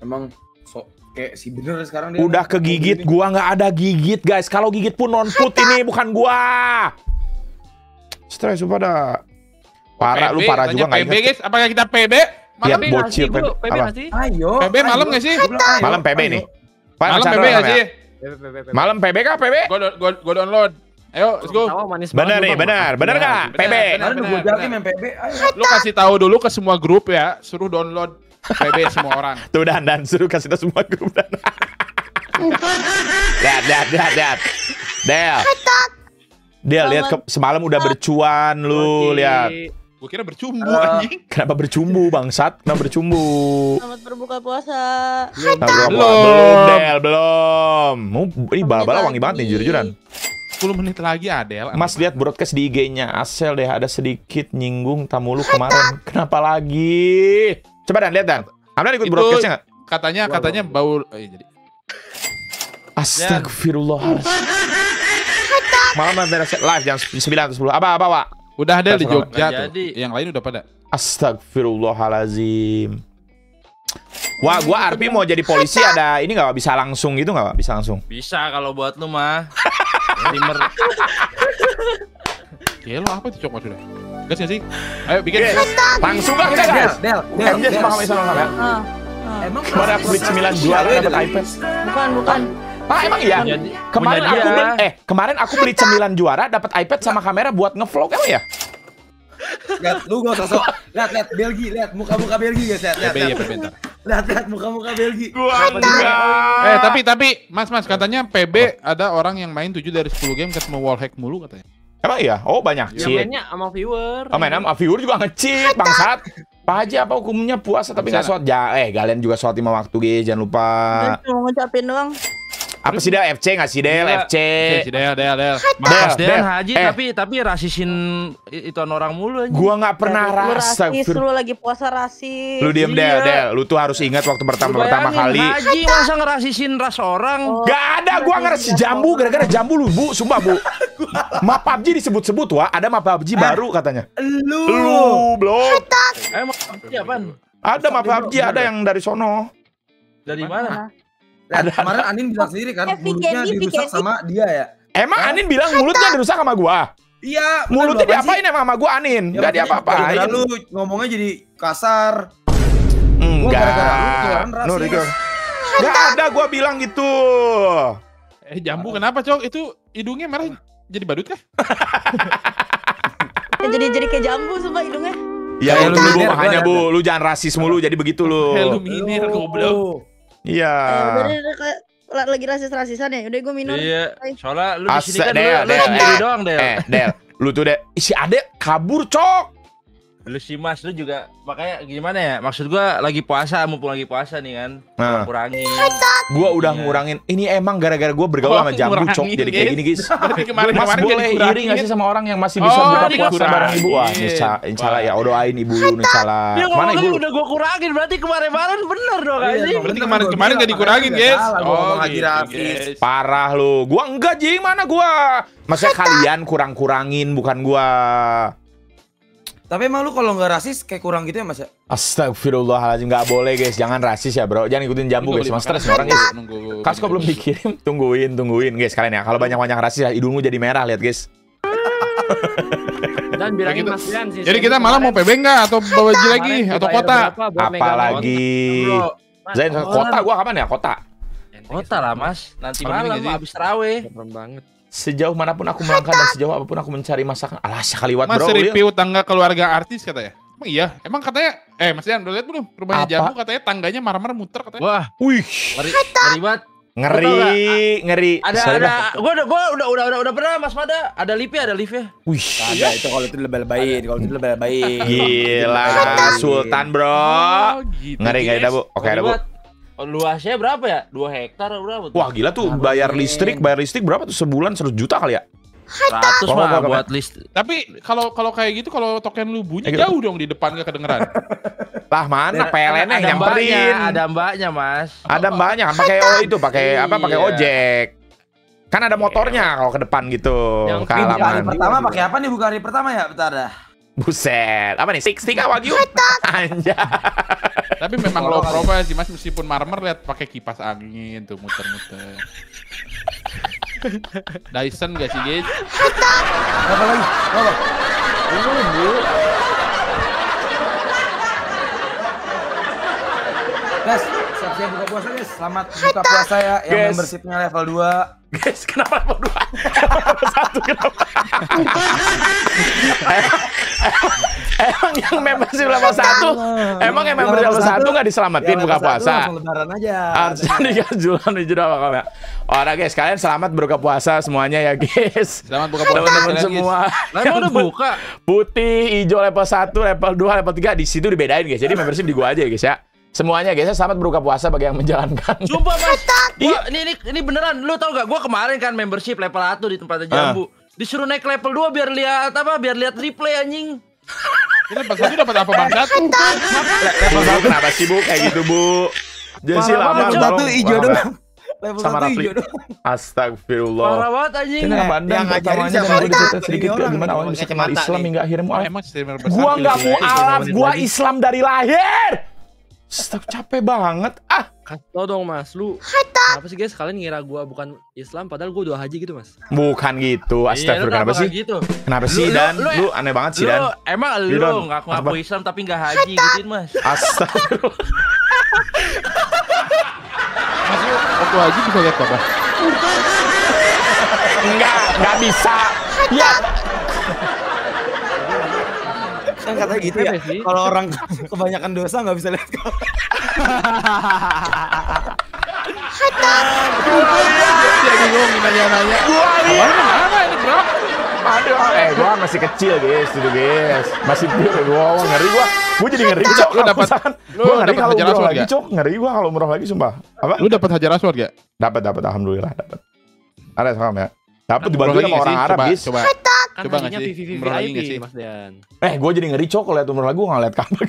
Emang so kayak si bener sekarang dia. Udah kegigit, gua nggak ada gigit guys. Kalau gigit pun non food ini bukan gua. Stres pada. Parah lu parah juga nggak PB ingat. guys, apakah kita PB? Malam bocil, nggak sih, PB. PB Apa? nggak sih? Ayo. PB malam nggak sih? Malam PB nih. Malam PB nggak sih? PB, PB, PB. Malam PB kah PB? Gua do- gua gua download. Ayo, let's go. Banget, nih, Bang. bener. Bener Iya, PB. main. Lu kasih tahu dulu ke semua grup ya, suruh download PB semua orang. Tuh dan dan suruh kasih tahu semua grup dan. lihat lihat lihat lihat. Del. Del lihat semalam udah bercuan lu lihat. Gua kira bercumbu Eh, anjing. Kenapa bercumbu bangsat? Kenapa bercumbu? Selamat berbuka puasa. Nah, belum, Belum. belum, Del, belum. Mau ini bala-bala wangi banget nih, jujur-jujuran. 10 menit lagi Adel. Mas lihat broadcast di IG-nya Asel deh, ada sedikit nyinggung tamu lu kemarin. Kenapa lagi? Coba dan lihat dan. Anda ikut Itu- broadcastnya nggak? katanya katanya bau eh, jadi Astagfirullahaladzim. Malam beres live jam 9 atau 10. Apa apa, Pak? Udah ada di Jogja tuh. jadi. Yang lain udah pada. Astagfirullahaladzim. Wah, gua Arpi mau jadi polisi ada ini nggak bisa langsung gitu nggak? Bisa langsung. Bisa kalau buat lu mah. Timer. Ya lo apa itu coklat sudah? Gas nggak sih? Ayo bikin. Yes. Langsung nggak kita Del, guys? Del, Del, Del. Emang Kemarin aku beli cemilan juara dapat iPad. Bukan, bukan. Ah emang iya? Kemarin aku beli eh kemarin aku beli cemilan juara dapat iPad sama kamera buat ngevlog emang ya? Lihat, lu gak usah sok. Lihat, lihat Belgi, lihat muka-muka Belgi guys, lihat, lihat. PB ya Lihat, ntar. lihat, lihat muka-muka Belgi. Gua. Eh tapi tapi Mas Mas katanya PB ada orang yang main 7 dari 10 game ketemu wallhack mulu katanya. Emang iya? Oh banyak cheat. mainnya sama viewer. Oh main sama viewer juga nge-cheat bangsat. Pak Haji apa hukumnya puasa tapi nggak sholat? Ya, eh kalian juga sholat lima waktu guys, jangan lupa. Cuma ngucapin doang. Apa sih Del? FC nggak sih Del? FC. Si Del Del Del. Mas Del. Haji Eh. tapi tapi rasisin i- ituan orang mulu anjing. Gua nggak pernah lu rasa. rasis, lu lagi puasa rasis. Lu diem Del, Iya. Del. Lu tuh harus ingat waktu pertama pertama kali. Haji masa ngerasisin ras orang. Oh, Gak ada, gua ngeresi jambu gara-gara jambu lu, Bu. Sumpah, Bu. Map PUBG disebut-sebut, wah. Ada map PUBG baru katanya. Lu. Lu, belum. Emang apaan? Ada map PUBG, ada yang dari sono. Dari mana? Lihat, kemarin Anin bilang sendiri kan, Eh, mulutnya dirusak sama dia ya. Emang Anin bilang mulutnya dirusak sama gua? Iya, Mulutnya lu diapain sih? emang sama gua Anin? Ya, Gak diapa-apain. gara-gara Lu ngomongnya jadi kasar. Enggak. lu. Nur, itu. Gak ada gua bilang gitu. Eh jambu kenapa cok? Itu hidungnya merah jadi badut kah? Ya, jadi jadi kayak jambu sumpah hidungnya. Ya Kayak lu lu makanya gua bu, lu jangan rasis mulu jadi begitu lu. Heluminir goblok. Iya. Eh, udah la- lagi rasis-rasisan ya. Udah gue minum. Iya. Soalnya lu di sini kan lu, Del, lu Del, sendiri eh, doang, Del. Eh, Del, lu tuh deh, isi adek kabur cok. Lu si Mas lu juga makanya gimana ya? Maksud gua lagi puasa, mumpung lagi puasa nih kan. Nah. Kurangin. Gua udah Iya. ngurangin. Ini emang gara-gara gua bergaul Oh, sama jambu cok jadi kayak guys. gini guys. Kemarin Mas kemarin boleh iri gak sih sama orang yang masih bisa Oh, buka puasa bareng ibu? Wah, insya, insya Allah ya. Oh doain ibu lu, insya Allah. Mana ibu udah gua kurangin, berarti kemarin-kemarin bener dong Iya, dong. Berarti Bener, kemarin gua kemarin bilang, gak dikurangin guys. ngomong Haji gitu, Rafis. Parah lu. Gua enggak Ji, mana gua? Masa kalian kurang-kurangin bukan gua. Tapi emang lu kalau nggak rasis kayak kurang gitu ya Mas ya? Astagfirullahaladzim, nggak boleh guys, jangan rasis ya bro, jangan ikutin jambu guys, mas stres nih orang guys. Nunggu. Kas kok belum dikirim, tungguin, tungguin guys kalian ya. Kalau banyak-banyak rasis ya, hidungmu jadi merah lihat guys. Dan bilangin Gitu. Mas Dian sih. Jadi kita malam mau PB nggak atau bawa lagi atau kota? Apalagi Bro, Zain kota gua kapan ya kota? kota lah Mas. Nanti Malam habis taraweh. Serem banget. Sejauh mana pun aku melangkah dan sejauh apa pun aku mencari masakan. Alah sekaliwat Mas bro. ya. review tangga keluarga artis katanya. Emang iya? Emang katanya eh Mas Dian udah lihat belum? Rumahnya Apa? Jambu katanya tangganya marah-marah muter katanya. Wah, Wih, ngeri, ngeri banget. ngeri, ngeri. Ada Sorry, ada Bang. gua udah gua udah udah udah, udah pernah Mas Mada. Ada liftnya, ada liftnya. Wih, Ada itu kalau itu lebay-lebayin, kalau itu lebay-lebayin. gila, Sultan bro. Oh, gitu. Ngeri nggak ada bu? Oke Ngeri ada bu. Luasnya berapa ya? 2 hektar berapa tuh? Wah gila tuh bayar listrik, bayar listrik berapa tuh sebulan 100 juta kali ya? 100 Oh, mah buat list. Tapi kalau kalau kayak gitu kalau token lu bunyi Eh, gitu. jauh dong di depan gak kedengeran. Lah mana PLN yang ada mbaknya, nyamperin? ada mbaknya, Mas. Ada mbaknya kan pakai oh itu pakai apa pakai Iya. ojek. Kan ada motornya kalau ke depan gitu Yang ke Ini hari pertama pakai apa nih buka hari pertama ya? Bentar dah. Buset. Apa nih? Six stick Wagyu? Anjay. Tapi memang low profile sih mas, meskipun marmer lihat pakai kipas angin tuh muter-muter. Dyson gak sih guys? Apa lagi? Apa? Guys, siap-siap buka puasa guys. Selamat buka puasa ya yang Guys. membershipnya level 2. Guys, kenapa level 2? level 1 kenapa? emang yang membership level 1 Emang yang membership level 1 nggak diselamatin Yang buka puasa? Lebaran aja. Harusnya dikasih jualan di jeda apa ya? Ora guys, kalian selamat berbuka puasa semuanya ya guys. Selamat buka puasa Teman-teman semua. Lah emang udah buka. Putih, hijau level 1, level 2, level 3 di situ dibedain guys. Jadi membership di gua aja ya guys ya. Semuanya guys, selamat berbuka puasa bagi yang menjalankan. Sumpah mas, Iya. gua, ini, ini ini beneran. Lu tau gak? Gua kemarin kan membership level 1 di tempatnya Jambu. Disuruh naik level 2 biar lihat apa? Biar lihat replay anjing. Ini level satu dapat apa bangsat? Level 1 kenapa sih Bu kayak gitu Bu? Jadi Parah lama banget, level tolong. satu hijau Wah, doang. Level Sama 1 Rafli. Astagfirullah. Parah banget anjing. Ini Yang Ramadan ngajarin siapa? diceritain Ini sedikit orang gimana awalnya bisa kenal Islam hingga akhirnya mualaf. Gua mau saya. alaf, menit gua lagi. Islam dari lahir. Stok capek banget. Ah, Kasih tau dong mas, lu Kenapa sih guys kalian ngira gua bukan Islam padahal gua udah haji gitu mas bukan gitu. Iya, Astagfirullah kenapa sih? nggak gitu? Kenapa sih Dan? lu- Lu aneh banget sih Dan. emang Lu, lu Dan. ngaku-ngaku Apa? Islam tapi nggak haji gituin mas. Astagfirullah. Mas lu waktu haji bisa lihat apa? Enggak, enggak bisa. Ya, Kan katanya gitu ya. Kalau orang kebanyakan dosa nggak bisa lihat kau. Dia bingung nanya-nanya. gua lihat. Mana ini bro? Aduh, eh gua masih kecil guys, itu guys. Masih pure gua, ngeri gua. Gua jadi ngeri Lu cok. lu dapat- lu gua ngeri kalau hajar aswad lagi gak? cok. Ngeri gua kalau umroh lagi sumpah. Apa? Lu dapat hajar aswad gak? Dapat dapat alhamdulillah dapat. Ada sama ya. Dapat dibantu lagi sama orang? Arab, guys. Coba, Kan Coba nggak sih? PVV Umroh lagi nggak sih? VIP mas Dan Eh, gua jadi ngeri cok kalau lihat umroh nggak lihat kabar.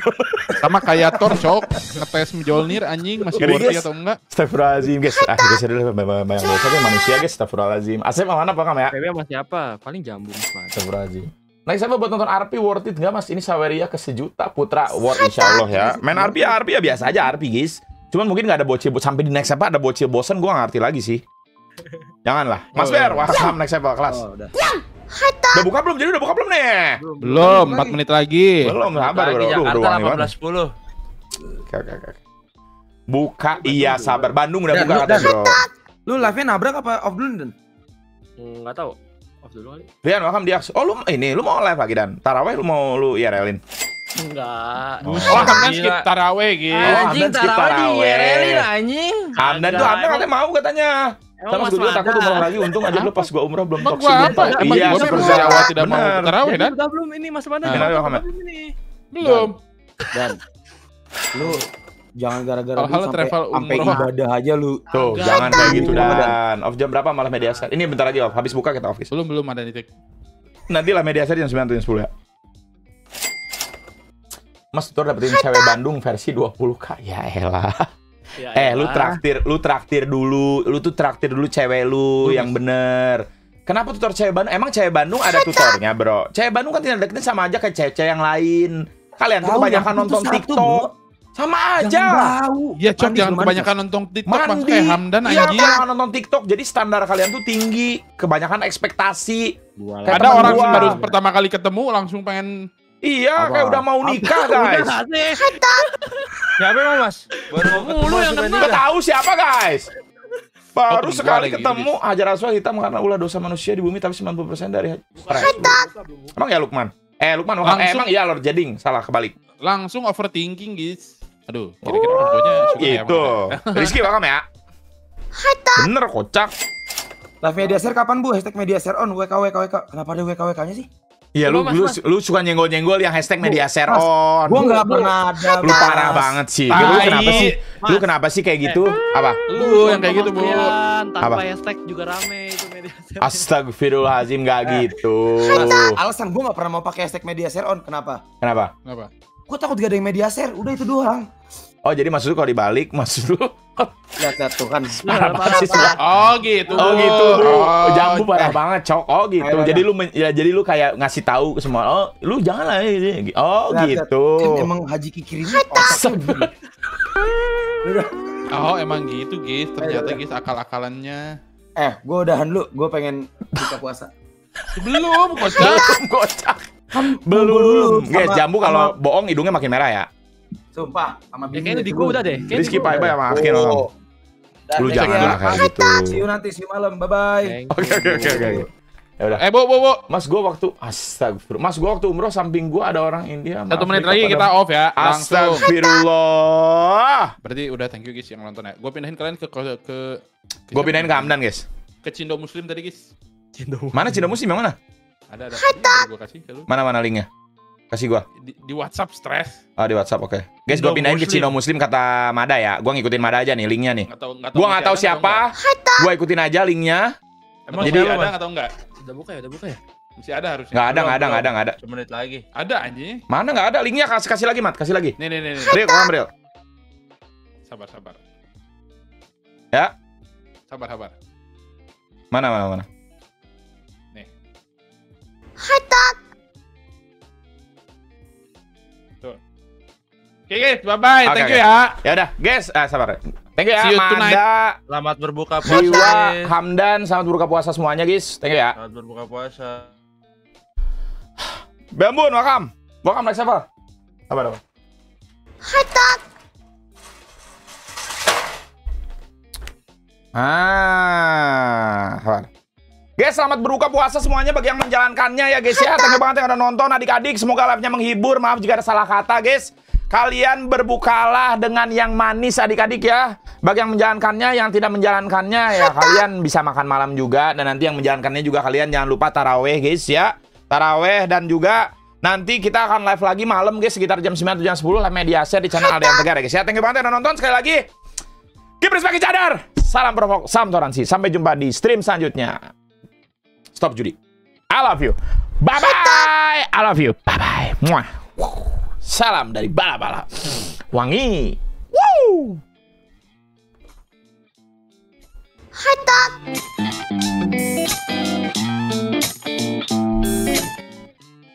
sama kayak Thor cok ngetes Mjolnir anjing masih worthy guys. atau enggak? Astagfirullahaladzim guys. Ah, guys adalah banyak banyak dosa tuh manusia guys. Astagfirullahaladzim. Asep mana apa kamu ya? PW sama siapa? Paling jambu mas Astagfirullahaladzim. Next apa buat nonton RP worth it nggak mas? Ini Saweria ke sejuta putra worth insya Allah ya. Main RP ya RP ya biasa aja RP guys. Cuman mungkin nggak ada bocil sampai di next apa ada bocil bosan gua nggak ngerti lagi sih. Janganlah. Mas Oh, Ber, iya. welcome next level kelas. Oh, udah. Udah buka belum? Jadi udah buka belum nih? Belum, 4 menit lagi. Belum, sabar bro. Jakarta udah wangi banget. 18.10. Oke, oke, oke. Buka, iya sabar. Bandung udah buka kata bro. Lu live-nya nabrak apa off dulu Dan? Nggak tahu Off dulu kali Rian, welcome dia. Oh lu ini, lu mau live lagi dan Taraweh lu mau lu IRL-in? Enggak Oh. Oh, kan Gila. skip taraweh gitu. Oh, Anjing Hamdan skip tarawih di taraweh. IRL-in anjing. Hamdan tuh Hamdan katanya mau katanya. Emang Sama Mas gue juga takut Mada? umroh lagi. Untung aja lu pas gua umroh belum belum apa? tahu. Emang Iya, gua seperti dari awal itu. tidak mau Jadi dan udah belum ini Mas Mas? belum. Dan lu jangan gara-gara lu sampai sampai umroh. ibadah aja lu. Tuh, Agak. jangan kayak gitu dan. Off jam berapa malah media set? Ini bentar lagi off. Habis buka kita off. guys. Belum belum ada titik. Nanti lah media set jam 9 atau jam 10 ya. Mas Tutor dapetin cewek Bandung versi 20k. Ya elah. Ya Eh, lu traktir, lu traktir dulu, lu tuh traktir dulu cewek lu yang bener. Kenapa tutor cewek Bandung? Emang cewek Bandung ada tutornya, bro. Cewek Bandung kan tidak deketin sama aja kayak cewek-cewek yang lain. Kalian tuh kebanyakan itu nonton satu, TikTok. bro. Sama Jangan aja. bau. Iya, cok jangan kebanyakan mandi, nonton TikTok Mandi. kayak Hamdan Iya, anjing. kebanyakan nonton TikTok. Jadi standar kalian tuh tinggi. Kebanyakan ekspektasi. Ada orang gua. baru pertama kali ketemu langsung pengen Iya, Apa? kayak udah mau nikah, guys. Udah sih Siapa emang mas? Baru Mulu yang kena. Nggak tahu siapa, guys. Baru gua sekali lagi ketemu hajar aswad hitam karena ulah dosa manusia di bumi tapi 90% dari stres. Emang ya Lukman? Eh Lukman, eh, Langsung. emang iya Lord Jeding, salah kebalik. langsung overthinking guys. Aduh, kira-kira orang tuanya suka ya Gitu. Rizky welcome ya. Bener kocak. Live media share kapan bu? Hashtag media share on WK WK WK. Kenapa ada WK WK nya sih? Iya lu, Mas, lu, Mas. lu suka nyenggol-nyenggol yang hashtag media share Mas, on. Gua nggak pernah ada. Lu Mas. parah banget sih. Lu kenapa sih? Lu kenapa sih kayak gitu? Apa? Lu yang kayak gitu, Bu. Tanpa Apa? hashtag juga rame itu media sosial. Astagfirullahaladzim gak gitu. Alasan gua nggak pernah mau pakai hashtag media share on. Kenapa? Kenapa? Kenapa? Gua takut gak ada yang media share. Udah itu doang. Oh jadi maksud lu kalau dibalik, maksud lu Lihat lihat tuh kan. Parah banget sih. Sumpah. Oh gitu. Oh gitu. Oh, jambu parah eh. banget, cok. Oh gitu. Ayo, ayo. Jadi lu men- ya jadi lu kayak ngasih tahu ke semua. Oh, lu jangan lah ini. Oh Lihat, lihat. gitu. Em- Emang Haji Kikir ini otaknya. Oh emang gitu guys. Ternyata guys akal-akalannya. Eh, gue udahan dulu. Gue pengen buka puasa. Belum kocak. Belum kocak. Kan Belum. Guys, jambu kalau bohong hidungnya makin merah ya. Sumpah, sama Ya, bini. kayaknya di gua udah deh. Kayaknya Rizky gua bye udah. sama orang. Oh. Dan Lu jangan lah ya. kayak gitu. See you nanti, see you malam. Bye bye. Oke oke oke oke. Ya udah. Eh bu bu bu. Mas gua waktu astagfirullah. Mas gua waktu umroh samping gua ada orang India. sama Satu menit lagi kita off ya. Langsung. Astagfirullah. Berarti udah thank you guys yang nonton ya. Gue pindahin kalian ke ke ke. Gua pindahin ke Hamdan, guys. Ke Cindo Muslim tadi guys. Mana Cina Muslim yang mana? Ada ada. Gue kasih ke lu. Mana mana linknya? Kasih gua. Di, di WhatsApp stress. Ah di WhatsApp oke. Guys, gua pindahin ke. Cino Muslim kata Mada ya. Gua ngikutin Mada aja nih linknya nih. Nggak tahu nggak Gua nggak tahu siapa. atau Gua ikutin aja linknya. Emang Jadi- ada atau enggak? Udah buka ya, udah buka ya. Masih ada harusnya. Nggak ada, nggak ada, nggak ada, nggak ada. Semenit lagi. Ada anjing. Mana nggak ada linknya? Kasih kasih lagi, Mat. Kasih lagi. Nih nih nih. nih. Real, kom real. Sabar sabar. Ya. Sabar sabar. Mana mana mana. Nih. Tuh. Oke guys, bye bye. Oke, Thank you ya. Ya udah, guys. Ah, sabar. Thank you ya, See you tonight. Mada, Selamat berbuka puasa. Guys. Hamdan, selamat berbuka puasa semuanya, guys. Thank you ya. Selamat berbuka puasa. Bambun, welcome. Welcome next level. Apa apa? Ah, sabar. Guys, selamat berbuka puasa semuanya bagi yang menjalankannya ya guys ya. Thank you banget yang udah nonton adik-adik. Semoga live-nya menghibur. Maaf jika ada salah kata guys. Kalian berbukalah dengan yang manis adik-adik ya. Bagi yang menjalankannya, yang tidak menjalankannya ya kalian bisa makan malam juga. Dan nanti yang menjalankannya juga kalian jangan lupa taraweh guys ya. Taraweh dan juga nanti kita akan live lagi malam guys sekitar jam 9 atau jam 10 live media share di channel Aldean Tegar ya guys ya. Thank you banget yang udah nonton sekali lagi. Keep respect each other. Salam provok, salam toleransi. Sampai jumpa di stream selanjutnya. Stop judi. I love you. Bye bye. I love you. Bye bye. Muah. Salam dari bala-bala. Wangi. Woo.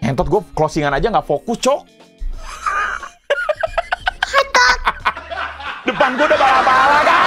Entot gue closingan aja nggak fokus, cok. Depan gue udah bala-bala, guys.